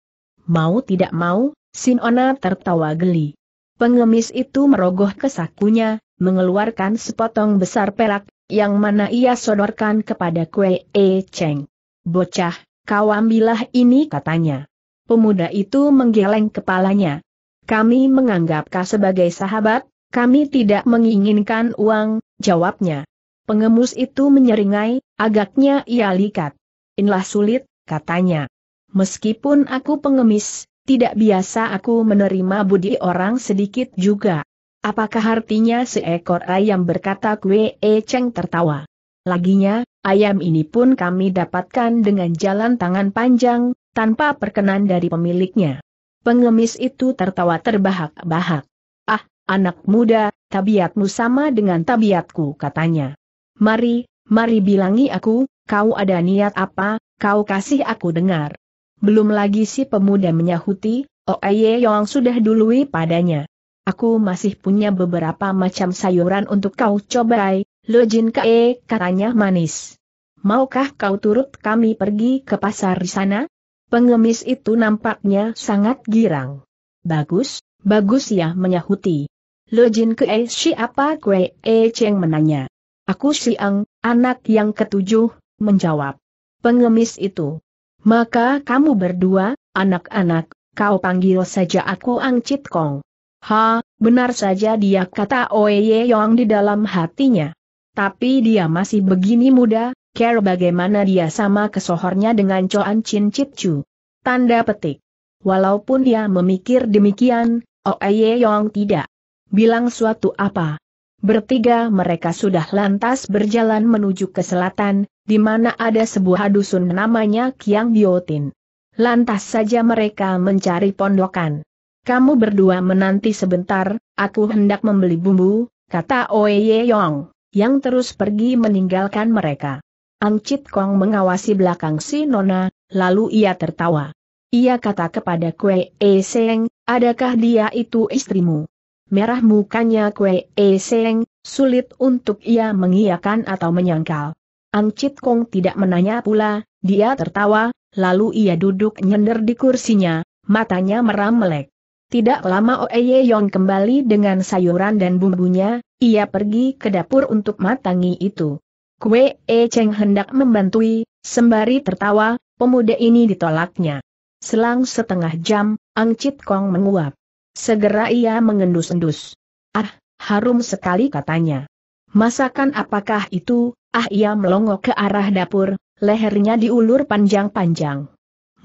Mau tidak mau, Sinona tertawa geli. Pengemis itu merogoh ke sakunya, mengeluarkan sepotong besar perak, yang mana ia sodorkan kepada Kue E Cheng. Bocah, kau ambillah ini katanya. Pemuda itu menggeleng kepalanya. Kami menganggap kau sebagai sahabat, kami tidak menginginkan uang, jawabnya. Pengemus itu menyeringai, agaknya ia likat. Inlah sulit, katanya. Meskipun aku pengemis, tidak biasa aku menerima budi orang sedikit juga. Apakah artinya seekor ayam berkata Kue E Cheng tertawa. Laginya, ayam ini pun kami dapatkan dengan jalan tangan panjang, tanpa perkenan dari pemiliknya. Pengemis itu tertawa terbahak-bahak. Ah, anak muda, tabiatmu sama dengan tabiatku katanya. Mari, mari bilangi aku, kau ada niat apa, kau kasih aku dengar. Belum lagi si pemuda menyahuti, Oh Aye yang sudah dului padanya. Aku masih punya beberapa macam sayuran untuk kau cobai, Lejin Kae, katanya manis. Maukah kau turut kami pergi ke pasar di sana? Pengemis itu nampaknya sangat girang. Bagus, bagus ya menyahuti. Lejin Kae siapa Kue E Cheng menanya. Aku Siang, anak yang ketujuh, menjawab. Pengemis itu. Maka kamu berdua, anak-anak, kau panggil saja aku Ang Chit Kong. Ha, benar saja dia kata Oye Yong di dalam hatinya. Tapi dia masih begini muda, care bagaimana dia sama kesohornya dengan Choan Chin Chit Chu. Tanda petik. Walaupun dia memikir demikian, Oye Yong tidak bilang suatu apa. Bertiga mereka sudah lantas berjalan menuju ke selatan, di mana ada sebuah dusun namanya Kiang Biotin. Lantas saja mereka mencari pondokan. Kamu berdua menanti sebentar, aku hendak membeli bumbu, kata Oye Yong, yang terus pergi meninggalkan mereka. Ang Chit Kong mengawasi belakang si Nona, lalu ia tertawa. Ia kata kepada Kue E Seng, adakah dia itu istrimu? Merah mukanya Kue E Seng, sulit untuk ia mengiyakan atau menyangkal. Ang Chit Kong tidak menanya pula, dia tertawa, lalu ia duduk nyender di kursinya, matanya meram melek. Tidak lama Oye Yong kembali dengan sayuran dan bumbunya, ia pergi ke dapur untuk matangi itu. Kue E Cheng hendak membantui, sembari tertawa, pemuda ini ditolaknya. Selang setengah jam, Ang Chit Kong menguap. Segera ia mengendus-endus. Ah, harum sekali katanya. Masakan apakah itu? Ah ia melongo ke arah dapur, lehernya diulur panjang-panjang.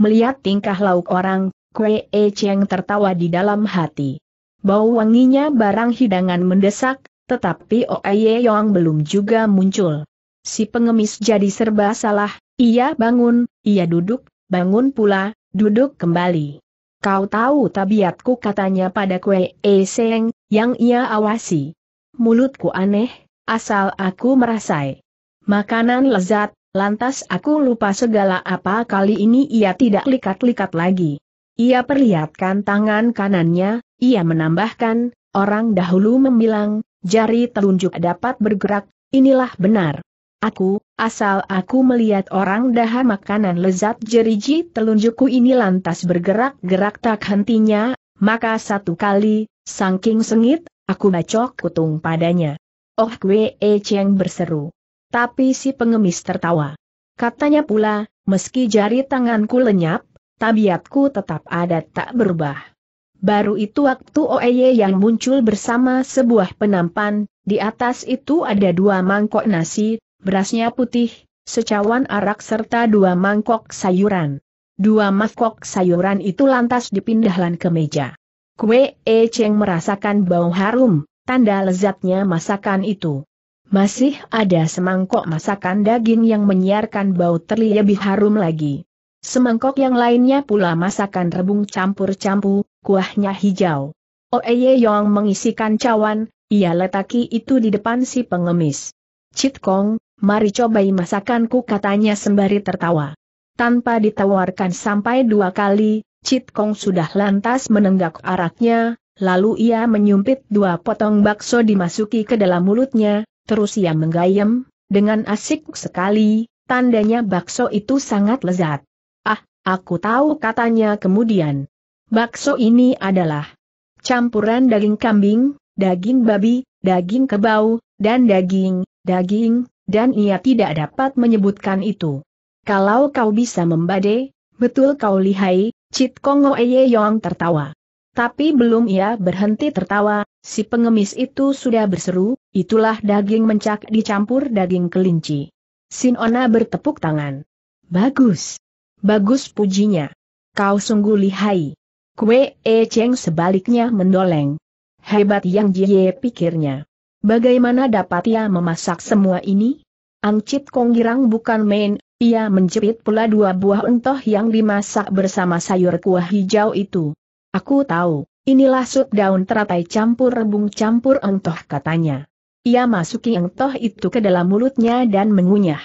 Melihat tingkah lauk orang, Kue E Cheng tertawa di dalam hati. Bau wanginya barang hidangan mendesak, tetapi Oye Yong belum juga muncul. Si pengemis jadi serba salah, ia bangun, ia duduk, bangun pula, duduk kembali. Kau tahu tabiatku katanya pada Kue E Seng, yang ia awasi. Mulutku aneh, asal aku merasai. Makanan lezat, lantas aku lupa segala apa kali ini ia tidak likat-likat lagi. Ia perlihatkan tangan kanannya, ia menambahkan, orang dahulu membilang, jari telunjuk dapat bergerak, inilah benar. Aku, asal aku melihat orang dahar makanan lezat jeriji telunjukku ini lantas bergerak-gerak tak hentinya, maka satu kali, saking sengit, aku bacok kutung padanya. Oh kue e Cheng berseru. Tapi si pengemis tertawa. Katanya pula, meski jari tanganku lenyap, tabiatku tetap ada tak berubah. Baru itu waktu Oeye yang muncul bersama sebuah penampan, di atas itu ada dua mangkok nasi, berasnya putih, secawan arak serta dua mangkok sayuran. Dua mangkok sayuran itu lantas dipindahkan ke meja. Kue E Cheng merasakan bau harum, tanda lezatnya masakan itu. Masih ada semangkok masakan daging yang menyiarkan bau terlebih harum lagi. Semangkok yang lainnya pula masakan rebung campur-campur, kuahnya hijau. Oeye Yong mengisikan cawan, ia letaki itu di depan si pengemis. Cit Kong, mari cobai masakanku katanya sembari tertawa. Tanpa ditawarkan sampai dua kali, Cit Kong sudah lantas menenggak araknya, lalu ia menyumpit dua potong bakso dimasuki ke dalam mulutnya, terus ia menggayam, dengan asik sekali, tandanya bakso itu sangat lezat. Aku tahu katanya kemudian. Bakso ini adalah campuran daging kambing, daging babi, daging kebau, dan daging, daging, dan ia tidak dapat menyebutkan itu. Kalau kau bisa membade, betul kau lihai, Cit Kongo Eye Yong tertawa. Tapi belum ia berhenti tertawa, si pengemis itu sudah berseru, itulah daging mencak dicampur daging kelinci. Sin Ona bertepuk tangan. Bagus. Bagus pujinya. Kau sungguh lihai. Kue E Cheng sebaliknya mendoleng. Hebat yang Jie pikirnya. Bagaimana dapat ia memasak semua ini? Angcit Konggirang bukan main, ia menjepit pula dua buah entoh yang dimasak bersama sayur kuah hijau itu. Aku tahu, inilah sup daun teratai campur rebung campur entoh katanya. Ia masuki entoh itu ke dalam mulutnya dan mengunyah.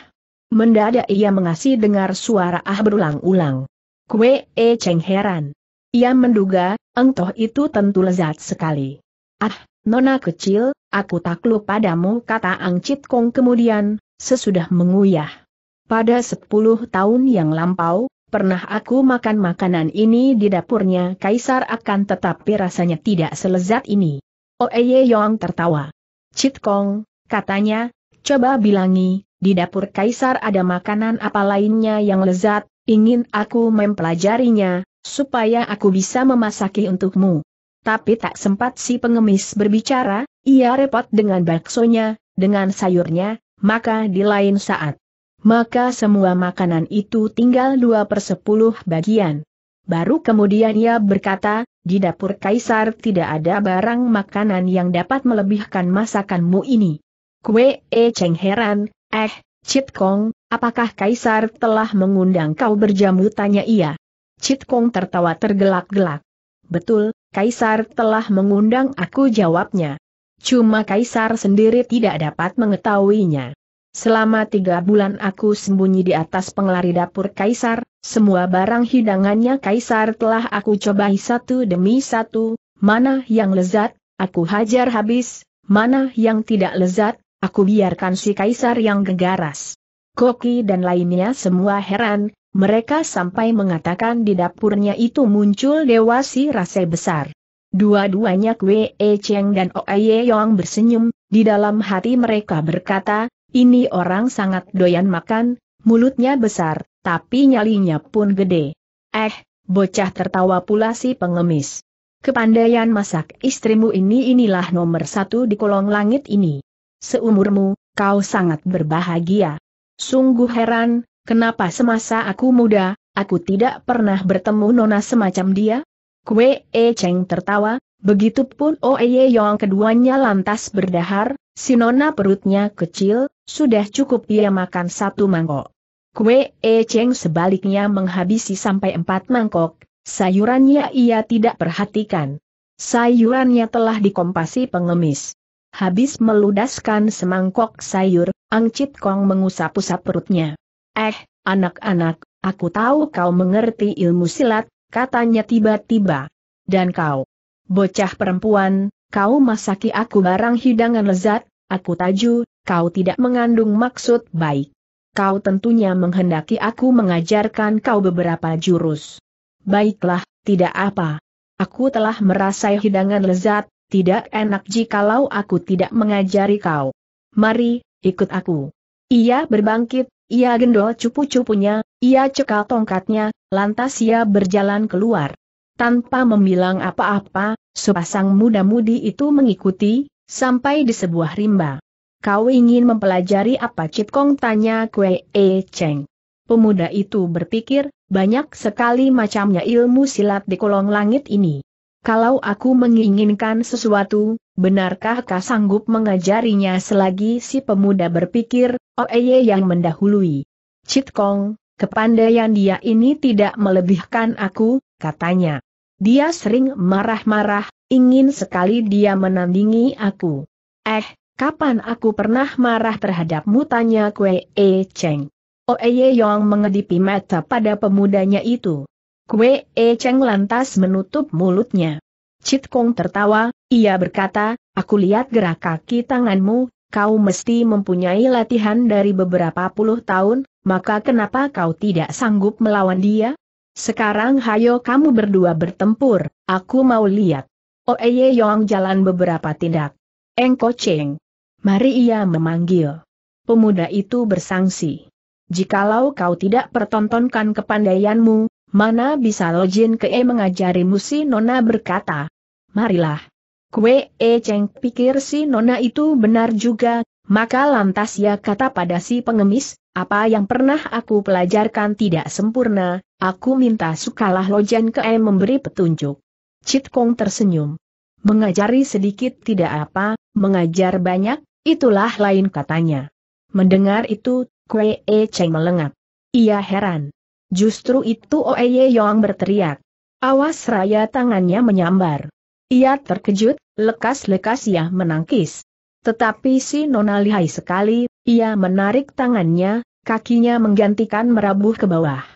Mendadak ia mengasih dengar suara ah berulang-ulang. Kue E Cheng heran. Ia menduga, engtoh itu tentu lezat sekali. Ah, nona kecil, aku takluk padamu kata Ang Chit Kong kemudian, sesudah menguyah. Pada sepuluh tahun yang lampau, pernah aku makan makanan ini di dapurnya Kaisar akan tetapi rasanya tidak selezat ini. Oeye Yong tertawa. Chit Kong, katanya, coba bilangi, di dapur Kaisar ada makanan apa lainnya yang lezat, ingin aku mempelajarinya, supaya aku bisa memasaki untukmu. Tapi tak sempat si pengemis berbicara, ia repot dengan baksonya, dengan sayurnya, maka di lain saat. Maka semua makanan itu tinggal dua per sepuluh bagian. Baru kemudian ia berkata, di dapur kaisar tidak ada barang makanan yang dapat melebihkan masakanmu ini. Kue E Cheng heran, eh, Chit Kong, apakah kaisar telah mengundang kau berjamu tanya ia. Chit Kong tertawa tergelak-gelak. Betul, kaisar telah mengundang aku jawabnya. Cuma kaisar sendiri tidak dapat mengetahuinya. Selama tiga bulan aku sembunyi di atas pengelari dapur kaisar, semua barang hidangannya kaisar telah aku cobai satu demi satu, mana yang lezat, aku hajar habis, mana yang tidak lezat, aku biarkan si kaisar yang gegaras. Koki dan lainnya semua heran, mereka sampai mengatakan di dapurnya itu muncul dewa si rasa besar. Dua-duanya Kwe E Cheng dan Oye Yong bersenyum, di dalam hati mereka berkata, ini orang sangat doyan makan, mulutnya besar, tapi nyalinya pun gede. Eh, bocah tertawa pula si pengemis. Kepandaian masak istrimu ini inilah nomor satu di kolong langit ini. Seumurmu, kau sangat berbahagia. Sungguh heran, kenapa semasa aku muda, aku tidak pernah bertemu nona semacam dia? Kue E Cheng tertawa, begitupun Oye Yong keduanya lantas berdahar, Si nona perutnya kecil, sudah cukup ia makan satu mangkok. Kue E Cheng sebaliknya menghabisi sampai empat mangkok, sayurannya ia tidak perhatikan. Sayurannya telah dikompasi pengemis. Habis meludaskan semangkok sayur, Ang Chit Kong mengusap-usap perutnya. Eh, anak-anak, aku tahu kau mengerti ilmu silat, katanya tiba-tiba. Dan kau, bocah perempuan, kau masaki aku barang hidangan lezat, aku taju, kau tidak mengandung maksud baik. Kau tentunya menghendaki aku mengajarkan kau beberapa jurus. Baiklah, tidak apa. Aku telah merasai hidangan lezat, tidak enak jikalau aku tidak mengajari kau. Mari, ikut aku. Ia berbangkit, ia gendol cupu-cupunya, ia cekal tongkatnya, lantas ia berjalan keluar. Tanpa membilang apa-apa, sepasang muda-mudi itu mengikuti, sampai di sebuah rimba. Kau ingin mempelajari apa Cip Kong tanya Kue E Cheng. Pemuda itu berpikir, banyak sekali macamnya ilmu silat di kolong langit ini. Kalau aku menginginkan sesuatu, benarkah kau sanggup mengajarinya selagi si pemuda berpikir, oh Oeye yang mendahului. Cit Kong, kepandaian dia ini tidak melebihkan aku, katanya. Dia sering marah-marah, ingin sekali dia menandingi aku. Eh, kapan aku pernah marah terhadapmu tanya Kue E Cheng. Oye Yong mengedipi mata pada pemudanya itu. Kue E Cheng lantas menutup mulutnya. Chit Kong tertawa, ia berkata, aku lihat gerak kaki tanganmu, kau mesti mempunyai latihan dari beberapa puluh tahun, maka kenapa kau tidak sanggup melawan dia? Sekarang hayo kamu berdua bertempur, aku mau lihat. Oeye Yong jalan beberapa tindak. Engko Cheng. Mari ia memanggil. Pemuda itu bersangsi. Jikalau kau tidak pertontonkan kepandaianmu, mana bisa Lojin ke E mengajarimu si Nona berkata. Marilah. Kue E Cheng pikir si Nona itu benar juga, maka lantas ia kata pada si pengemis, apa yang pernah aku pelajarkan tidak sempurna, aku minta sukalah Lojan ke M memberi petunjuk. Cit Kong tersenyum. Mengajari sedikit tidak apa, mengajar banyak, itulah lain katanya. Mendengar itu, Kue E Cheng melengak. Ia heran. Justru itu Oeye Yong berteriak. Awas raya tangannya menyambar. Ia terkejut, lekas-lekas ia menangkis. Tetapi si Nona lihai sekali, ia menarik tangannya, kakinya menggantikan merabuh ke bawah.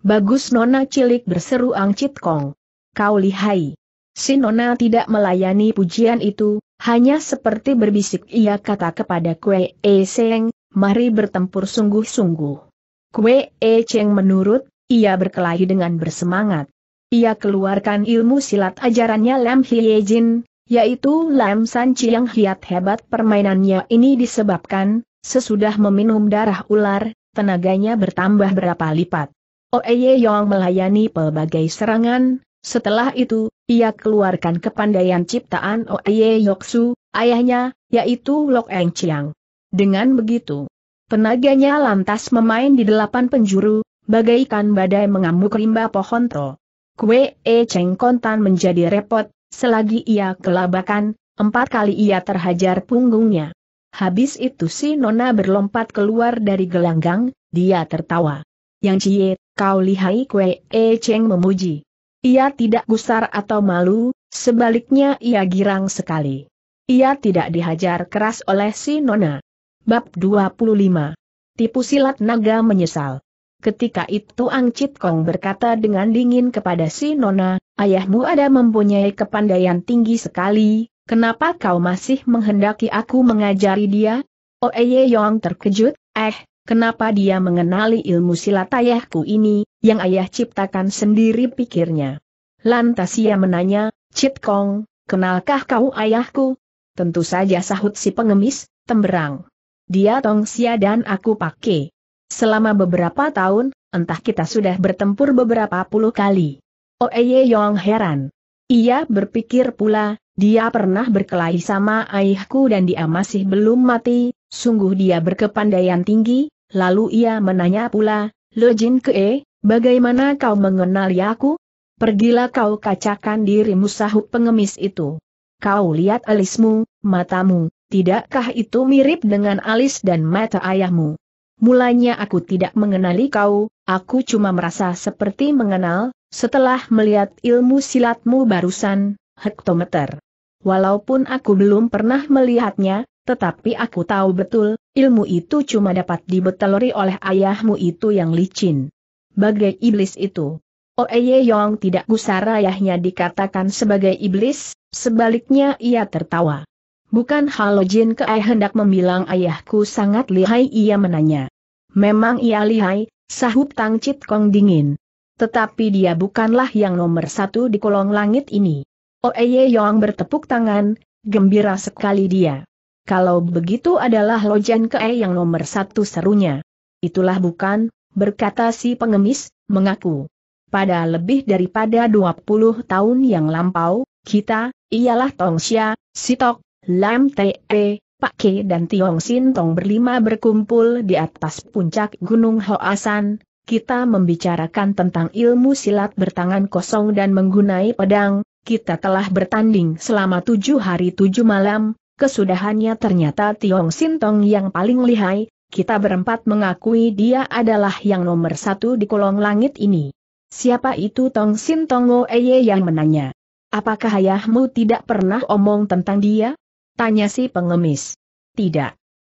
Bagus Nona cilik berseru Ang Chit Kong. Kau lihai. Si Nona tidak melayani pujian itu, hanya seperti berbisik ia kata kepada Kue E Seng, mari bertempur sungguh-sungguh. Kue E Cheng menurut, ia berkelahi dengan bersemangat. Ia keluarkan ilmu silat ajarannya Lam Hie Jin, yaitu Lam San Chiang Hiat hebat permainannya ini disebabkan, sesudah meminum darah ular, tenaganya bertambah berapa lipat. Oeye Yong melayani pelbagai serangan, setelah itu, ia keluarkan kepandaian ciptaan Oye Yoksu, ayahnya, yaitu Lok Eng Chiang. Dengan begitu, tenaganya lantas memain di delapan penjuru, bagaikan badai mengamuk rimba pohon tro. Kue E Cheng Kontan menjadi repot, selagi ia kelabakan, empat kali ia terhajar punggungnya. Habis itu si Nona berlompat keluar dari gelanggang, dia tertawa. Yang Cie, kau lihai Kue E Cheng memuji. Ia tidak gusar atau malu, sebaliknya ia girang sekali. Ia tidak dihajar keras oleh si Nona. Bab 25 Tipu silat naga menyesal. Ketika itu Ang Chit Kong berkata dengan dingin kepada si Nona, ayahmu ada mempunyai kepandaian tinggi sekali, kenapa kau masih menghendaki aku mengajari dia? Oh Eye Yong terkejut, eh, kenapa dia mengenali ilmu silat ayahku ini, yang ayah ciptakan sendiri pikirnya. Lantas ia menanya, Cit Kong, kenalkah kau ayahku? Tentu saja sahut si pengemis, temberang. Dia Tong Sia dan aku pakai. Selama beberapa tahun, entah kita sudah bertempur beberapa puluh kali. Oeye Yong heran. Ia berpikir pula, dia pernah berkelahi sama ayahku dan dia masih belum mati, sungguh dia berkepandaian tinggi, lalu ia menanya pula, Le Jin Ke, bagaimana kau mengenali aku? Pergilah kau kacakan dirimu sahut pengemis itu. Kau lihat alismu, matamu, tidakkah itu mirip dengan alis dan mata ayahmu? Mulanya aku tidak mengenali kau, aku cuma merasa seperti mengenal, setelah melihat ilmu silatmu barusan, hektometer. Walaupun aku belum pernah melihatnya, tetapi aku tahu betul, ilmu itu cuma dapat dibetelori oleh ayahmu itu yang licin. Bagai iblis itu. Oeye Yong tidak gusar ayahnya dikatakan sebagai iblis, sebaliknya ia tertawa. Bukan Halo Jin ke hendak membilang ayahku sangat lihai ia menanya. Memang ia lihai, sahut Tang Chit Kong dingin. Tetapi dia bukanlah yang nomor satu di kolong langit ini. Oeye Yong bertepuk tangan, gembira sekali dia. Kalau begitu adalah Lojan ke yang nomor satu serunya. Itulah bukan, berkata si pengemis, mengaku. Pada lebih daripada 20 tahun yang lampau, kita, ialah Tong Xia, Sitok, Lam Te, Pak Ke dan Tiong Sin Tong berlima berkumpul di atas puncak Gunung Hoasan, kita membicarakan tentang ilmu silat bertangan kosong dan menggunai pedang, kita telah bertanding selama tujuh hari tujuh malam, kesudahannya ternyata Tiong Sin Tong yang paling lihai, kita berempat mengakui dia adalah yang nomor satu di kolong langit ini. Siapa itu Tong Sin Tongo Eye yang menanya? Apakah ayahmu tidak pernah omong tentang dia? Tanya si pengemis. Tidak.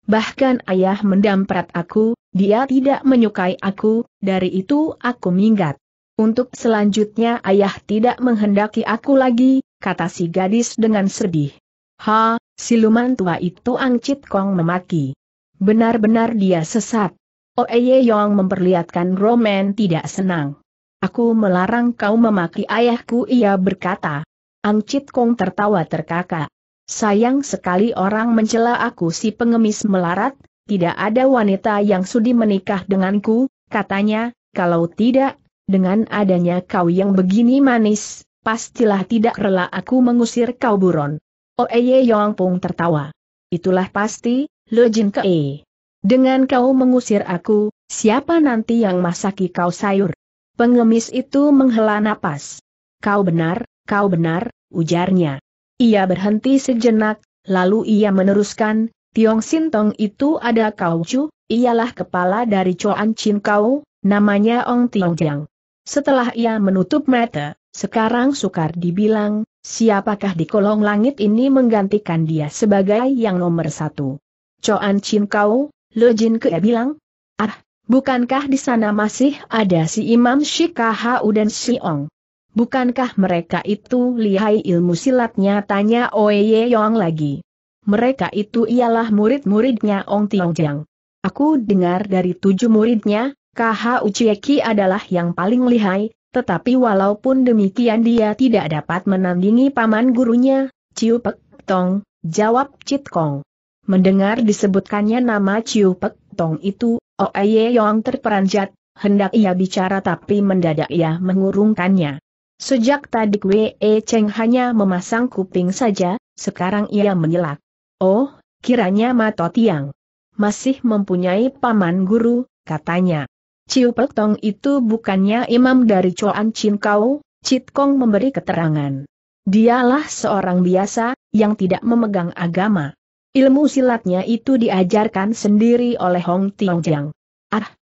Bahkan ayah mendamprat aku, dia tidak menyukai aku, dari itu aku minggat. Untuk selanjutnya ayah tidak menghendaki aku lagi, kata si gadis dengan sedih. Ha, siluman tua itu Ang Chit Kong memaki. Benar-benar dia sesat. Oeye Yong memperlihatkan Roman tidak senang. Aku melarang kau memaki ayahku ia berkata. Ang Chit Kong tertawa terkakak. Sayang sekali orang mencela aku si pengemis melarat, tidak ada wanita yang sudi menikah denganku, katanya, kalau tidak, dengan adanya kau yang begini manis, pastilah tidak rela aku mengusir kau buron. Oeye Yong Pung tertawa. Itulah pasti, Le Jin Ke. Dengan kau mengusir aku, siapa nanti yang masaki kau sayur? Pengemis itu menghela napas. Kau benar, kau benar, ujarnya. Ia berhenti sejenak, lalu ia meneruskan, Tiong Sintong itu ada kau cu, ialah kepala dari Choan Chin kau, namanya Ong Tiong Jiang. Setelah ia menutup mata, sekarang sukar dibilang, siapakah di kolong langit ini menggantikan dia sebagai yang nomor satu. Choan Chin kau, Le Jin Ke bilang, ah, Bukankah di sana masih ada si Imam Shikahau dan si Ong? Bukankah mereka itu lihai ilmu silatnya? Tanya Oye Yong lagi. Mereka itu ialah murid-muridnya Ong Tiong Jiang. Aku dengar dari tujuh muridnya, KH Uchieki adalah yang paling lihai, tetapi walaupun demikian dia tidak dapat menandingi paman gurunya, Ciu Pek Tong, jawab Cit Kong. Mendengar disebutkannya nama Ciu Pek Tong itu, Oye Yong terperanjat, hendak ia bicara tapi mendadak ia mengurungkannya. Sejak tadi Kwe Cheng hanya memasang kuping saja, sekarang ia menyelak. Oh, kiranya Mato Tiang. Masih mempunyai paman guru, katanya. Ciu Pek Tong itu bukannya imam dari Choan Chin Kau, Cit Kong memberi keterangan. Dialah seorang biasa, yang tidak memegang agama. Ilmu silatnya itu diajarkan sendiri oleh Hong Tiong Jiang.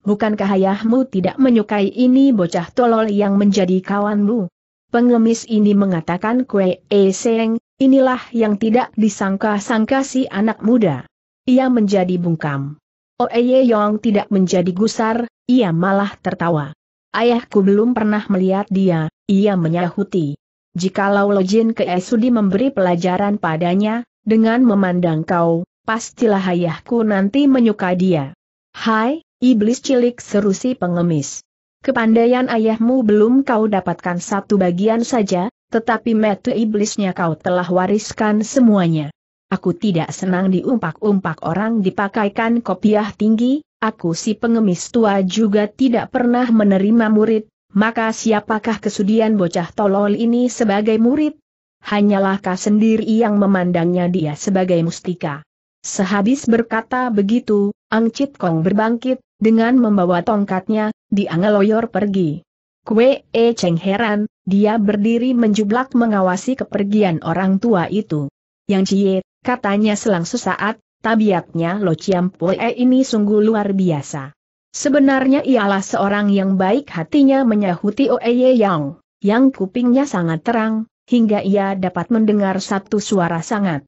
Ah, bukankah ayahmu tidak menyukai ini bocah tolol yang menjadi kawanmu? Pengemis ini mengatakan Kue E Seng, inilah yang tidak disangka-sangka si anak muda. Ia menjadi bungkam. Oeye Yong tidak menjadi gusar, ia malah tertawa. Ayahku belum pernah melihat dia, ia menyahuti. Jikalau Lojin ke Esudi memberi pelajaran padanya, dengan memandang kau, pastilah ayahku nanti menyukai dia. Hai, iblis cilik seru si pengemis. Kepandaian ayahmu belum kau dapatkan satu bagian saja, tetapi metu iblisnya kau telah wariskan semuanya. Aku tidak senang diumpak-umpak orang dipakaikan kopiah tinggi, aku si pengemis tua juga tidak pernah menerima murid, maka siapakah kesudian bocah tolol ini sebagai murid? Hanyalah kau sendiri yang memandangnya dia sebagai mustika. Sehabis berkata begitu, Ang Chit Kong berbangkit, dengan membawa tongkatnya, dia ngeloyor pergi. Kue E Cheng heran, dia berdiri menjublak mengawasi kepergian orang tua itu. Yang Cie, katanya selang sesaat, tabiatnya Lo Chiam Pue ini sungguh luar biasa. Sebenarnya ialah seorang yang baik hatinya menyahuti Oeye Yang, yang kupingnya sangat terang, hingga ia dapat mendengar satu suara sangat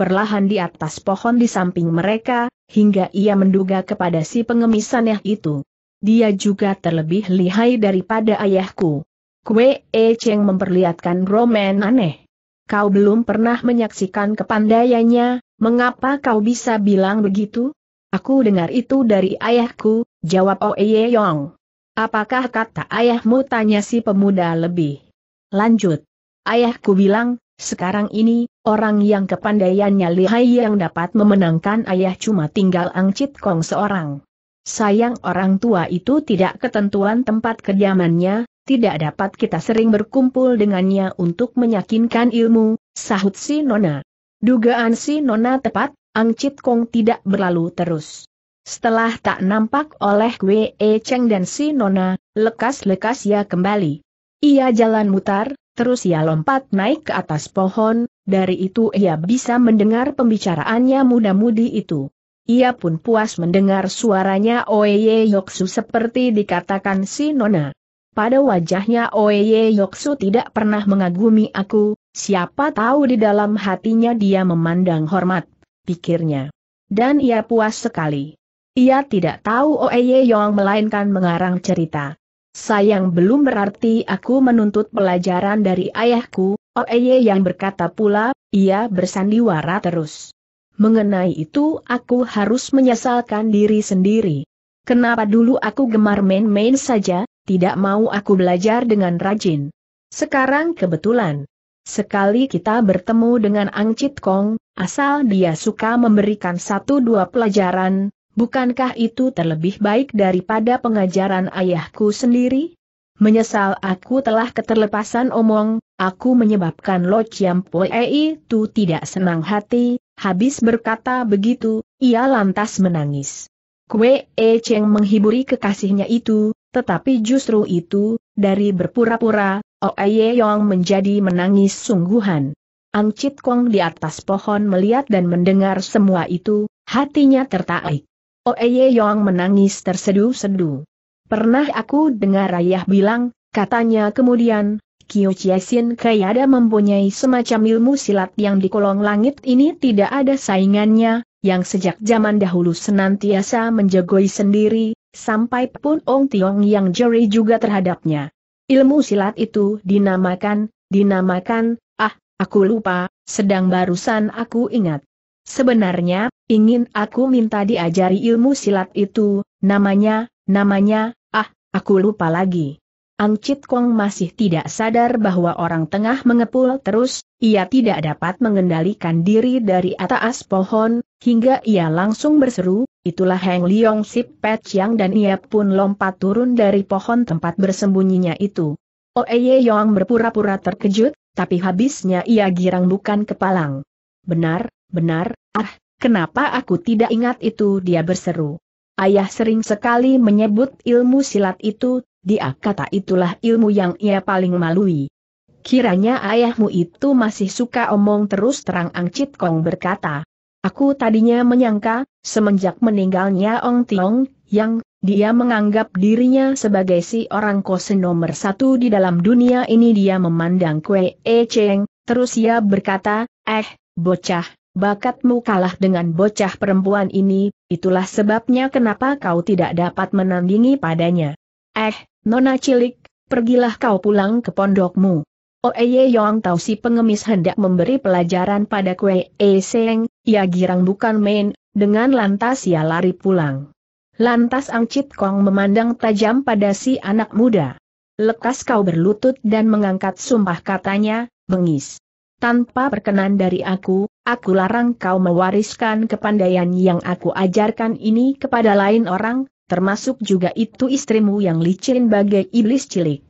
perlahan di atas pohon di samping mereka, hingga ia menduga kepada si pengemisan yang itu. Dia juga terlebih lihai daripada ayahku. Kue E Cheng memperlihatkan roman aneh. Kau belum pernah menyaksikan kepandaiannya, mengapa kau bisa bilang begitu? Aku dengar itu dari ayahku, jawab Oye Yong. Apakah kata ayahmu tanya si pemuda lebih? Lanjut. Ayahku bilang, sekarang ini, orang yang kepandaiannya lihai yang dapat memenangkan ayah cuma tinggal Angcit Kong seorang. Sayang orang tua itu tidak ketentuan tempat kediamannya, tidak dapat kita sering berkumpul dengannya untuk menyakinkan ilmu, sahut si Nona. Dugaan si Nona tepat, Angcit Kong tidak berlalu terus. Setelah tak nampak oleh Kwe E Cheng dan si Nona, lekas-lekas ia kembali. Ia jalan mutar, Terus ia lompat naik ke atas pohon, dari itu ia bisa mendengar pembicaraannya muda-mudi itu. Ia pun puas mendengar suaranya Oye Yoksu seperti dikatakan si Nona. Pada wajahnya Oye Yoksu tidak pernah mengagumi aku, siapa tahu di dalam hatinya dia memandang hormat, pikirnya. Dan ia puas sekali. Ia tidak tahu Oye Yong melainkan mengarang cerita. Sayang belum berarti aku menuntut pelajaran dari ayahku, Oeye yang berkata pula, ia bersandiwara terus. Mengenai itu aku harus menyesalkan diri sendiri. Kenapa dulu aku gemar main-main saja, tidak mau aku belajar dengan rajin. Sekarang kebetulan. Sekali kita bertemu dengan Ang Chit Kong, asal dia suka memberikan satu dua pelajaran, Bukankah itu terlebih baik daripada pengajaran ayahku sendiri? Menyesal aku telah keterlepasan omong, aku menyebabkan Lo Chiam Poe itu tidak senang hati, habis berkata begitu, ia lantas menangis. Kue E Cheng menghiburi kekasihnya itu, tetapi justru itu, dari berpura-pura, Oye Yong menjadi menangis sungguhan. Ang Chit Kong di atas pohon melihat dan mendengar semua itu, hatinya tertarik. Oeye Yong menangis tersedu-sedu. Pernah aku dengar ayah bilang, katanya kemudian, Kyo Chiesin Kayada mempunyai semacam ilmu silat yang di kolong langit ini tidak ada saingannya, yang sejak zaman dahulu senantiasa menjagoi sendiri, sampai pun Ong Tiong yang jeri juga terhadapnya. Ilmu silat itu dinamakan, dinamakan, ah, aku lupa, sedang barusan aku ingat. Sebenarnya, ingin aku minta diajari ilmu silat itu, namanya, namanya, ah, aku lupa lagi. Ang Chit Kong masih tidak sadar bahwa orang tengah mengepul terus, ia tidak dapat mengendalikan diri dari atas pohon, hingga ia langsung berseru, itulah Heng Liong Sip Pet Chiang dan ia pun lompat turun dari pohon tempat bersembunyinya itu. Oeye Yong berpura-pura terkejut, tapi habisnya ia girang bukan kepalang. Benar, benar, ah, kenapa aku tidak ingat itu dia berseru. Ayah sering sekali menyebut ilmu silat itu, dia kata itulah ilmu yang ia paling malui. Kiranya ayahmu itu masih suka omong terus terang Ang Chit Kong berkata. Aku tadinya menyangka, semenjak meninggalnya Ong Tiong, yang dia menganggap dirinya sebagai si orang kosen nomor satu di dalam dunia ini dia memandang Kue E Cheng, terus ia berkata, eh, bocah, bakatmu kalah dengan bocah perempuan ini, itulah sebabnya kenapa kau tidak dapat menandingi padanya. Eh, Nona cilik, pergilah kau pulang ke pondokmu. Oeye Yong tahu si pengemis hendak memberi pelajaran pada Kue E Seng, ia girang bukan main, dengan lantas ia lari pulang. Lantas Ang Chit Kong memandang tajam pada si anak muda. Lekas kau berlutut dan mengangkat sumpah katanya, bengis. Tanpa perkenan dari aku, aku larang kau mewariskan kepandaian yang aku ajarkan ini kepada lain orang, termasuk juga itu istrimu yang licin bagai iblis cilik.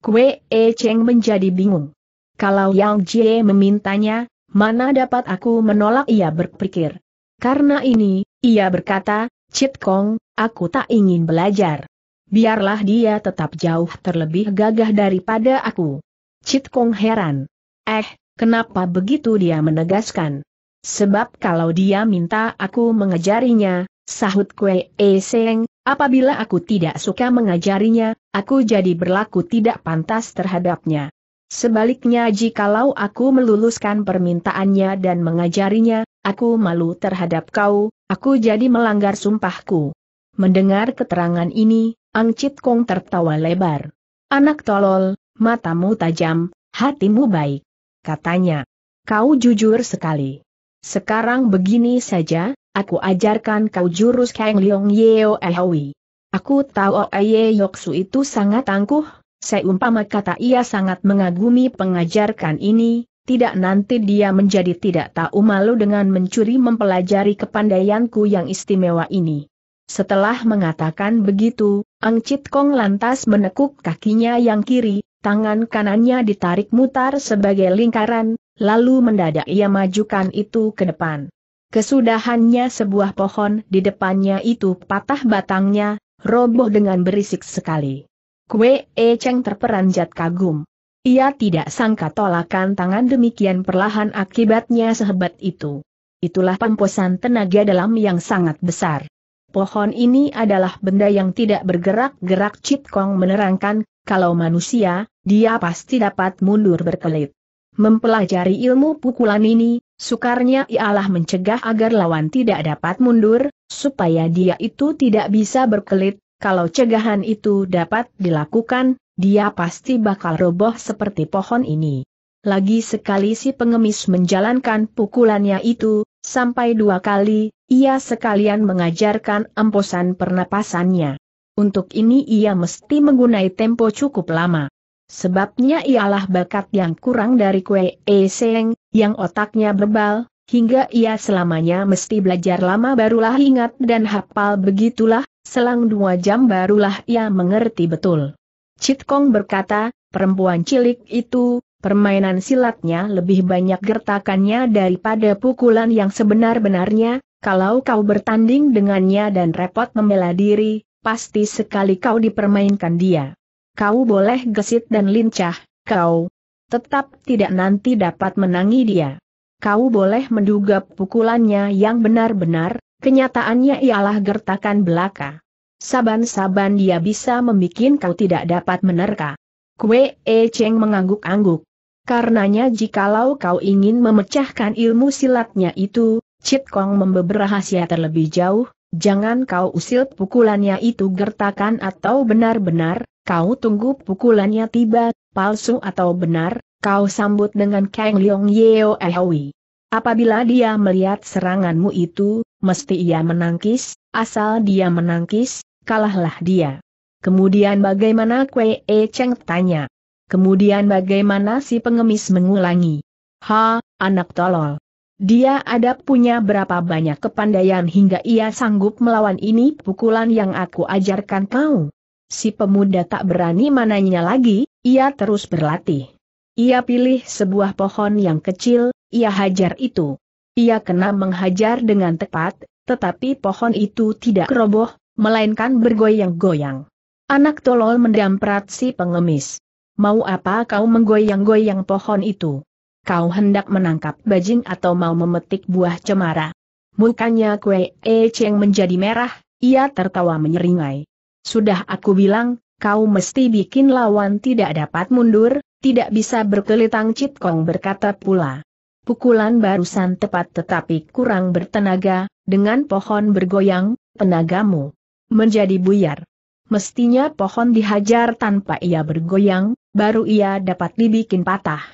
Kue E Cheng menjadi bingung. Kalau Yang Jie memintanya, mana dapat aku menolak ia berpikir. Karena ini, ia berkata, Chit Kong, aku tak ingin belajar. Biarlah dia tetap jauh terlebih gagah daripada aku. Chit Kong heran. Eh, kenapa begitu dia menegaskan? Sebab kalau dia minta aku mengejarinya, sahut Kue E Seng, apabila aku tidak suka mengajarinya, aku jadi berlaku tidak pantas terhadapnya. Sebaliknya jikalau aku meluluskan permintaannya dan mengajarinya, aku malu terhadap kau, aku jadi melanggar sumpahku. Mendengar keterangan ini, Ang Chit Kong tertawa lebar. Anak tolol, matamu tajam, hatimu baik. Katanya, kau jujur sekali. Sekarang begini saja, aku ajarkan kau jurus Kang Leong Yeo Ehowi. Aku tahu Oye Yoksu itu sangat tangguh, seumpama kata ia sangat mengagumi pengajarkan ini, tidak nanti dia menjadi tidak tahu malu dengan mencuri mempelajari kepandaianku yang istimewa ini. Setelah mengatakan begitu, Ang Chit Kong lantas menekuk kakinya yang kiri, tangan kanannya ditarik mutar sebagai lingkaran, lalu mendadak ia majukan itu ke depan. Kesudahannya sebuah pohon di depannya itu patah batangnya, roboh dengan berisik sekali. Kue E Cheng terperanjat kagum. Ia tidak sangka tolakan tangan demikian perlahan akibatnya sehebat itu. Itulah pemposan tenaga dalam yang sangat besar. Pohon ini adalah benda yang tidak bergerak-gerak Cit Kong menerangkan, kalau manusia, dia pasti dapat mundur berkelit. Mempelajari ilmu pukulan ini, Sukarnya ialah mencegah agar lawan tidak dapat mundur, supaya dia itu tidak bisa berkelit, kalau cegahan itu dapat dilakukan, dia pasti bakal roboh seperti pohon ini. Lagi sekali si pengemis menjalankan pukulannya itu, sampai dua kali, ia sekalian mengajarkan emposan pernapasannya. Untuk ini ia mesti menggunai tempo cukup lama. Sebabnya ialah bakat yang kurang dari Kue E Seng, yang otaknya bebal, hingga ia selamanya mesti belajar lama barulah ingat dan hafal begitulah, selang dua jam barulah ia mengerti betul. Chit Kong berkata, perempuan cilik itu, permainan silatnya lebih banyak gertakannya daripada pukulan yang sebenar-benarnya, kalau kau bertanding dengannya dan repot membela diri, pasti sekali kau dipermainkan dia kau boleh gesit dan lincah, kau tetap tidak nanti dapat menangi dia. Kau boleh menduga pukulannya yang benar-benar, kenyataannya ialah gertakan belaka. Saban-saban dia bisa membuat kau tidak dapat menerka. Kue E Cheng mengangguk-angguk. Karenanya jikalau kau ingin memecahkan ilmu silatnya itu, Chit Kong memberi rahasia terlebih jauh, Jangan kau usil pukulannya itu gertakan atau benar-benar, kau tunggu pukulannya tiba, palsu atau benar, kau sambut dengan Kang Leong Yeo Ehowi. Apabila dia melihat seranganmu itu, mesti ia menangkis, asal dia menangkis, kalahlah dia. Kemudian bagaimana Kue E Cheng tanya. Kemudian bagaimana si pengemis mengulangi. Ha, anak tolol. Dia ada punya berapa banyak kepandaian hingga ia sanggup melawan ini pukulan yang aku ajarkan kau. Si pemuda tak berani mananya lagi, ia terus berlatih. Ia pilih sebuah pohon yang kecil, ia hajar itu. Ia kena menghajar dengan tepat, tetapi pohon itu tidak roboh, melainkan bergoyang-goyang. Anak tolol mendamprat si pengemis. Mau apa kau menggoyang-goyang pohon itu? Kau hendak menangkap bajing atau mau memetik buah cemara? Mukanya Kue E Cheng menjadi merah, ia tertawa menyeringai. Sudah aku bilang, kau mesti bikin lawan tidak dapat mundur, tidak bisa berkelitang Cit Kong berkata pula. Pukulan barusan tepat tetapi kurang bertenaga, dengan pohon bergoyang, tenagamu menjadi buyar. Mestinya pohon dihajar tanpa ia bergoyang, baru ia dapat dibikin patah.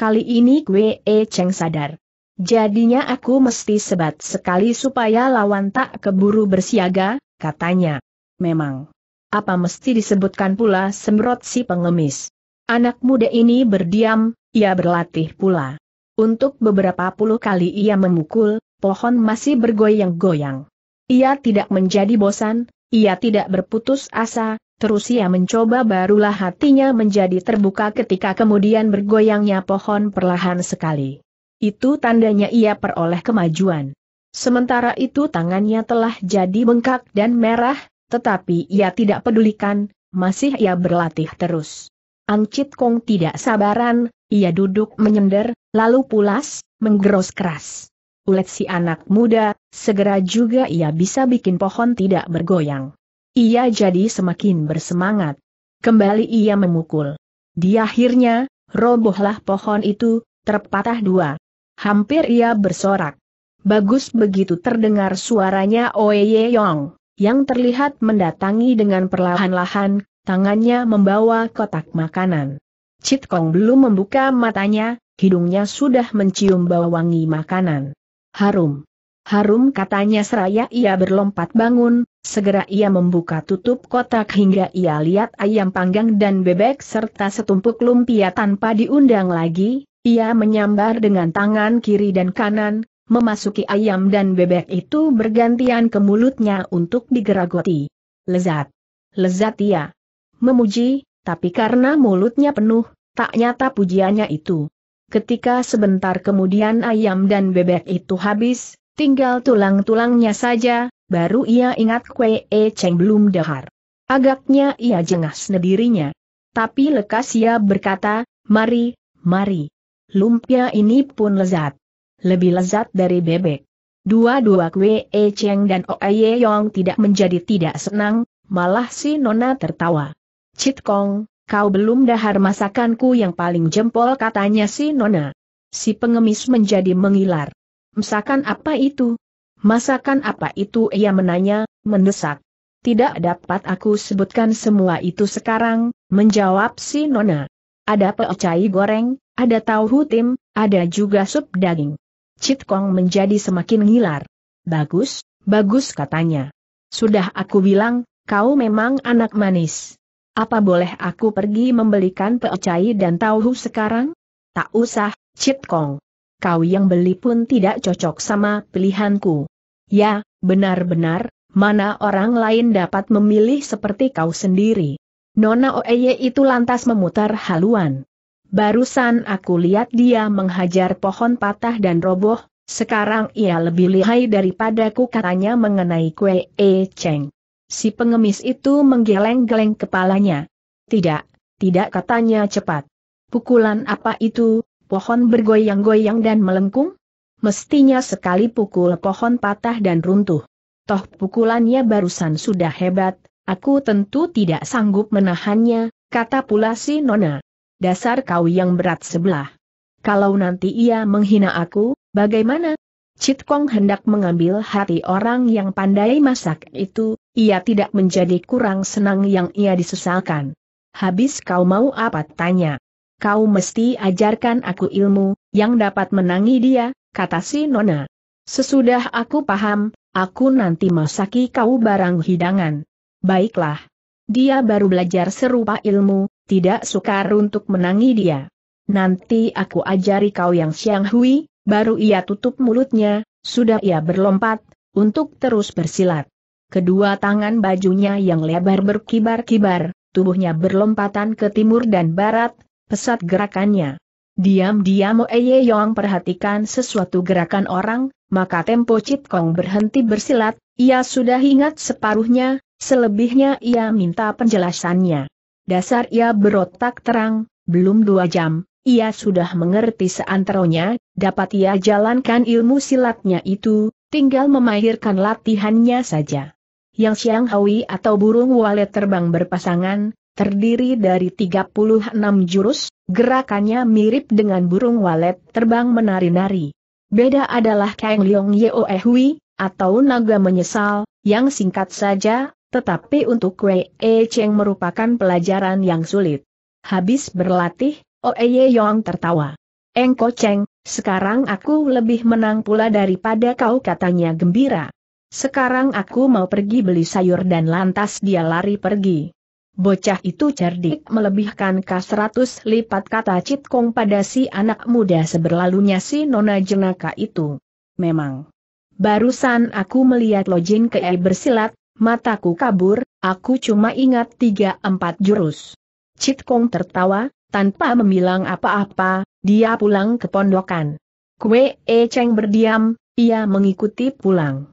Kali ini Kwe E Cheng sadar. Jadinya aku mesti sebat sekali supaya lawan tak keburu bersiaga, katanya. Memang. Apa mesti disebutkan pula semrot si pengemis. Anak muda ini berdiam, ia berlatih pula. Untuk beberapa puluh kali ia memukul, pohon masih bergoyang-goyang. Ia tidak menjadi bosan, ia tidak berputus asa, terus ia mencoba barulah hatinya menjadi terbuka ketika kemudian bergoyangnya pohon perlahan sekali. Itu tandanya ia peroleh kemajuan. Sementara itu tangannya telah jadi bengkak dan merah, tetapi ia tidak pedulikan, masih ia berlatih terus. Angcit Kong tidak sabaran, ia duduk menyender, lalu pulas, menggeros keras. Ulet si anak muda, segera juga ia bisa bikin pohon tidak bergoyang. Ia jadi semakin bersemangat. Kembali ia memukul. Di akhirnya, robohlah pohon itu, terpatah dua. Hampir ia bersorak. Bagus begitu terdengar suaranya Oye Yong, yang terlihat mendatangi dengan perlahan-lahan, tangannya membawa kotak makanan. Chit Kong belum membuka matanya, hidungnya sudah mencium bau wangi makanan. Harum. Harum katanya seraya ia berlompat bangun, segera ia membuka tutup kotak hingga ia lihat ayam panggang dan bebek serta setumpuk lumpia tanpa diundang lagi, ia menyambar dengan tangan kiri dan kanan, memasuki ayam dan bebek itu bergantian ke mulutnya untuk digeragoti. Lezat. Lezat ia. Memuji, tapi karena mulutnya penuh, tak nyata pujiannya itu. Ketika sebentar kemudian ayam dan bebek itu habis, tinggal tulang-tulangnya saja, baru ia ingat Kue E Cheng belum dahar. Agaknya ia jengah sendirinya. Tapi lekas ia berkata, mari, mari. Lumpia ini pun lezat. Lebih lezat dari bebek. Dua-dua Kue E Cheng dan Oye Yong tidak menjadi tidak senang, malah si Nona tertawa. Cit Kong, kau belum dahar masakanku yang paling jempol katanya si Nona. Si pengemis menjadi mengilar. Masakan apa itu? Masakan apa itu ia menanya, mendesak. Tidak dapat aku sebutkan semua itu sekarang, menjawab si Nona. Ada pecai goreng, ada tahu tim, ada juga sup daging. Cit Kong menjadi semakin ngilar. Bagus, bagus katanya. Sudah aku bilang, kau memang anak manis. Apa boleh aku pergi membelikan pecai dan tahu sekarang? Tak usah, Cit Kong. Kau yang beli pun tidak cocok sama pilihanku. Ya, benar-benar, mana orang lain dapat memilih seperti kau sendiri. Nona Oeye itu lantas memutar haluan. Barusan aku lihat dia menghajar pohon patah dan roboh, sekarang ia lebih lihai daripadaku katanya mengenai kue E Cheng. Si pengemis itu menggeleng-geleng kepalanya. Tidak, tidak katanya cepat. Pukulan apa itu, pohon bergoyang-goyang dan melengkung? Mestinya sekali pukul pohon patah dan runtuh. Toh pukulannya barusan sudah hebat, aku tentu tidak sanggup menahannya, kata pula si Nona. Dasar kau yang berat sebelah. Kalau nanti ia menghina aku, bagaimana? Cit Kong hendak mengambil hati orang yang pandai masak itu, ia tidak menjadi kurang senang yang ia disesalkan. Habis kau mau apa tanya? Kau mesti ajarkan aku ilmu, yang dapat menangi dia, kata si Nona. Sesudah aku paham, aku nanti masaki kau barang hidangan. Baiklah. Dia baru belajar serupa ilmu, tidak sukar untuk menangi dia. Nanti aku ajari kau yang siang hui, Baru ia tutup mulutnya, sudah ia berlompat, untuk terus bersilat. Kedua tangan bajunya yang lebar berkibar-kibar, tubuhnya berlompatan ke timur dan barat, pesat gerakannya. Diam-diam Oye Yong perhatikan sesuatu gerakan orang, maka tempo Cit Kong berhenti bersilat, ia sudah ingat separuhnya, selebihnya ia minta penjelasannya. Dasar ia berotak terang, belum dua jam, ia sudah mengerti seantaronya, dapat ia jalankan ilmu silatnya itu, tinggal memahirkan latihannya saja. Yang Siang Hawi atau burung walet terbang berpasangan, terdiri dari 36 jurus, gerakannya mirip dengan burung walet terbang menari-nari. Beda adalah Kang Leong Yeoe Hui, atau naga menyesal, yang singkat saja, tetapi untuk Kwe E Cheng merupakan pelajaran yang sulit. Habis berlatih, Oye Yong tertawa. Engko Cheng, sekarang aku lebih menang pula daripada kau katanya gembira. Sekarang aku mau pergi beli sayur dan lantas dia lari pergi. Bocah itu cerdik melebihkan k seratus lipat kata Cit Kong pada si anak muda seberlalunya si nona jenaka itu. Memang. Barusan aku melihat Lojin ke bersilat, mataku kabur, aku cuma ingat tiga empat jurus. Cit Kong tertawa, tanpa membilang apa-apa, dia pulang ke pondokan. Kue E Cheng berdiam, ia mengikuti pulang.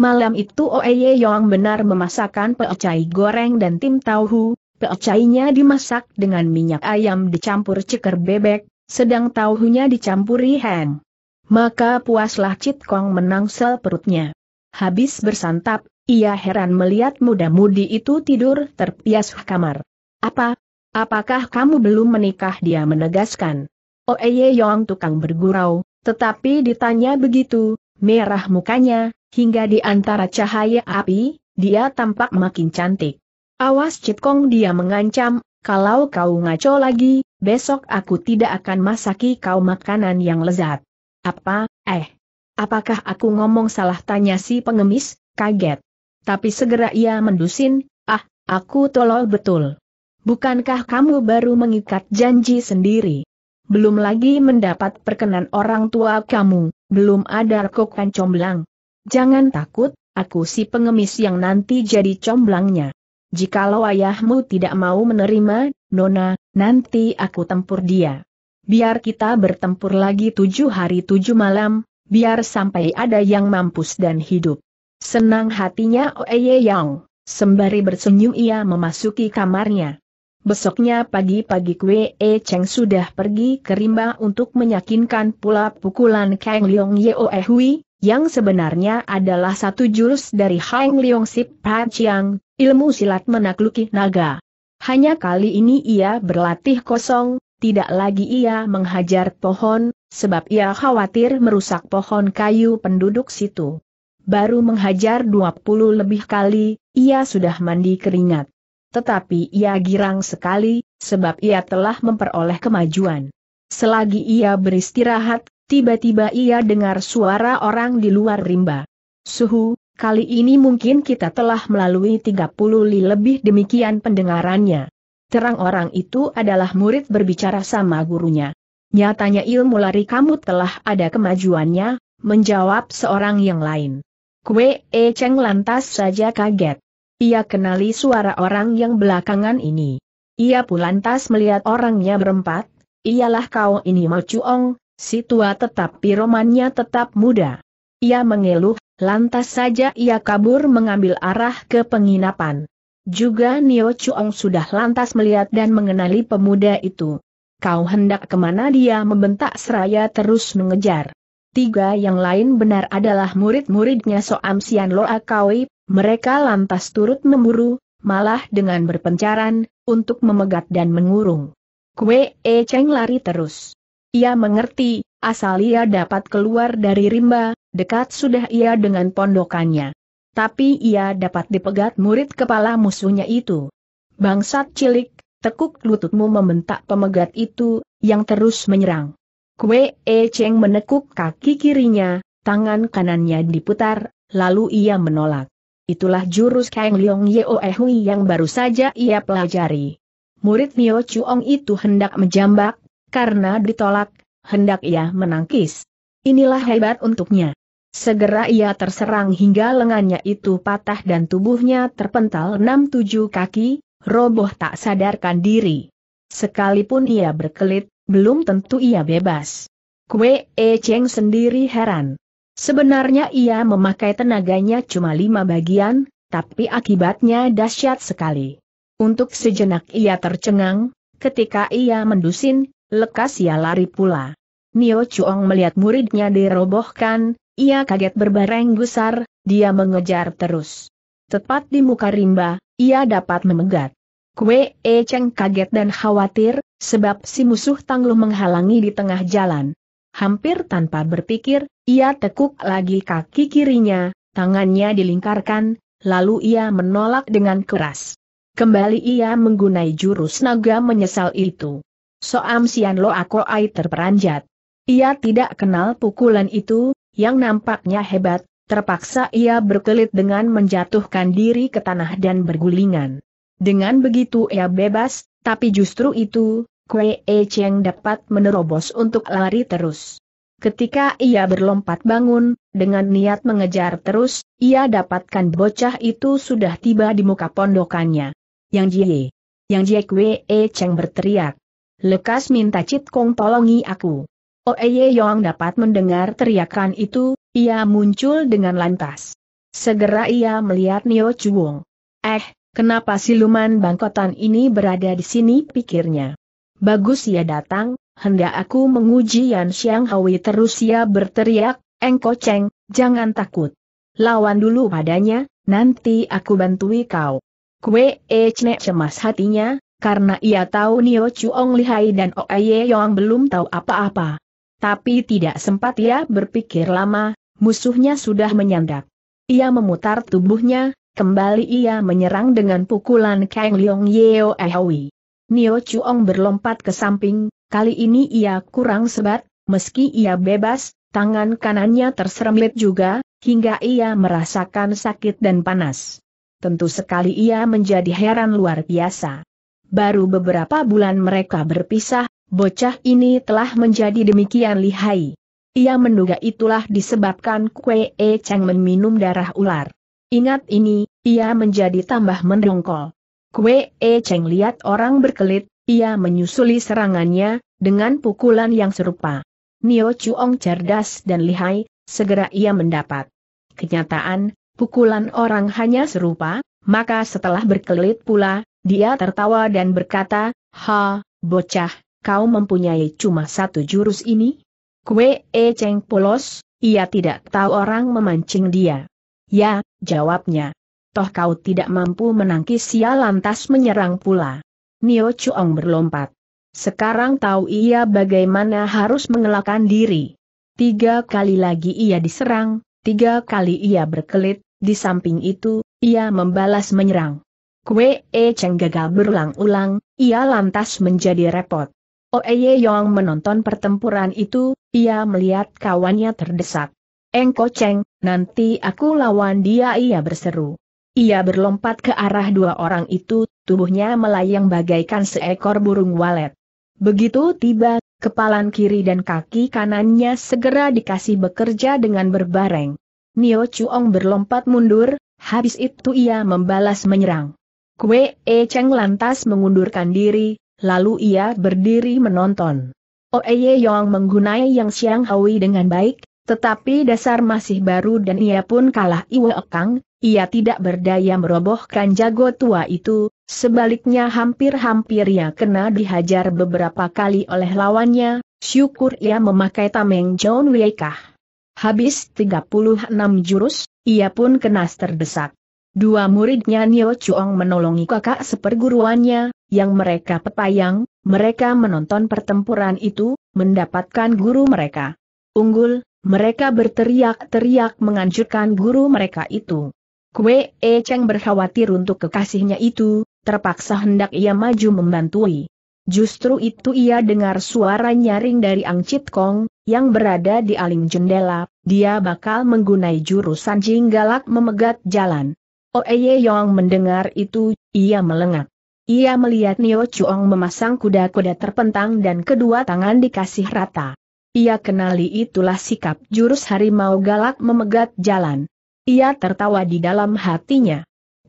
Malam itu Oeye Yong benar memasakkan peocai goreng dan tim tauhu, peocainya dimasak dengan minyak ayam dicampur ceker bebek, sedang tauhunya dicampuri ham. Maka puaslah Cit Kong menangsel perutnya. Habis bersantap, ia heran melihat muda-mudi itu tidur terpias kamar. Apa, Apakah kamu belum menikah dia menegaskan. Oeye Yong tukang bergurau, tetapi ditanya begitu, merah mukanya, hingga di antara cahaya api, dia tampak makin cantik. Awas Citkong dia mengancam, kalau kau ngaco lagi, besok aku tidak akan masaki kau makanan yang lezat. Apa, eh? Apakah aku ngomong salah tanya si pengemis, kaget. Tapi segera ia mendusin, ah, aku tolol betul. Bukankah kamu baru mengikat janji sendiri? Belum lagi mendapat perkenan orang tua kamu, belum ada kokan comblang. Jangan takut, aku si pengemis yang nanti jadi comblangnya. Jikalau ayahmu tidak mau menerima, Nona, nanti aku tempur dia. Biar kita bertempur lagi tujuh hari tujuh malam, biar sampai ada yang mampus dan hidup. Senang hatinya Oye Yang, sembari bersenyum ia memasuki kamarnya. Besoknya pagi-pagi Kue E Cheng sudah pergi ke rimba untuk meyakinkan pula pukulan Kang Leong Yeo E Hui, yang sebenarnya adalah satu jurus dari Hang Leong Sip Pa Chiang, ilmu silat menakluki naga. Hanya kali ini ia berlatih kosong, tidak lagi ia menghajar pohon, sebab ia khawatir merusak pohon kayu penduduk situ. Baru menghajar 20 lebih kali, ia sudah mandi keringat tetapi ia girang sekali, sebab ia telah memperoleh kemajuan. Selagi ia beristirahat, tiba-tiba ia dengar suara orang di luar rimba. Suhu, kali ini mungkin kita telah melalui 30 li lebih demikian pendengarannya. Terang orang itu adalah murid berbicara sama gurunya. Nyatanya ilmu lari kamu telah ada kemajuannya, menjawab seorang yang lain. Kue E Cheng lantas saja kaget. Ia kenali suara orang yang belakangan ini. Ia pun lantas melihat orangnya berempat, ialah kau ini Mau Chuong, si tua tetapi romannya tetap muda. Ia mengeluh, lantas saja ia kabur mengambil arah ke penginapan. Juga Nio Chuong sudah lantas melihat dan mengenali pemuda itu. Kau hendak ke mana dia membentak seraya terus mengejar. Tiga yang lain benar adalah murid-muridnya Soam Sian Loa Kawi, mereka lantas turut memburu, malah dengan berpencaran, untuk memegat dan mengurung. Kue E Cheng lari terus. Ia mengerti, asal ia dapat keluar dari rimba, dekat sudah ia dengan pondokannya. Tapi ia dapat dipegat murid kepala musuhnya itu. Bangsat cilik, tekuk lututmu membentak pemegat itu, yang terus menyerang. Kue E Cheng menekuk kaki kirinya, tangan kanannya diputar, lalu ia menolak. Itulah jurus Kang Leong Yeo Hui yang baru saja ia pelajari. Murid Nio Chuong itu hendak menjambak, karena ditolak, hendak ia menangkis. Inilah hebat untuknya. Segera ia terserang hingga lengannya itu patah dan tubuhnya terpental enam tujuh kaki, roboh tak sadarkan diri. Sekalipun ia berkelit, belum tentu ia bebas. Kue E Cheng sendiri heran. Sebenarnya ia memakai tenaganya cuma lima bagian, tapi akibatnya dahsyat sekali. Untuk sejenak ia tercengang, ketika ia mendusin, lekas ia lari pula. Nio Chuong melihat muridnya dirobohkan, ia kaget berbareng gusar, dia mengejar terus. Tepat di muka rimba, ia dapat memegat. Kue E Cheng kaget dan khawatir, sebab si musuh tangguh menghalangi di tengah jalan. Hampir tanpa berpikir, ia tekuk lagi kaki kirinya, tangannya dilingkarkan, lalu ia menolak dengan keras. Kembali ia menggunai jurus naga menyesal itu. Soam Sian Lo Ako Ai terperanjat. Ia tidak kenal pukulan itu, yang nampaknya hebat, terpaksa ia berkelit dengan menjatuhkan diri ke tanah dan bergulingan. Dengan begitu ia bebas, tapi justru itu, Kue E Cheng dapat menerobos untuk lari terus. Ketika ia berlompat bangun, dengan niat mengejar terus, ia dapatkan bocah itu sudah tiba di muka pondokannya. Yang Jie! Yang Jie Kue E Cheng berteriak. Lekas minta Cit Kong tolongi aku. Oeye Yong dapat mendengar teriakan itu, ia muncul dengan lantas. Segera ia melihat Nio Chuong. Eh, kenapa siluman bangkotan ini berada di sini pikirnya. Bagus ia datang, hendak aku menguji Yan Xiang Hui terus ia berteriak, Engko Cheng, jangan takut. Lawan dulu padanya, nanti aku bantui kau. Kue E Chne cemas hatinya, karena ia tahu Nio Chuong Lihai dan Oye Yong belum tahu apa-apa. Tapi tidak sempat ia berpikir lama, musuhnya sudah menyandak. Ia memutar tubuhnya, kembali ia menyerang dengan pukulan Kang Leong Yeo Ehowi. Nio Chuong berlompat ke samping, kali ini ia kurang sebat, meski ia bebas, tangan kanannya terserempit juga, hingga ia merasakan sakit dan panas. Tentu sekali ia menjadi heran luar biasa. Baru beberapa bulan mereka berpisah, bocah ini telah menjadi demikian lihai. Ia menduga itulah disebabkan Kue E Cheng meminum darah ular. Ingat ini, ia menjadi tambah mendongkol. Kue E Cheng lihat orang berkelit, ia menyusuli serangannya, dengan pukulan yang serupa. Nio Chuong cerdas dan lihai, segera ia mendapat. Kenyataan, pukulan orang hanya serupa, maka setelah berkelit pula, dia tertawa dan berkata, Ha, bocah, kau mempunyai cuma satu jurus ini? Kue E Cheng polos, ia tidak tahu orang memancing dia. Ya, jawabnya toh kau tidak mampu menangkis ia lantas menyerang pula. Nio Chuong berlompat. Sekarang tahu ia bagaimana harus mengelakkan diri. Tiga kali lagi ia diserang, tiga kali ia berkelit, di samping itu, ia membalas menyerang. Kue E Cheng gagal berulang-ulang, ia lantas menjadi repot. Oeye Yong menonton pertempuran itu, ia melihat kawannya terdesak. Engko Cheng, nanti aku lawan dia ia berseru. Ia berlompat ke arah dua orang itu, tubuhnya melayang bagaikan seekor burung walet. Begitu tiba, kepalan kiri dan kaki kanannya segera dikasih bekerja dengan berbareng. Nio Chuong berlompat mundur, habis itu ia membalas menyerang. Kue E Cheng lantas mengundurkan diri, lalu ia berdiri menonton. Oeye Yong menggunai yang Siang Hui dengan baik, tetapi dasar masih baru dan ia pun kalah Iwe Ekang, ia tidak berdaya merobohkan jago tua itu, sebaliknya hampir-hampir ia kena dihajar beberapa kali oleh lawannya, syukur ia memakai tameng John Wiekah. Habis 36 jurus, ia pun kena terdesak. Dua muridnya Nio Chuong menolongi kakak seperguruannya, yang mereka pepayang, mereka menonton pertempuran itu, mendapatkan guru mereka. Unggul, mereka berteriak-teriak menganjurkan guru mereka itu. Kue E Cheng berkhawatir untuk kekasihnya itu, terpaksa hendak ia maju membantui. Justru itu ia dengar suara nyaring dari Ang Chit Kong, yang berada di aling jendela, dia bakal menggunai jurus sanjing galak memegat jalan. Oeye Yong mendengar itu, ia melengak. Ia melihat Nio Chuong memasang kuda-kuda terpentang dan kedua tangan dikasih rata. Ia kenali itulah sikap jurus harimau galak memegat jalan. Ia tertawa di dalam hatinya.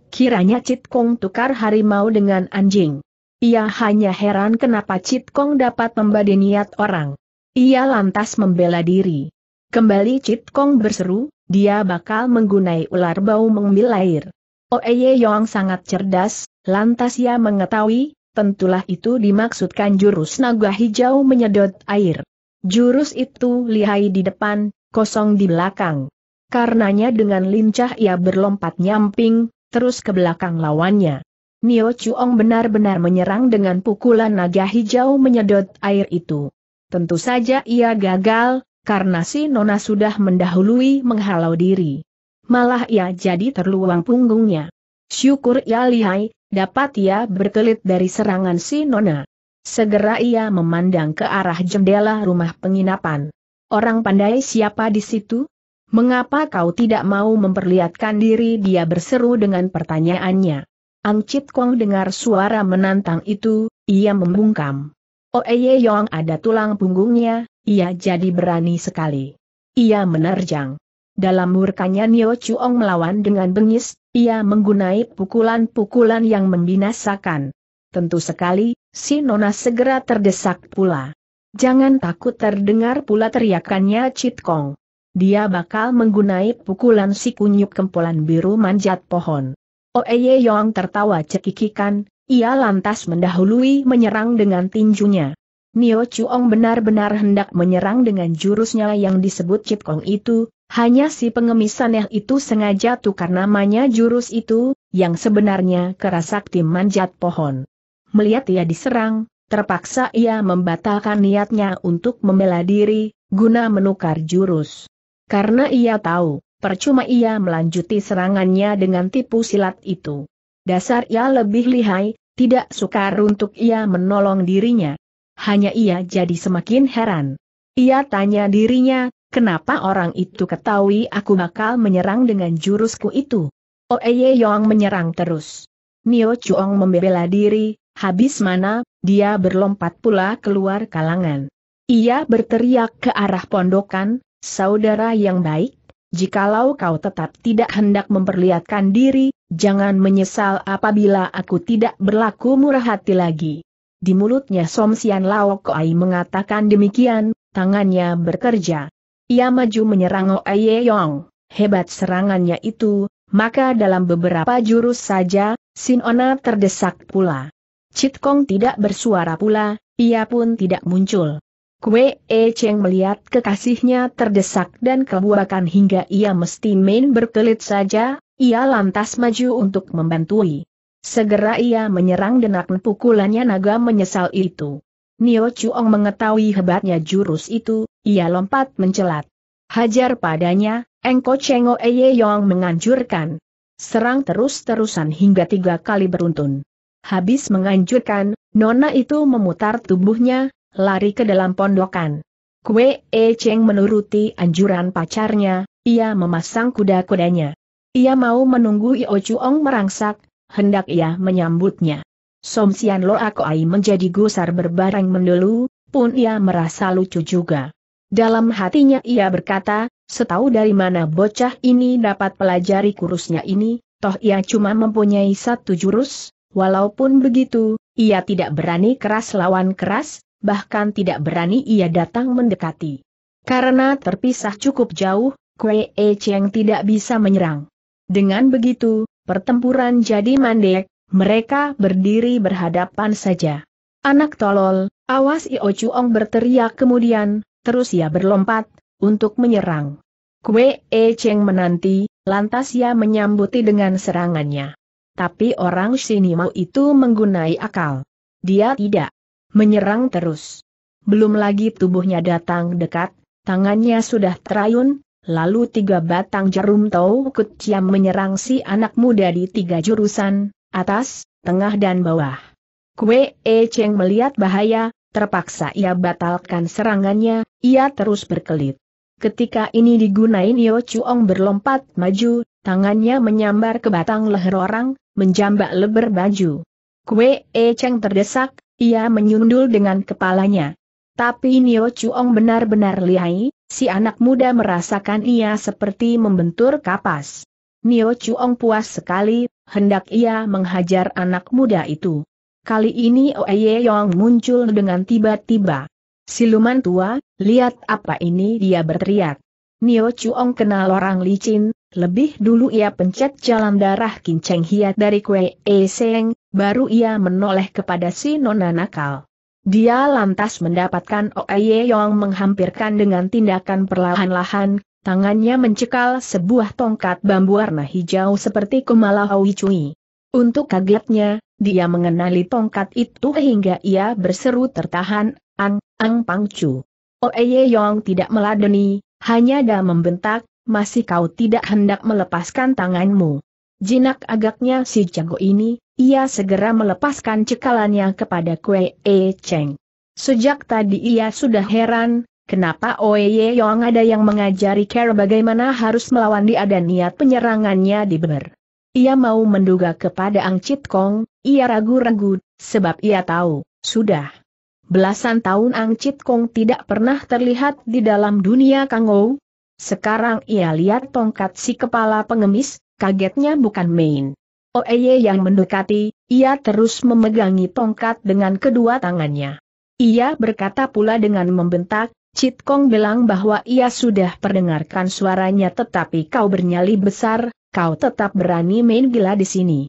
Kiranya Cit Kong tukar harimau dengan anjing. Ia hanya heran kenapa Cit Kong dapat membadi niat orang. Ia lantas membela diri. Kembali Cit Kong berseru, dia bakal menggunai ular bau mengambil air. Oeye Yong sangat cerdas, lantas ia mengetahui, tentulah itu dimaksudkan jurus naga hijau menyedot air. Jurus itu lihai di depan, kosong di belakang. Karenanya dengan lincah ia berlompat nyamping, terus ke belakang lawannya. Nio Chuong benar-benar menyerang dengan pukulan naga hijau menyedot air itu. Tentu saja ia gagal, karena si Nona sudah mendahului menghalau diri malah ia jadi terluang punggungnya. Syukur ia lihai, dapat ia berkelit dari serangan si Nona. Segera ia memandang ke arah jendela rumah penginapan. Orang pandai siapa di situ? Mengapa kau tidak mau memperlihatkan diri dia berseru dengan pertanyaannya. Ang Chit Kong dengar suara menantang itu, ia membungkam. Oh Eye Yong ada tulang punggungnya, ia jadi berani sekali. Ia menerjang. Dalam murkanya Nio Chuong melawan dengan bengis, ia menggunai pukulan-pukulan yang membinasakan. Tentu sekali, si Nona segera terdesak pula. Jangan takut terdengar pula teriakannya Chit Kong. Dia bakal menggunai pukulan si kunyuk kempulan biru manjat pohon. Oeye Yong tertawa cekikikan, ia lantas mendahului menyerang dengan tinjunya. Nio Chuong benar-benar hendak menyerang dengan jurusnya yang disebut Chit Kong itu, hanya si pengemisan yang itu sengaja tukar namanya jurus itu, yang sebenarnya kerasakti manjat pohon. Melihat ia diserang, terpaksa ia membatalkan niatnya untuk membela diri, guna menukar jurus. Karena ia tahu, percuma ia melanjuti serangannya dengan tipu silat itu. Dasar ia lebih lihai, tidak sukar untuk ia menolong dirinya. Hanya ia jadi semakin heran. Ia tanya dirinya, Kenapa orang itu ketahui aku bakal menyerang dengan jurusku itu? Oeye Yong menyerang terus. Nio Chuong membela diri, habis mana, dia berlompat pula keluar kalangan. Ia berteriak ke arah pondokan, saudara yang baik, jikalau kau tetap tidak hendak memperlihatkan diri, jangan menyesal apabila aku tidak berlaku murah hati lagi. Di mulutnya Som Sian Lao Koai mengatakan demikian, tangannya bekerja. Ia maju menyerang Oye Yong. Hebat serangannya itu, maka dalam beberapa jurus saja, Sin Ona terdesak pula. Chit Kong tidak bersuara pula, ia pun tidak muncul. Kue E Cheng melihat kekasihnya terdesak dan kebuakan hingga ia mesti main berkelit saja, ia lantas maju untuk membantui. Segera ia menyerang denak pukulannya naga menyesal itu. Nio Chuong mengetahui hebatnya jurus itu, ia lompat mencelat. Hajar padanya, Engko Chengo Eye Yong menganjurkan. Serang terus-terusan hingga tiga kali beruntun. Habis menganjurkan, Nona itu memutar tubuhnya, lari ke dalam pondokan. Kue E Cheng menuruti anjuran pacarnya, ia memasang kuda-kudanya. Ia mau menunggu Io Chuong merangsak, hendak ia menyambutnya. Som Sian Lo Akoai menjadi gusar berbareng mendulu, pun ia merasa lucu juga. Dalam hatinya ia berkata, setahu dari mana bocah ini dapat pelajari kurusnya ini, toh ia cuma mempunyai satu jurus, walaupun begitu, ia tidak berani keras lawan keras, bahkan tidak berani ia datang mendekati. Karena terpisah cukup jauh, Kue E Cheng tidak bisa menyerang. Dengan begitu, pertempuran jadi mandek, mereka berdiri berhadapan saja. Anak tolol, awas Io Chuong berteriak kemudian, terus ia berlompat, untuk menyerang. Kue E Cheng menanti, lantas ia menyambuti dengan serangannya. Tapi orang sini mau itu menggunai akal. Dia tidak menyerang terus. belum lagi tubuhnya datang dekat, tangannya sudah terayun, lalu tiga batang jarum tau keciam menyerang si anak muda di tiga jurusan, atas, tengah dan bawah. Kue E Cheng melihat bahaya, terpaksa ia batalkan serangannya, ia terus berkelit. Ketika ini digunain Yo Chuong berlompat maju, tangannya menyambar ke batang leher orang, menjambak lebar baju. Kue E Cheng terdesak, ia menyundul dengan kepalanya. Tapi Nio Chuong benar-benar lihai, si anak muda merasakan ia seperti membentur kapas. Nio Chuong puas sekali, hendak ia menghajar anak muda itu. Kali ini Oye Yong muncul dengan tiba-tiba. Siluman tua, lihat apa ini dia berteriak. Nio Chuong kenal orang licin, lebih dulu ia pencet jalan darah kinceng hiat dari Kue E Seng, baru ia menoleh kepada si nona nakal. Dia lantas mendapatkan Oye Yong menghampirkan dengan tindakan perlahan-lahan, tangannya mencekal sebuah tongkat bambu warna hijau seperti kumala Cui. Untuk kagetnya, dia mengenali tongkat itu hingga ia berseru tertahan, Ang, Ang Pangcu. Oye Yong tidak meladeni, hanya dah membentak, masih kau tidak hendak melepaskan tanganmu. Jinak agaknya si jago ini, ia segera melepaskan cekalannya kepada Kue E Cheng. Sejak tadi ia sudah heran, Kenapa Oye Yong ada yang mengajari Care bagaimana harus melawan dia dan niat penyerangannya di ber. Ia mau menduga kepada Ang Chit Kong, ia ragu-ragu, sebab ia tahu, sudah. Belasan tahun Ang Chit Kong tidak pernah terlihat di dalam dunia Kangou. Sekarang ia lihat tongkat si kepala pengemis, kagetnya bukan main. Oye yang mendekati, ia terus memegangi tongkat dengan kedua tangannya. Ia berkata pula dengan membentak, Cit Kong bilang bahwa ia sudah perdengarkan suaranya tetapi kau bernyali besar, kau tetap berani main gila di sini.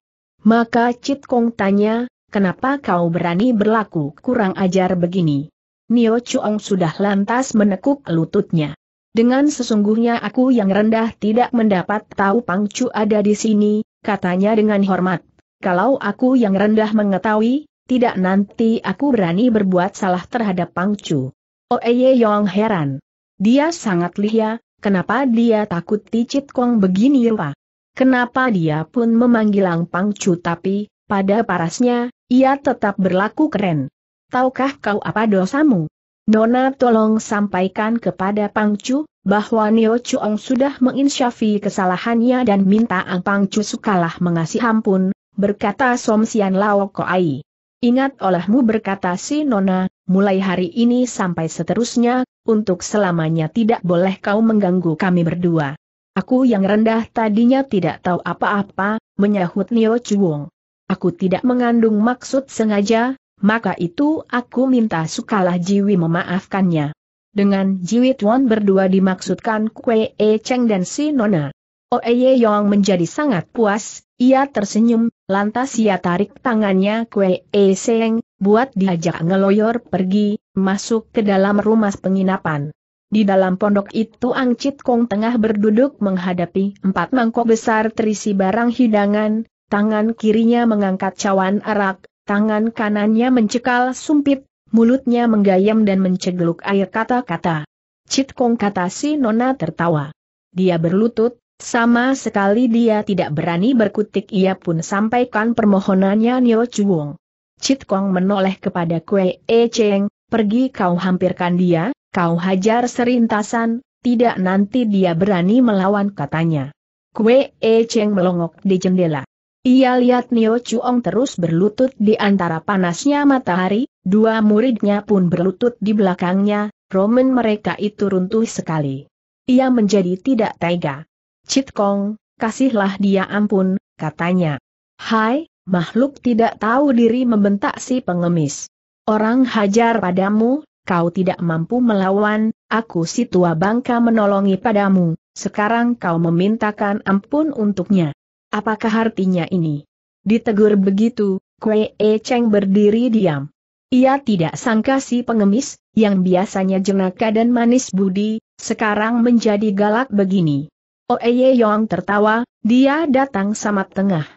Maka Cit Kong tanya, kenapa kau berani berlaku kurang ajar begini? Nio Chuong sudah lantas menekuk lututnya. Dengan sesungguhnya aku yang rendah tidak mendapat tahu Pangcu ada di sini, katanya dengan hormat. Kalau aku yang rendah mengetahui, tidak nanti aku berani berbuat salah terhadap Pangcu. Oye Yong heran. Dia sangat lihat, kenapa dia takut Ticit Kong begini Pak? Kenapa dia pun memanggil Ang Pangcu tapi, pada parasnya, ia tetap berlaku keren. Tahukah kau apa dosamu? Nona tolong sampaikan kepada Pangcu, bahwa Neo Chuong sudah menginsyafi kesalahannya dan minta Ang Pangcu sukalah mengasih ampun, berkata Som Sian Lao Koai. Ingat olehmu berkata si Nona, mulai hari ini sampai seterusnya, untuk selamanya tidak boleh kau mengganggu kami berdua. Aku yang rendah tadinya tidak tahu apa-apa, menyahut Nio Chuong. Aku tidak mengandung maksud sengaja, maka itu aku minta sukalah Jiwi memaafkannya. Dengan Jiwi Tuan berdua dimaksudkan Kue E Cheng dan si Nona. Oye Yong menjadi sangat puas, ia tersenyum, lantas ia tarik tangannya Kue E Seng, buat diajak ngeloyor pergi, masuk ke dalam rumah penginapan. Di dalam pondok itu Ang Chit Kong tengah berduduk menghadapi empat mangkok besar terisi barang hidangan, tangan kirinya mengangkat cawan arak, tangan kanannya mencekal sumpit, mulutnya menggayam dan mencegluk air kata-kata. Chit Kong kata si Nona tertawa. Dia berlutut, sama sekali dia tidak berani berkutik ia pun sampaikan permohonannya Nio Chuong. Chit Kong menoleh kepada Kue E Cheng, pergi kau hampirkan dia, kau hajar serintasan, tidak nanti dia berani melawan katanya. Kue E Cheng melongok di jendela. Ia lihat Nio Chuong terus berlutut di antara panasnya matahari, dua muridnya pun berlutut di belakangnya, romen mereka itu runtuh sekali. Ia menjadi tidak tega. Cit Kong, kasihlah dia ampun, katanya. Hai, makhluk tidak tahu diri membentak si pengemis. Orang hajar padamu, kau tidak mampu melawan, aku si tua bangka menolongi padamu, sekarang kau memintakan ampun untuknya. Apakah artinya ini? Ditegur begitu, Kue E Cheng berdiri diam. Ia tidak sangka si pengemis, yang biasanya jenaka dan manis budi, sekarang menjadi galak begini. Oye Yong tertawa, dia datang sama tengah.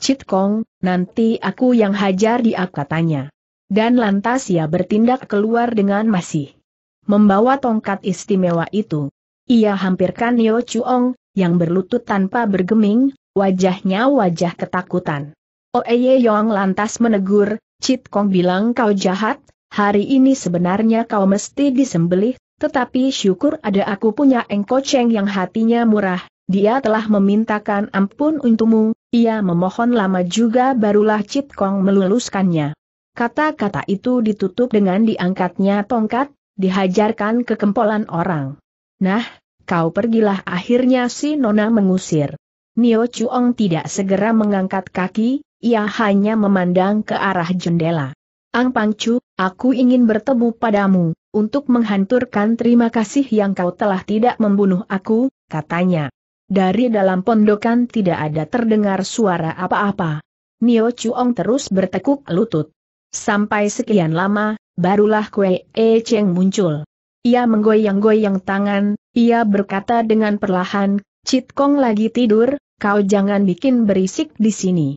Cit Kong, nanti aku yang hajar dia katanya. dan lantas ia bertindak keluar dengan masih membawa tongkat istimewa itu. Ia hampirkan Nio Chuong, yang berlutut tanpa bergeming, wajahnya wajah ketakutan. Oeye Yong lantas menegur, Cit Kong bilang kau jahat, hari ini sebenarnya kau mesti disembelih, tetapi syukur ada aku punya engkoceng yang hatinya murah, dia telah memintakan ampun untukmu, ia memohon lama juga barulah Cit Kong meluluskannya. Kata-kata itu ditutup dengan diangkatnya tongkat, dihajarkan ke kempolan orang. Nah, kau pergilah akhirnya si Nona mengusir. Nio Chuong tidak segera mengangkat kaki, ia hanya memandang ke arah jendela. Ang Pangcu, aku ingin bertemu padamu, untuk menghanturkan terima kasih yang kau telah tidak membunuh aku, katanya. Dari dalam pondokan tidak ada terdengar suara apa-apa. Nio Chuong terus bertekuk lutut. Sampai sekian lama, barulah Kue E Cheng muncul. Ia menggoyang-goyang tangan, ia berkata dengan perlahan, Cit Kong lagi tidur, kau jangan bikin berisik di sini.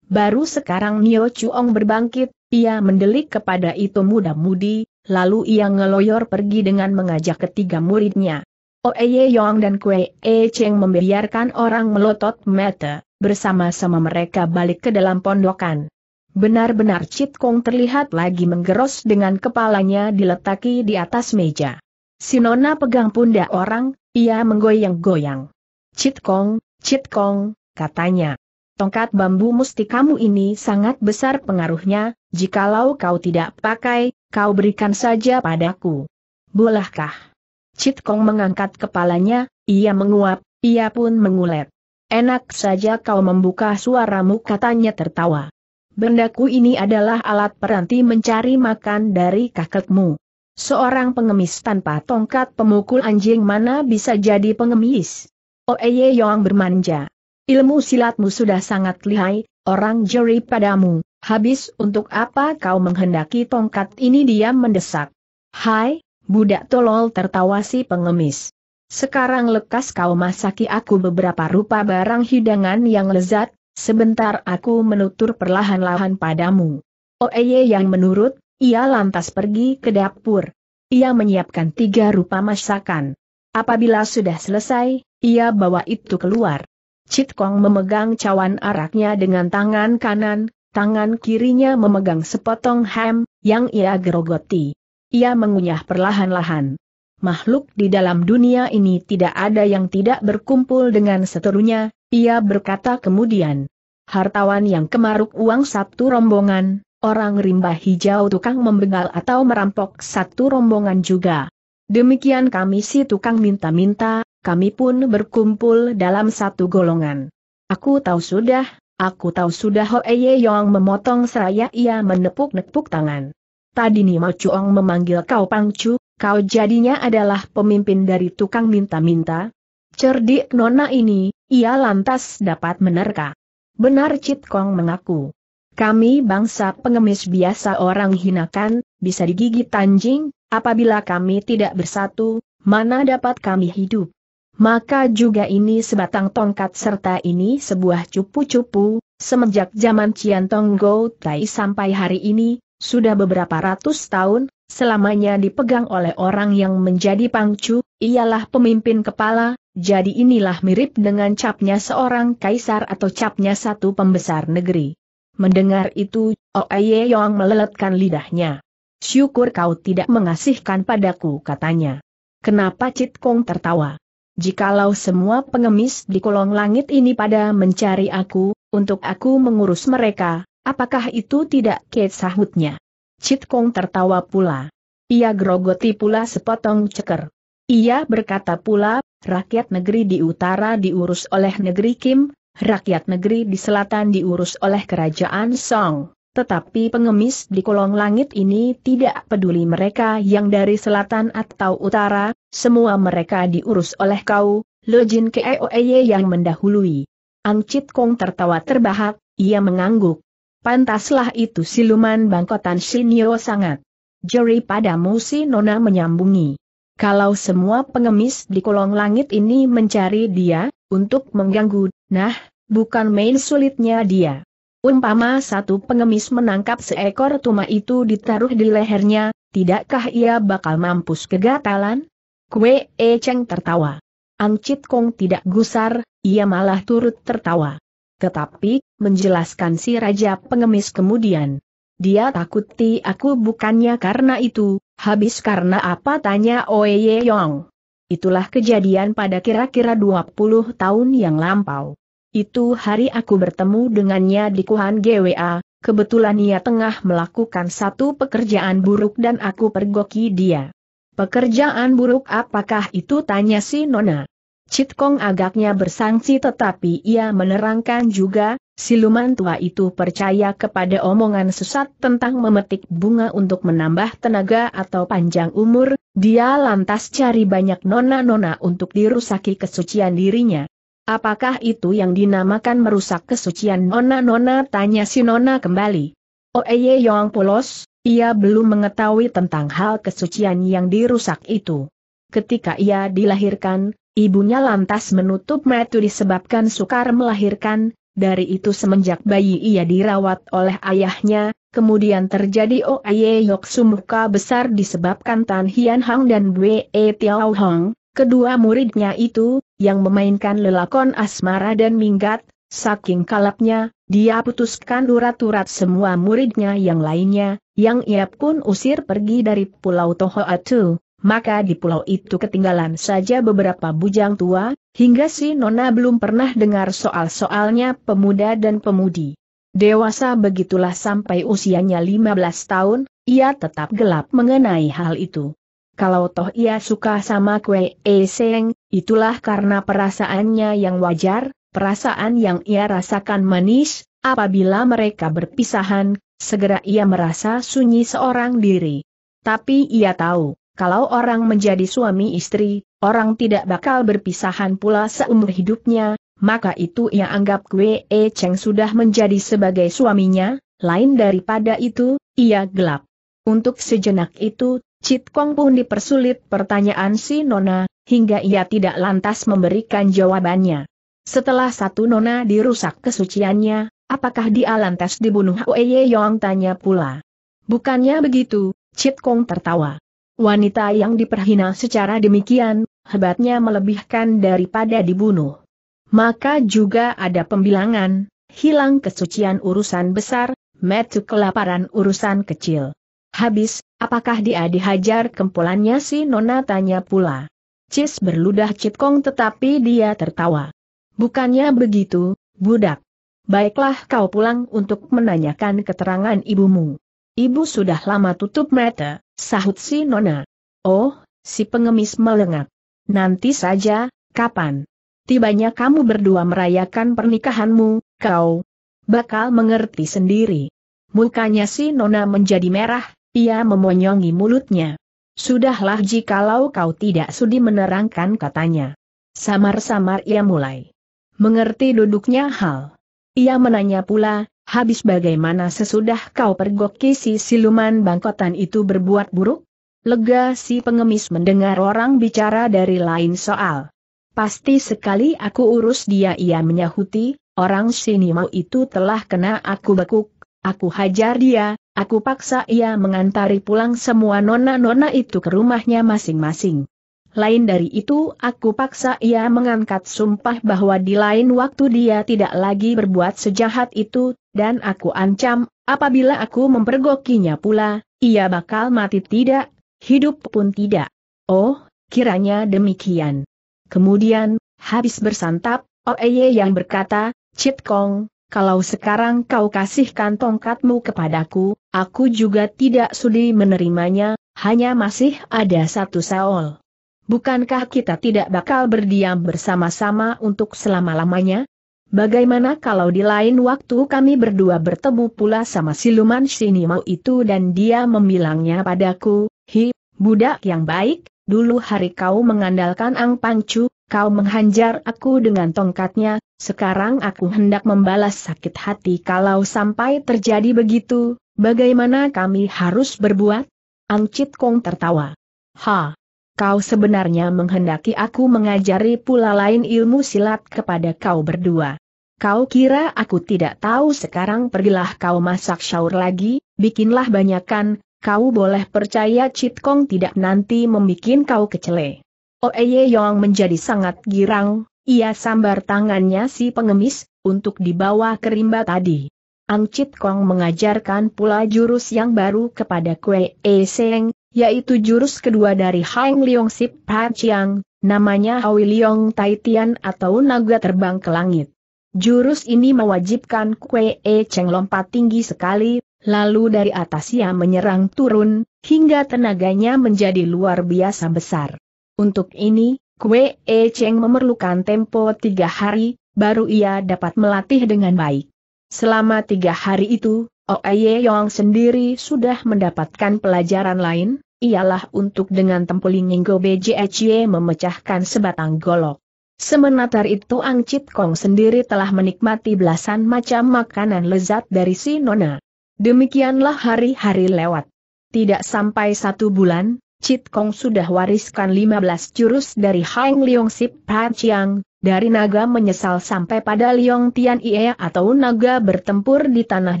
Baru sekarang Nio Chuong berbangkit, ia mendelik kepada itu muda-mudi, lalu ia ngeloyor pergi dengan mengajak ketiga muridnya. Oeye Yong dan Kue E Cheng membiarkan orang melotot mata, bersama-sama mereka balik ke dalam pondokan. Benar-benar Cit Kong terlihat lagi menggeros dengan kepalanya diletaki di atas meja. Sinona pegang pundak orang, ia menggoyang-goyang. Cit Kong, Cit Kong, katanya. Tongkat bambu mustikamu ini sangat besar pengaruhnya, jikalau kau tidak pakai, kau berikan saja padaku. Bolehkah? Cit Kong mengangkat kepalanya, ia menguap, ia pun mengulet. Enak saja kau membuka suaramu katanya tertawa. Bendaku ini adalah alat peranti mencari makan dari kakekmu. Seorang pengemis tanpa tongkat pemukul anjing mana bisa jadi pengemis? Oeye Yong bermanja. Ilmu silatmu sudah sangat lihai, orang jeri padamu, habis untuk apa kau menghendaki tongkat ini dia mendesak. Hai, budak tolol tertawa si pengemis. Sekarang lekas kau masaki aku beberapa rupa barang hidangan yang lezat, Sebentar aku menutur perlahan-lahan padamu. Oeye yang menurut, ia lantas pergi ke dapur. Ia menyiapkan tiga rupa masakan. Apabila sudah selesai, ia bawa itu keluar. Cit Kong memegang cawan araknya dengan tangan kanan, tangan kirinya memegang sepotong ham, yang ia gerogoti. Ia mengunyah perlahan-lahan. Makhluk di dalam dunia ini tidak ada yang tidak berkumpul dengan seterunya, ia berkata kemudian. Hartawan yang kemaruk uang satu rombongan, orang rimba hijau tukang membegal atau merampok satu rombongan juga. Demikian kami si tukang minta-minta, kami pun berkumpul dalam satu golongan. Aku tahu sudah, aku tahu sudah Hoeye Yong memotong seraya ia menepuk-nepuk tangan. Tadi Nima Chuong memanggil kau Pangcu, kau jadinya adalah pemimpin dari tukang minta-minta, Cerdik nona ini, ia lantas dapat menerka. Benar Cit Kong mengaku. Kami bangsa pengemis biasa orang hinakan, bisa digigit anjing, apabila kami tidak bersatu, mana dapat kami hidup. Maka juga ini sebatang tongkat serta ini sebuah cupu-cupu, semenjak zaman Cian Tong Go Tai sampai hari ini, sudah beberapa ratus tahun, selamanya dipegang oleh orang yang menjadi pangcu, ialah pemimpin kepala, jadi inilah mirip dengan capnya seorang kaisar atau capnya satu pembesar negeri. Mendengar itu, Oye Yong meleletkan lidahnya. Syukur kau tidak mengasihkan padaku katanya. Kenapa Cit Kong tertawa? Jikalau semua pengemis di kolong langit ini pada mencari aku, untuk aku mengurus mereka, apakah itu tidak ket sahutnya? Cit Kong tertawa pula. Ia grogoti pula sepotong ceker. Ia berkata pula, rakyat negeri di utara diurus oleh negeri Kim, rakyat negeri di selatan diurus oleh kerajaan Song. Tetapi pengemis di kolong langit ini tidak peduli mereka yang dari selatan atau utara, semua mereka diurus oleh kau, Lejin Keoeye yang mendahului. Ang Chit Kong tertawa terbahak, ia mengangguk. Pantaslah itu siluman bangkotan Shinyo sangat. Jeri padamu si Nona menyambungi. Kalau semua pengemis di kolong langit ini mencari dia, untuk mengganggu, nah, bukan main sulitnya dia. Umpama satu pengemis menangkap seekor tuma itu ditaruh di lehernya, tidakkah ia bakal mampus kegatalan? Kue E Cheng tertawa. Ang Chit Kong tidak gusar, ia malah turut tertawa. Tetapi, menjelaskan si Raja pengemis kemudian. Dia takuti aku bukannya karena itu, habis karena apa tanya Oye Yong. Itulah kejadian pada kira-kira 20 tahun yang lampau. Itu hari aku bertemu dengannya di Kuhan GWA, kebetulan ia tengah melakukan satu pekerjaan buruk dan aku pergoki dia. Pekerjaan buruk apakah itu tanya si Nona. Citkong agaknya bersangsi tetapi ia menerangkan juga, siluman tua itu percaya kepada omongan sesat tentang memetik bunga untuk menambah tenaga atau panjang umur, dia lantas cari banyak nona-nona untuk dirusaki kesucian dirinya. Apakah itu yang dinamakan merusak kesucian nona-nona tanya si nona kembali. Oh Eye Yong polos, ia belum mengetahui tentang hal kesucian yang dirusak itu. Ketika ia dilahirkan, ibunya lantas menutup mata disebabkan sukar melahirkan, dari itu semenjak bayi ia dirawat oleh ayahnya, kemudian terjadi Oye Yok sumuka besar disebabkan Tan Hian Hang dan Bwe Tiao Hong, Kedua muridnya itu, yang memainkan lelakon asmara dan minggat, saking kalapnya, dia putuskan urat-urat semua muridnya yang lainnya, yang ia pun usir pergi dari Pulau Tohoatu. Maka di pulau itu ketinggalan saja beberapa bujang tua, hingga si Nona belum pernah dengar soal-soalnya pemuda dan pemudi. Dewasa begitulah sampai usianya 15 tahun, ia tetap gelap mengenai hal itu kalau toh ia suka sama kue eseng, itulah karena perasaannya yang wajar, perasaan yang ia rasakan manis, apabila mereka berpisahan, segera ia merasa sunyi seorang diri. Tapi ia tahu, kalau orang menjadi suami istri, orang tidak bakal berpisahan pula seumur hidupnya, maka itu ia anggap kue E Cheng sudah menjadi sebagai suaminya, lain daripada itu, ia gelap. Untuk sejenak itu, Cit Kong pun dipersulit pertanyaan si Nona, hingga ia tidak lantas memberikan jawabannya. Setelah satu Nona dirusak kesuciannya, apakah dia lantas dibunuh Oye Yong tanya pula. Bukannya begitu, Cit Kong tertawa. Wanita yang diperhina secara demikian, hebatnya melebihkan daripada dibunuh. Maka juga ada pembilangan, hilang kesucian urusan besar, metu kelaparan urusan kecil. Habis, apakah dia dihajar kempulannya si Nona tanya pula. Cis berludah Citkong tetapi dia tertawa. Bukannya begitu, budak. Baiklah kau pulang untuk menanyakan keterangan ibumu. Ibu sudah lama tutup mata, sahut si Nona. Oh, si pengemis melengak. Nanti saja, kapan? Tibanya kamu berdua merayakan pernikahanmu, kau bakal mengerti sendiri. Mukanya si Nona menjadi merah, ia memonyongi mulutnya. Sudahlah jikalau kau tidak sudi menerangkan katanya. Samar-samar ia mulai. Mengerti duduknya hal. Ia menanya pula, habis bagaimana sesudah kau pergoki si siluman bangkotan itu berbuat buruk? Lega si pengemis mendengar orang bicara dari lain soal. Pasti sekali aku urus dia ia menyahuti, orang sini mau itu telah kena aku bekuk, aku hajar dia, Aku paksa ia mengantari pulang semua nona-nona itu ke rumahnya masing-masing. Lain dari itu aku paksa ia mengangkat sumpah bahwa di lain waktu dia tidak lagi berbuat sejahat itu, dan aku ancam, apabila aku mempergokinya pula, ia bakal mati tidak, hidup pun tidak. Oh, kiranya demikian. Kemudian, habis bersantap, Oeye yang berkata, Cit Kong, kalau sekarang kau kasihkan tongkatmu kepadaku, aku juga tidak sudi menerimanya, hanya masih ada satu saol. Bukankah kita tidak bakal berdiam bersama-sama untuk selama-lamanya? Bagaimana kalau di lain waktu kami berdua bertemu pula sama siluman sinimau itu dan dia membilangnya padaku, Hi, budak yang baik, dulu hari kau mengandalkan Ang Pancu, kau menghanjar aku dengan tongkatnya, sekarang aku hendak membalas sakit hati kalau sampai terjadi begitu, bagaimana kami harus berbuat? Angcit Kong tertawa. Ha! Kau sebenarnya menghendaki aku mengajari pula lain ilmu silat kepada kau berdua. Kau kira aku tidak tahu sekarang pergilah kau masak syaur lagi, bikinlah banyakan, kau boleh percaya Cit Kong tidak nanti membikin kau kecele. Oeye Yong menjadi sangat girang, ia sambar tangannya si pengemis, untuk dibawa ke rimba tadi. Ang Chit Kong mengajarkan pula jurus yang baru kepada Kue E Seng, yaitu jurus kedua dari Hang Leong Sip Pa Chiang, namanya Hawi Leong Tai Tian atau naga terbang ke langit. Jurus ini mewajibkan Kue E Cheng lompat tinggi sekali, lalu dari atas ia menyerang turun, hingga tenaganya menjadi luar biasa besar. Untuk ini, Kue E Cheng memerlukan tempo tiga hari, baru ia dapat melatih dengan baik. Selama tiga hari itu, Oye Yong sendiri sudah mendapatkan pelajaran lain, ialah untuk dengan tempuling Inggo BJHY memecahkan sebatang golok. Semenatar itu Ang Chit Kong sendiri telah menikmati belasan macam makanan lezat dari si Nona. Demikianlah hari-hari lewat. Tidak sampai satu bulan, Chit Kong sudah wariskan 15 jurus dari Hang Leong Sip Pa Chiang, dari naga menyesal sampai pada Leong Tian Ie atau naga bertempur di tanah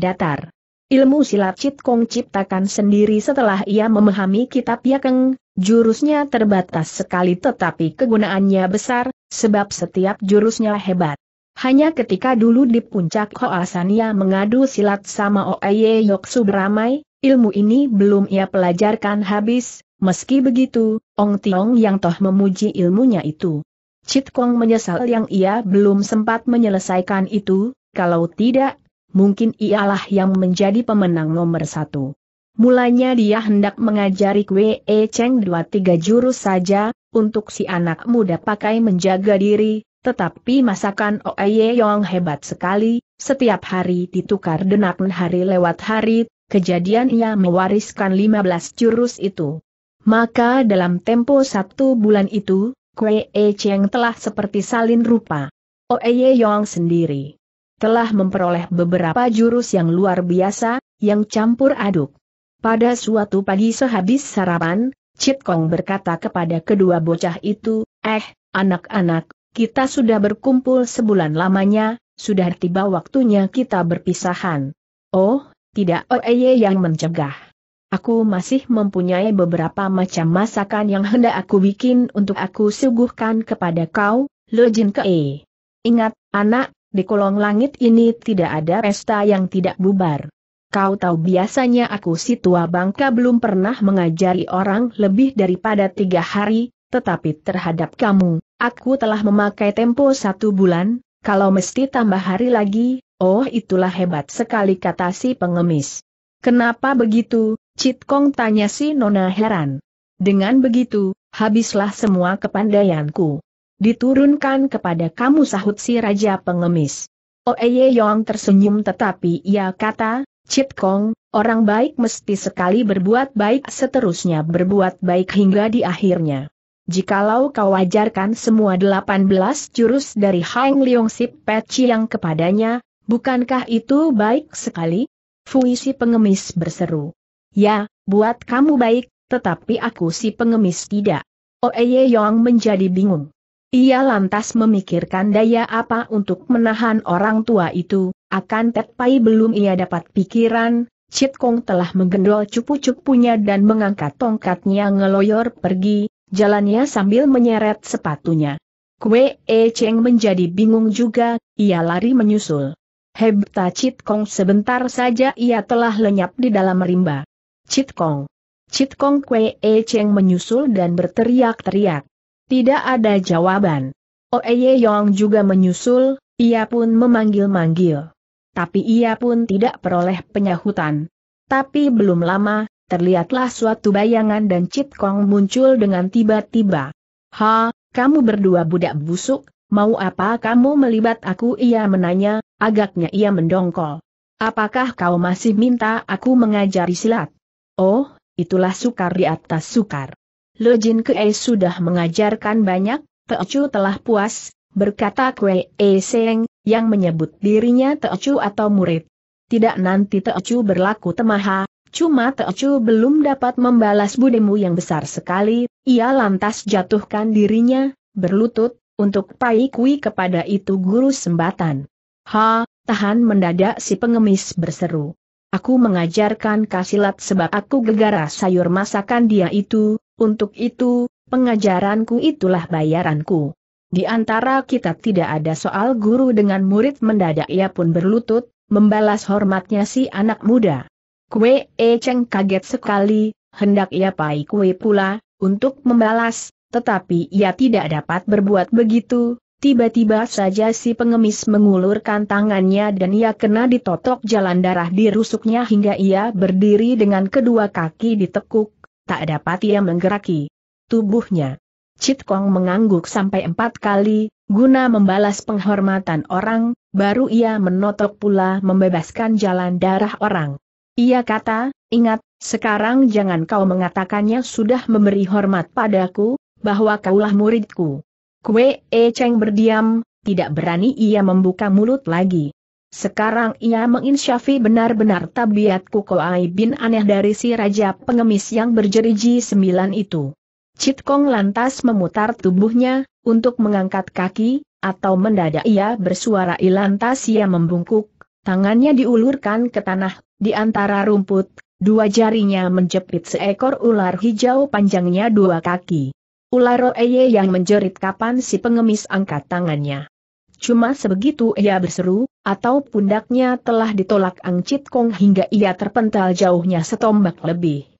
datar. Ilmu silat Chit Kong ciptakan sendiri setelah ia memahami kitab Yakeng, jurusnya terbatas sekali tetapi kegunaannya besar, sebab setiap jurusnya hebat. Hanya ketika dulu di puncak Hoasania mengadu silat sama Oye Yok Subramai, ilmu ini belum ia pelajarkan habis, meski begitu, Ong Tiong yang toh memuji ilmunya itu. Chit Kong menyesal yang ia belum sempat menyelesaikan itu, kalau tidak, mungkin ialah yang menjadi pemenang nomor satu. Mulanya dia hendak mengajari Kwe E Cheng dua tiga jurus saja, untuk si anak muda pakai menjaga diri, tetapi masakan Oye Yong hebat sekali, setiap hari ditukar denak hari lewat hari, kejadian ia mewariskan 15 jurus itu. Maka dalam tempo satu bulan itu, Kwe E Cheng telah seperti salin rupa. Oye Yong sendiri telah memperoleh beberapa jurus yang luar biasa, yang campur aduk. Pada suatu pagi sehabis sarapan, Chit Kong berkata kepada kedua bocah itu, Eh, anak-anak, kita sudah berkumpul sebulan lamanya, sudah tiba waktunya kita berpisahan. Oh, tidak Oye yang mencegah. Aku masih mempunyai beberapa macam masakan yang hendak aku bikin untuk aku suguhkan kepada kau, Lejin ke E. Ingat, anak, di kolong langit ini tidak ada pesta yang tidak bubar. Kau tahu biasanya aku si tua bangka belum pernah mengajari orang lebih daripada tiga hari, tetapi terhadap kamu, aku telah memakai tempo satu bulan, kalau mesti tambah hari lagi, oh itulah hebat sekali kata si pengemis. Kenapa begitu, Cit Kong tanya si Nona heran. Dengan begitu, habislah semua kepandaianku. Diturunkan kepada kamu sahut si Raja Pengemis. Oeye Yong tersenyum tetapi ia kata, Cit Kong, orang baik mesti sekali berbuat baik seterusnya berbuat baik hingga di akhirnya. Jikalau kau wajarkan semua 18 jurus dari Hang Leong Sip Pet Chiang kepadanya, bukankah itu baik sekali? Fui si pengemis berseru. Ya, buat kamu baik, tetapi aku si pengemis tidak. Oeye Yong menjadi bingung. Ia lantas memikirkan daya apa untuk menahan orang tua itu, akan tepai belum ia dapat pikiran, Chit Kong telah menggendol cupu-cupunya dan mengangkat tongkatnya ngeloyor pergi, jalannya sambil menyeret sepatunya. Kue E Cheng menjadi bingung juga, ia lari menyusul. Hebta Chit Kong sebentar saja ia telah lenyap di dalam rimba. Chit Kong. Chit Kong Kue E Cheng menyusul dan berteriak-teriak. Tidak ada jawaban. Oeye Yong juga menyusul, ia pun memanggil-manggil tapi ia pun tidak peroleh penyahutan. Tapi belum lama, terlihatlah suatu bayangan dan Cit Kong muncul dengan tiba-tiba. Ha, kamu berdua budak busuk, mau apa kamu melibat aku ia menanya, agaknya ia mendongkol. Apakah kau masih minta aku mengajari silat? Oh, itulah sukar di atas sukar. Lejin Kei sudah mengajarkan banyak, Teocu telah puas, berkata Kue E Seng, yang menyebut dirinya Teocu atau murid. Tidak nanti Teocu berlaku temaha, cuma Teocu belum dapat membalas budimu yang besar sekali, ia lantas jatuhkan dirinya, berlutut, untuk Pai Kui kepada itu guru sembatan. Ha, tahan mendadak si pengemis berseru. Aku mengajarkan kasilat sebab aku gegara sayur masakan dia itu, untuk itu, pengajaranku itulah bayaranku. Di antara kita tidak ada soal guru dengan murid mendadak ia pun berlutut, membalas hormatnya si anak muda. Kue E Cheng kaget sekali, hendak ia pai kue pula, untuk membalas, tetapi ia tidak dapat berbuat begitu, Tiba-tiba saja si pengemis mengulurkan tangannya dan ia kena ditotok jalan darah di rusuknya hingga ia berdiri dengan kedua kaki ditekuk, tak dapat ia menggeraki tubuhnya. Cit Kong mengangguk sampai empat kali, guna membalas penghormatan orang, baru ia menotok pula membebaskan jalan darah orang. Ia kata, ingat, sekarang jangan kau mengatakannya sudah memberi hormat padaku, bahwa kaulah muridku. Kue E Cheng berdiam, tidak berani ia membuka mulut lagi. Sekarang ia menginsyafi benar-benar tabiat Kukoai bin aneh dari si raja pengemis yang berjeriji sembilan itu. Cit Kong lantas memutar tubuhnya, untuk mengangkat kaki, atau mendadak ia bersuara ilantas ia membungkuk, tangannya diulurkan ke tanah, di antara rumput, dua jarinya menjepit seekor ular hijau panjangnya dua kaki. Ular Eye yang menjerit kapan si pengemis angkat tangannya. Cuma sebegitu ia berseru, atau pundaknya telah ditolak Ang Cit Kong hingga ia terpental jauhnya setombak lebih.